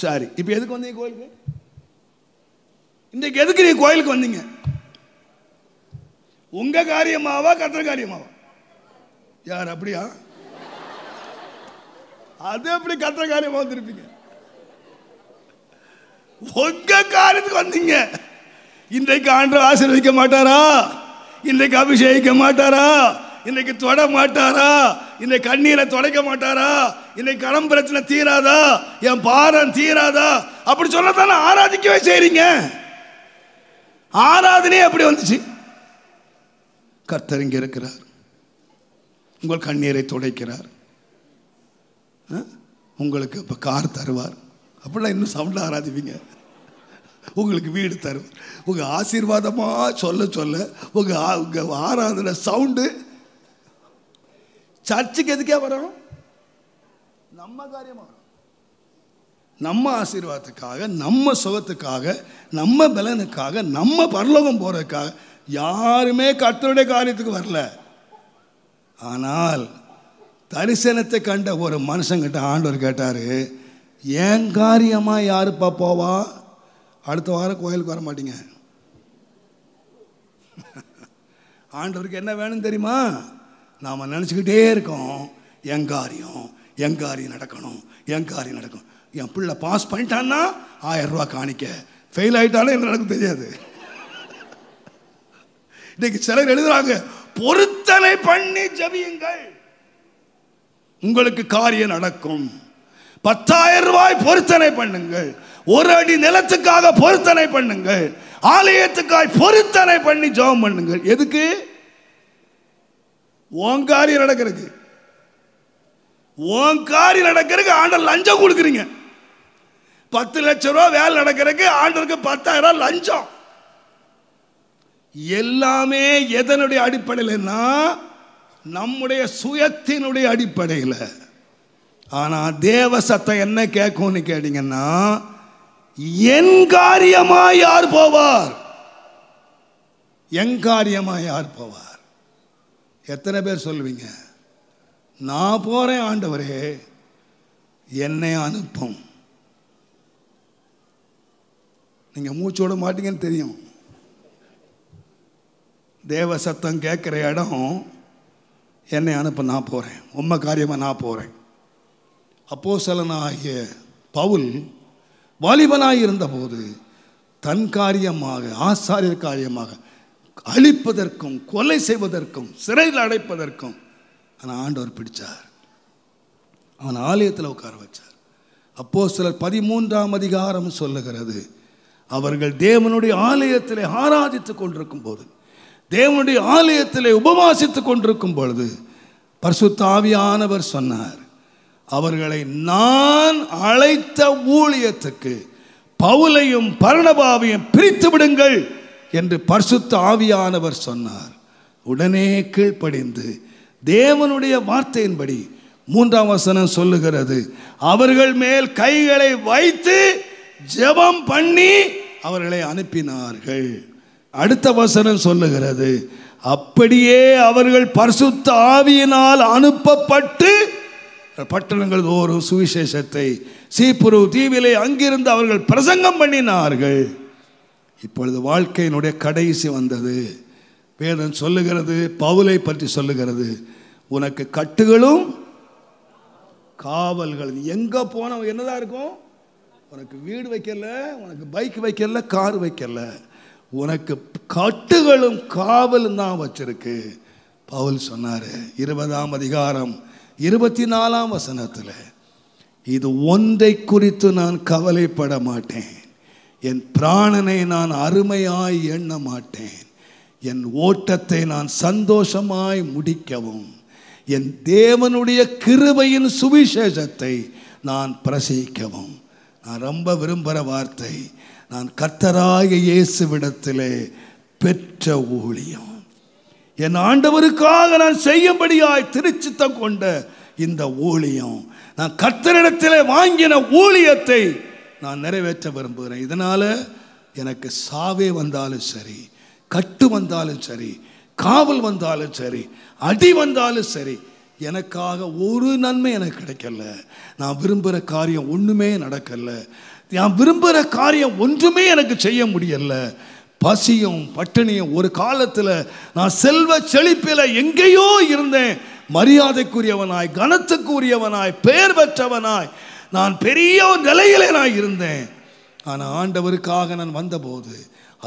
சாரி இப்போ எதுக்கு வந்தீங்க கோயிலுக்கு? இன்றைக்கு எதுக்கு நீ கோயிலுக்கு வந்தீங்க? உங்கள் காரியமாவா கத்திர காரியமாவா? யார் அப்படியா? அது எப்படி கத்திர காரியமா வந்திருப்பீங்க? உங்க காரியத்துக்கு வந்தீங்க. இன்றைக்கு ஆண்டு ஆசீர்வதிக்க மாட்டாரா? இன்றைக்கு அபிஷேகிக்க மாட்டாரா? இன்னைக்கு தொட மாட்டாரா? இன்னைக்கு கண்ணீரை துடைக்க மாட்டாரா? இன்னைக்கு கடன் பிரச்சனை தீராதா? என் பாரம் தீராதா? அப்படி சொல்லத்தானே ஆராதிக்கவே செய்றீங்க. ஆராதனையே அப்படி வந்துச்சு. கர்த்தர் இங்க இருக்கிறார். உங்கள் கண்ணீரை துடைக்கிறார். ஆ? உங்களுக்கு இப்போ கார் தருவார். அப்படிலாம் இன்னும் சவுண்டில் ஆராதிப்பீங்க உங்களுக்கு வீடு தருவார். உங்கள் ஆசீர்வாதமாக சொல்ல சொல்ல உங்கள் உங்கள் ஆராதனை சவுண்டு சர்ச்சுக்கு எதுக்கே வரோம்? நம்ம காரியமாக நம்ம ஆசீர்வாதத்துக்காக நம்ம சுகத்துக்காக நம்ம பலனுக்காக நம்ம பரலோகம் போகிறதுக்காக யாருமே கர்த்தருடைய காரியத்துக்கு வரல. ஆனால் தரிசனத்தை கண்ட ஒரு மனுஷங்கிட்ட ஆண்டவர் கேட்டார் என் காரியமாக யாருப்பா போவா? அடுத்த வாரம் கோயிலுக்கு வர மாட்டீங்க. ஆண்டவருக்கு என்ன வேணும்னு தெரியுமா? நாம் நினச்சிக்கிட்டே இருக்கோம் என் காரியம் என் காரியம் நடக்கணும் என் காரியம் நடக்கும் என் பிள்ளை பாஸ் பண்ணிட்டான்னா ஆயிரம் ரூபா காணிக்க. ஃபெயில் ஆகிட்டாலும் என்ன நடக்கும் தெரியாது. இன்றைக்கி சிலர் எழுதுகிறாங்க பொருத்தனை பண்ணி ஜபியுங்கள். உங்களுக்கு காரியம் நடக்கும். பத்தாயிரம் ரூபாய் பொருத்தனை பண்ணுங்கள். ஒரு அடி நிலத்துக்காக பொருத்தனை பண்ணுங்கள். ஆலயத்துக்காய் பொருத்தனை பண்ணி ஜெபம் பண்ணுங்கள். எதுக்கு? உன் காரியம் நடக்கிறதுக்கு. உன் காரியம் நடக்கிறதுக்கு ஆண்டர் லஞ்சம் கொடுக்குறீங்க. பத்து லட்சம் ரூபா வேலை நடக்கிறதுக்கு ஆண்டருக்கு பத்தாயிரம் ரூபா லஞ்சம். எல்லாமே எதனுடைய அடிப்படையில்னா நம்முடைய சுயத்தினுடைய அடிப்படையில். ஆனால் தேவ சத்தம் என்ன கேட்கும்னு கேட்டிங்கன்னா என் காரியமா யார் போவார்? என் காரியமா யார் போவார்? எத்தனை பேர் சொல்லுவீங்க? நான் போகிறேன் ஆண்டவரே என்னை அனுப்பும். நீங்கள் மூச்சு விட மாட்டீங்கன்னு தெரியும். தேவ சத்தம் கேட்குற இடம் என்னை அனுப்ப நான் போகிறேன் உண்மை காரியமாக நான் போகிறேன் அப்போ ஆகிய பவுல் வாலிபனாய் இருந்தபோது தன் காரியமாக ஆசாரியர் காரியமாக அழிப்பதற்கும் கொலை செய்வதற்கும் சிறையில் அடைப்பதற்கும் ஆனால் ஆண்டவர் பிடித்தார் அவன் ஆலயத்தில் உட்கார வச்சார். அப்போ சிலர் பதிமூன்றாம் அதிகாரம் சொல்லுகிறது அவர்கள் தேவனுடைய ஆலயத்தில் ஆராதித்துக் கொண்டிருக்கும் போது தேவனுடைய ஆலயத்திலே உபவாசித்து கொண்டிருக்கும் பொழுது பர்சுத்தாவியானவர் சொன்னார் அவர்களை நான் அழைத்த ஊழியத்துக்கு பவுலையும் பரணபாவையும் பிரித்து விடுங்கள் என்று பரிசுத்த ஆவியானவர் சொன்னார். உடனே கீழ்ப்படிந்து தேவனுடைய வார்த்தையின்படி மூன்றாம் வசனம் சொல்லுகிறது அவர்கள் மேல் கைகளை வைத்து ஜெபம் பண்ணி அவர்களை அனுப்பினார்கள். அடுத்த வசனம் சொல்லுகிறது. அப்படியே அவர்கள் பரிசுத்த ஆவியினால் அனுப்பப்பட்டு பட்டணங்கள் ஒரு சுவிசேஷத்தை சீப்புரு தீவிலே அங்கிருந்து அவர்கள் பிரசங்கம் பண்ணினார்கள். இப்பொழுது வாழ்க்கையினுடைய கடைசி வந்தது. வேதன் சொல்லுகிறது பவுலை பற்றி சொல்லுகிறது. உனக்கு கட்டுகளும் காவல்கள். எங்க போன என்னதான் இருக்கும்? உனக்கு வீடு வைக்கல உனக்கு பைக் வைக்கல கார் வைக்கல. உனக்கு கட்டுகளும் காவலும் தான் வச்சிருக்கு. பவுல் சொன்னார் இருபதாம் அதிகாரம் இருபத்தி நாலாம் வசனத்தில் இது ஒன்றை குறித்து நான் கவலைப்பட மாட்டேன். என் பிராணனை நான் அருமையாய் எண்ண மாட்டேன். என் ஓட்டத்தை நான் சந்தோஷமாய் முடிக்கவும். என் தேவனுடைய கிருபையின் சுவிசேஷத்தை நான் பிரசவிக்கவும். நான் ரொம்ப விரும்புகிற வார்த்தை நான் கர்த்தராய இயேசுவிடத்திலே பெற்ற ஊழியம். என் ஆண்டவருக்காக நான் செய்யும்படியாய் திருச்சித்தம் கொண்ட இந்த ஊழியம். நான் கர்த்தரிடத்திலே வாங்கின ஊழியத்தை நான் நிறைவேற்ற விரும்புகிறேன். இதனால் எனக்கு சாவே வந்தாலும் சரி கட்டு வந்தாலும் சரி காவல் வந்தாலும் சரி அடி வந்தாலும் சரி எனக்காக ஒரு நன்மை எனக்கு கிடைக்கல. நான் விரும்புகிற காரியம் ஒன்றுமே நடக்கலை. நான் விரும்புகிற காரியம் ஒன்றுமே எனக்கு செய்ய முடியல. பசியும் பட்டினியும் ஒரு காலத்தில் நான் செல்வ செழிப்பில் எங்கேயோ இருந்தேன். மரியாதைக்குரியவனாய் கனத்துக்குரியவனாய் பெயர் பெற்றவனாய் நான் பெரிய ஒரு நிலையிலே நான் இருந்தேன். ஆனால் ஆண்டவருக்காக நான் வந்தபோது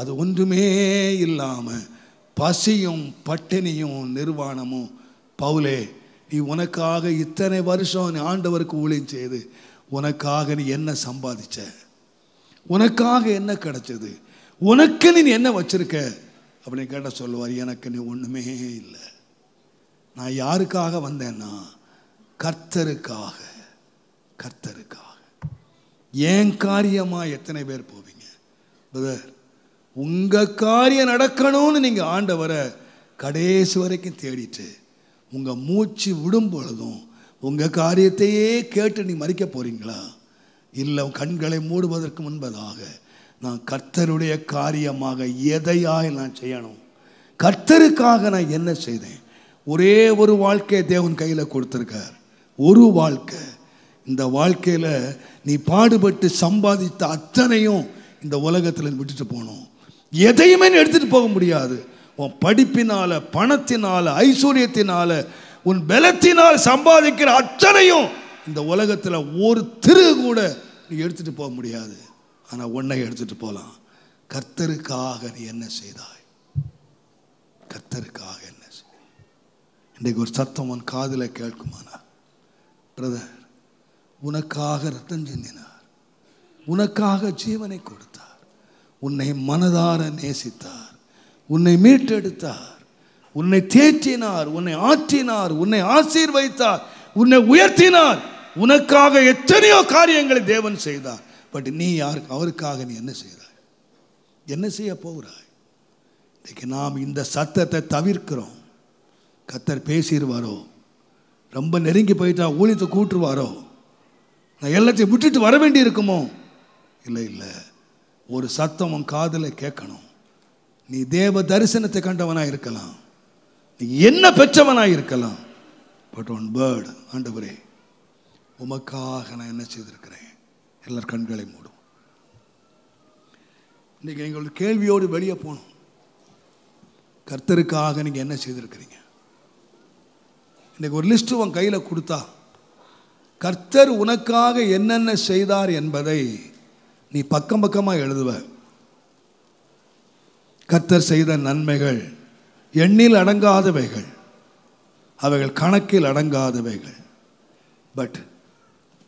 அது ஒன்றுமே இல்லாமல் பசியும் பட்டினியும் நிர்வாணமும். பவுலே நீ உனக்காக இத்தனை வருஷம் நீ ஆண்டவருக்கு ஊழியம் செய்து உனக்காக நீ என்ன சம்பாதிச்ச? உனக்காக என்ன கிடைச்சது? உனக்கு நீ என்ன வச்சிருக்க? அப்படின்னு கேட்டால் சொல்லுவார் எனக்கு நீ ஒன்றுமே இல்லை. நான் யாருக்காக வந்தேன்னா கர்த்தருக்காக கர்த்தருக்காக. ஏன் காரியமாக எத்தனை பேர் போவீங்க? பிரதர் காரியம் நடக்கணும்னு நீங்கள் ஆண்டவரை கடைசி வரைக்கும் தேடிட்டு உங்கள் மூச்சு விடும் பொழுதும் உங்கள் காரியத்தையே கேட்டு நீ மறிக்க போறீங்களா? இல்லை கண்களை மூடுவதற்கு முன்பதாக நான் கர்த்தருடைய காரியமாக எதையாய் நான் செய்யணும்? கர்த்தருக்காக நான் என்ன செய்தேன்? ஒரே ஒரு வாழ்க்கையை தேவன் கையில் கொடுத்துருக்கார். ஒரு வாழ்க்கை. இந்த வாழ்க்கையில் நீ பாடுபட்டு சம்பாதித்த அத்தனையும் இந்த உலகத்தில் விட்டுட்டு போகணும். எதையுமே நீ போக முடியாது. உன் படிப்பினால் பணத்தினால் ஐஸ்வர்யத்தினால் உன் பலத்தினால் சம்பாதிக்கிற அத்தனையும் இந்த உலகத்தில் ஒரு திரு கூட நீ எடுத்துட்டு போக முடியாது. ஆனால் உன்னை எடுத்துட்டு போகலாம் கர்த்தருக்காக நீ என்ன செய்தாய்? கர்த்தருக்காக என்ன செய்தாய்? இன்றைக்கு ஒரு சத்தம் உன் காதில் கேட்குமானா? பிரதர் உனக்காக ரத்தம் சிந்தினார். உனக்காக ஜீவனை கொடுத்தார். உன்னை மனதார நேசித்தார். உன்னை மீட்டெடுத்தார். உன்னை தேற்றினார் உன்னை ஆற்றினார் உன்னை ஆசீர்வைத்தார் உன்னை உயர்த்தினார். உனக்காக எத்தனையோ காரியங்களை தேவன் செய்தார். பட் நீ யாருக்கு அவருக்காக நீ என்ன செய்கிறாய் என்ன செய்ய போகிறாய்? இன்றைக்கு நாம் இந்த சத்தத்தை தவிர்க்கிறோம். கத்தர் பேசிடுவாரோ? ரொம்ப நெருங்கி போயிட்டா ஊழியத்தை கூட்டுருவாரோ நான் எல்லாத்தையும் விட்டுட்டு வர வேண்டி இருக்குமோ இல்லை இல்லை. ஒரு சத்தம் உன் காதில் கேட்கணும். நீ தேவ தரிசனத்தை கண்டவனாக இருக்கலாம். என்ன பெற்றவனாக இருக்கலாம்? பட் ஒன் பேர்டு ஆண்டவரே உமக்காக நான் என்ன செய்திருக்கிறேன்? எல்லார் கண்களை மூடும் இன்றைக்கி எங்களோட கேள்வியோடு வெளியே போகணும். கர்த்தருக்காக நீங்கள் என்ன செய்திருக்கிறீங்க? இன்னைக்கு ஒரு லிஸ்ட்டு உன் கையில் கொடுத்தா கர்த்தர் உனக்காக என்னென்ன செய்தார் என்பதை நீ பக்கம் பக்கமாக எழுதுவ. கர்த்தர் செய்த நன்மைகள் எண்ணில் அடங்காதவைகள். அவைகள் கணக்கில் அடங்காதவைகள். பட்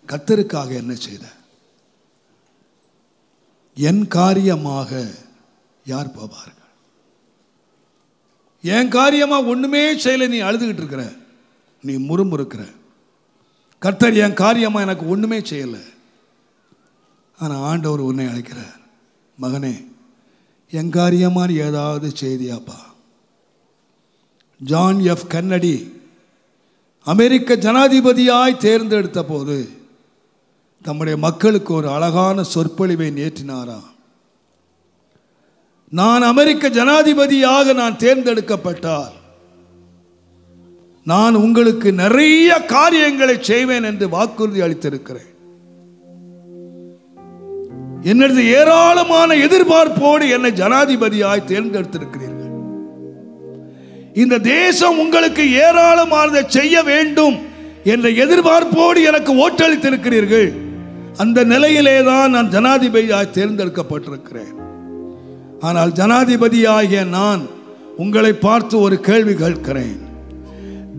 கத்தருக்காக என்ன செய்த? என் காரியமாக யார் போவார்கள்? என் காரியமாக ஒன்றுமே செய்யலை நீ அழுதுகிட்டு இருக்கிற. நீ முறுமுறுக்கிற. கர்த்தர் என் காரியமாக எனக்கு ஒன்றுமே செய்யல. ஆனால் ஆண்டவர் உன்னை அழைக்கிறார். மகனே என் காரியமா ஏதாவது செய்தியாப்பா? ஜான் எஃப் கன்னடி அமெரிக்க ஜனாதிபதியாய் தேர்ந்தெடுத்த போது தம்முடைய மக்களுக்கு ஒரு அழகான சொற்பொழிவை நேற்றினாராம் நான் அமெரிக்க ஜனாதிபதியாக நான் தேர்ந்தெடுக்கப்பட்டால் நான் உங்களுக்கு நிறைய காரியங்களை செய்வேன் என்று வாக்குறுதி அளித்திருக்கிறேன். என்னது ஏராளமான எதிர்பார்ப்போடு என்னை ஜனாதிபதியாய் தேர்ந்தெடுத்திருக்கிறீர்கள். இந்த தேசம் உங்களுக்கு ஏராளமானதை செய்ய வேண்டும் என்ற எதிர்பார்ப்போடு எனக்கு ஓட்டளித்திருக்கிறீர்கள். அந்த நிலையிலே தான் நான் ஜனாதிபதியாய் தேர்ந்தெடுக்கப்பட்டிருக்கிறேன். ஆனால் ஜனாதிபதியாகிய நான் உங்களை பார்த்து ஒரு கேள்வி கேட்கிறேன்.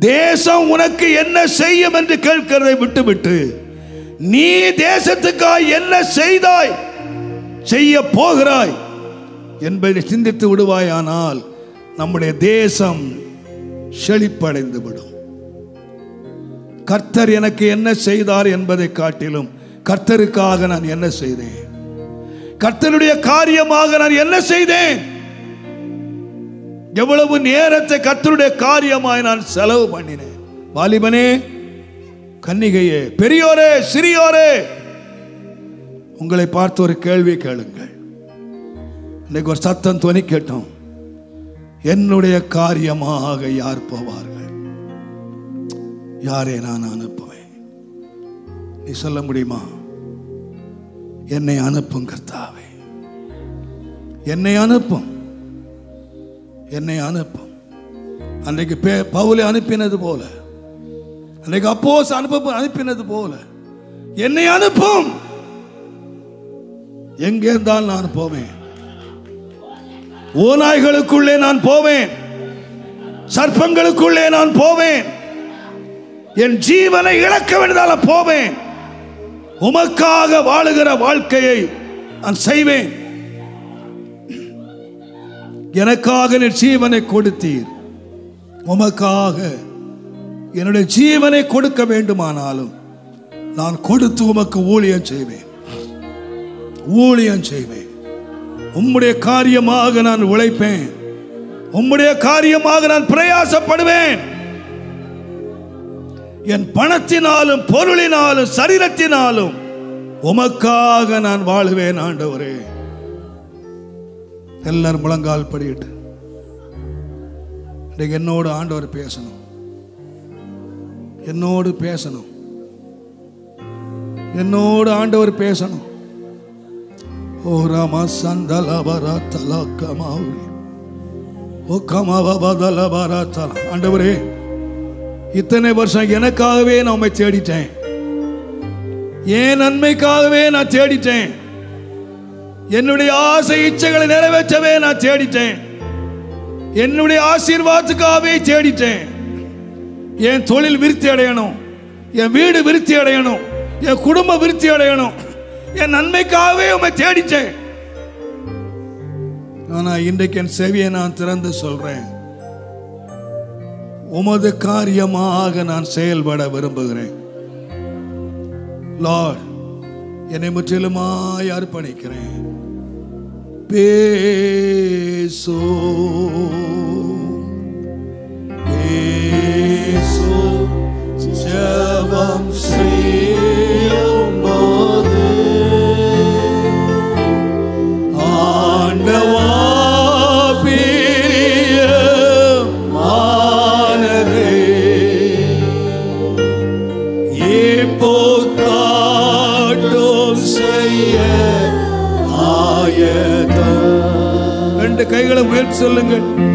தேசம் உனக்கு என்ன செய்யும் என்று கேட்கிறதை விட்டுவிட்டு நீ தேசத்துக்காய் என்ன செய்தாய் செய்ய போகிறாய் என்பதை சிந்தித்து விடுவாயானால் நம்முடைய தேசம் செழிப்படைந்து விடும் கர்த்தர் எனக்கு என்ன செய்தார் என்பதை காட்டிலும் கர்த்தருக்காக நான் என்ன செய்தேன்? கர்த்தருடைய காரியமாக நான் என்ன செய்தேன்? எவ்வளவு நேரத்தை கர்த்தருடைய காரியமாய் நான் செலவு பண்ணினேன்? வாலிபனே கன்னிகையே பெரியோரே சிறியோரே உங்களை பார்த்து ஒரு கேள்வி கேளுங்கள். இன்னைக்கு ஒரு சத்தம் துணி கேட்டோம். என்னுடைய காரியமாக யார் போவார்கள்? யாரை நான் அனுப்புவேன்? நீ சொல்ல முடியுமா? என்னை அனுப்பும் கர்த்தாவே. என்னை அனுப்பும். என்னை அனுப்பும். அன்றைக்கு பே பவுலை அனுப்பினது போல. அன்றைக்கு அப்போஸ் அனுப்ப அனுப்பினது போல. என்னை அனுப்பும். எங்கே இருந்தால் நான் போவேன். ஓநாய்களுக்குள்ளே நான் போவேன். சர்ப்பங்களுக்குள்ளே நான் போவேன். என் ஜீவனை இழக்க வேண்டியதால போவேன். உமக்காக வாழுகிற வாழ்க்கையை நான் செய்வேன். எனக்காக நீ ஜீவனை கொடுத்தீர். உமக்காக என்னுடைய ஜீவனை கொடுக்க வேண்டுமானாலும் நான் கொடுத்து உமக்கு ஊழியம் செய்வேன். ஊழியம் செய்வேன். உம்முடைய காரியமாக நான் உழைப்பேன். உம்முடைய காரியமாக நான் பிரயாசப்படுவேன். என் பணத்தினாலும் பொருளினாலும் சரீரத்தினாலும் உமக்காக நான் வாழுவேன் ஆண்டவரே. எல்லாரும் முழங்கால் படிக்கிட்டு இன்றைக்கு என்னோடு ஆண்டவர் பேசணும். என்னோடு பேசணும். என்னோடு ஆண்டவர் பேசணும். ஓ ராமா சந்தலபரா தலக்கமாவுரி ஓ கமபதலபரா தல ஆண்டவரே இத்தனை வருஷம் எனக்காகவே நான் உண்மை தேடிட்டேன். என் நன்மைக்காகவே நான் தேடிட்டேன். என்னுடைய ஆசை இச்சைகளை நிறைவேற்றவே நான் தேடிட்டேன். என்னுடைய ஆசீர்வாதத்துக்காகவே தேடிட்டேன். என் தொழில் விருத்தி அடையணும். என் வீடு விருத்தி அடையணும். என் குடும்பம் விருத்தி அடையணும். என் நன்மைக்காகவே உண்மை தேடிச்சேன். ஆனா இன்றைக்கு என் செவியை நான் திறந்து சொல்றேன். உமது காரியமாக நான் செயல்பட விரும்புகிறேன். லார்ட் என்னை முற்றிலுமாய் அர்ப்பணிக்கிறேன். பேசோ பேசோ ஜபம் செய்யும் சொல்லுங்கள்.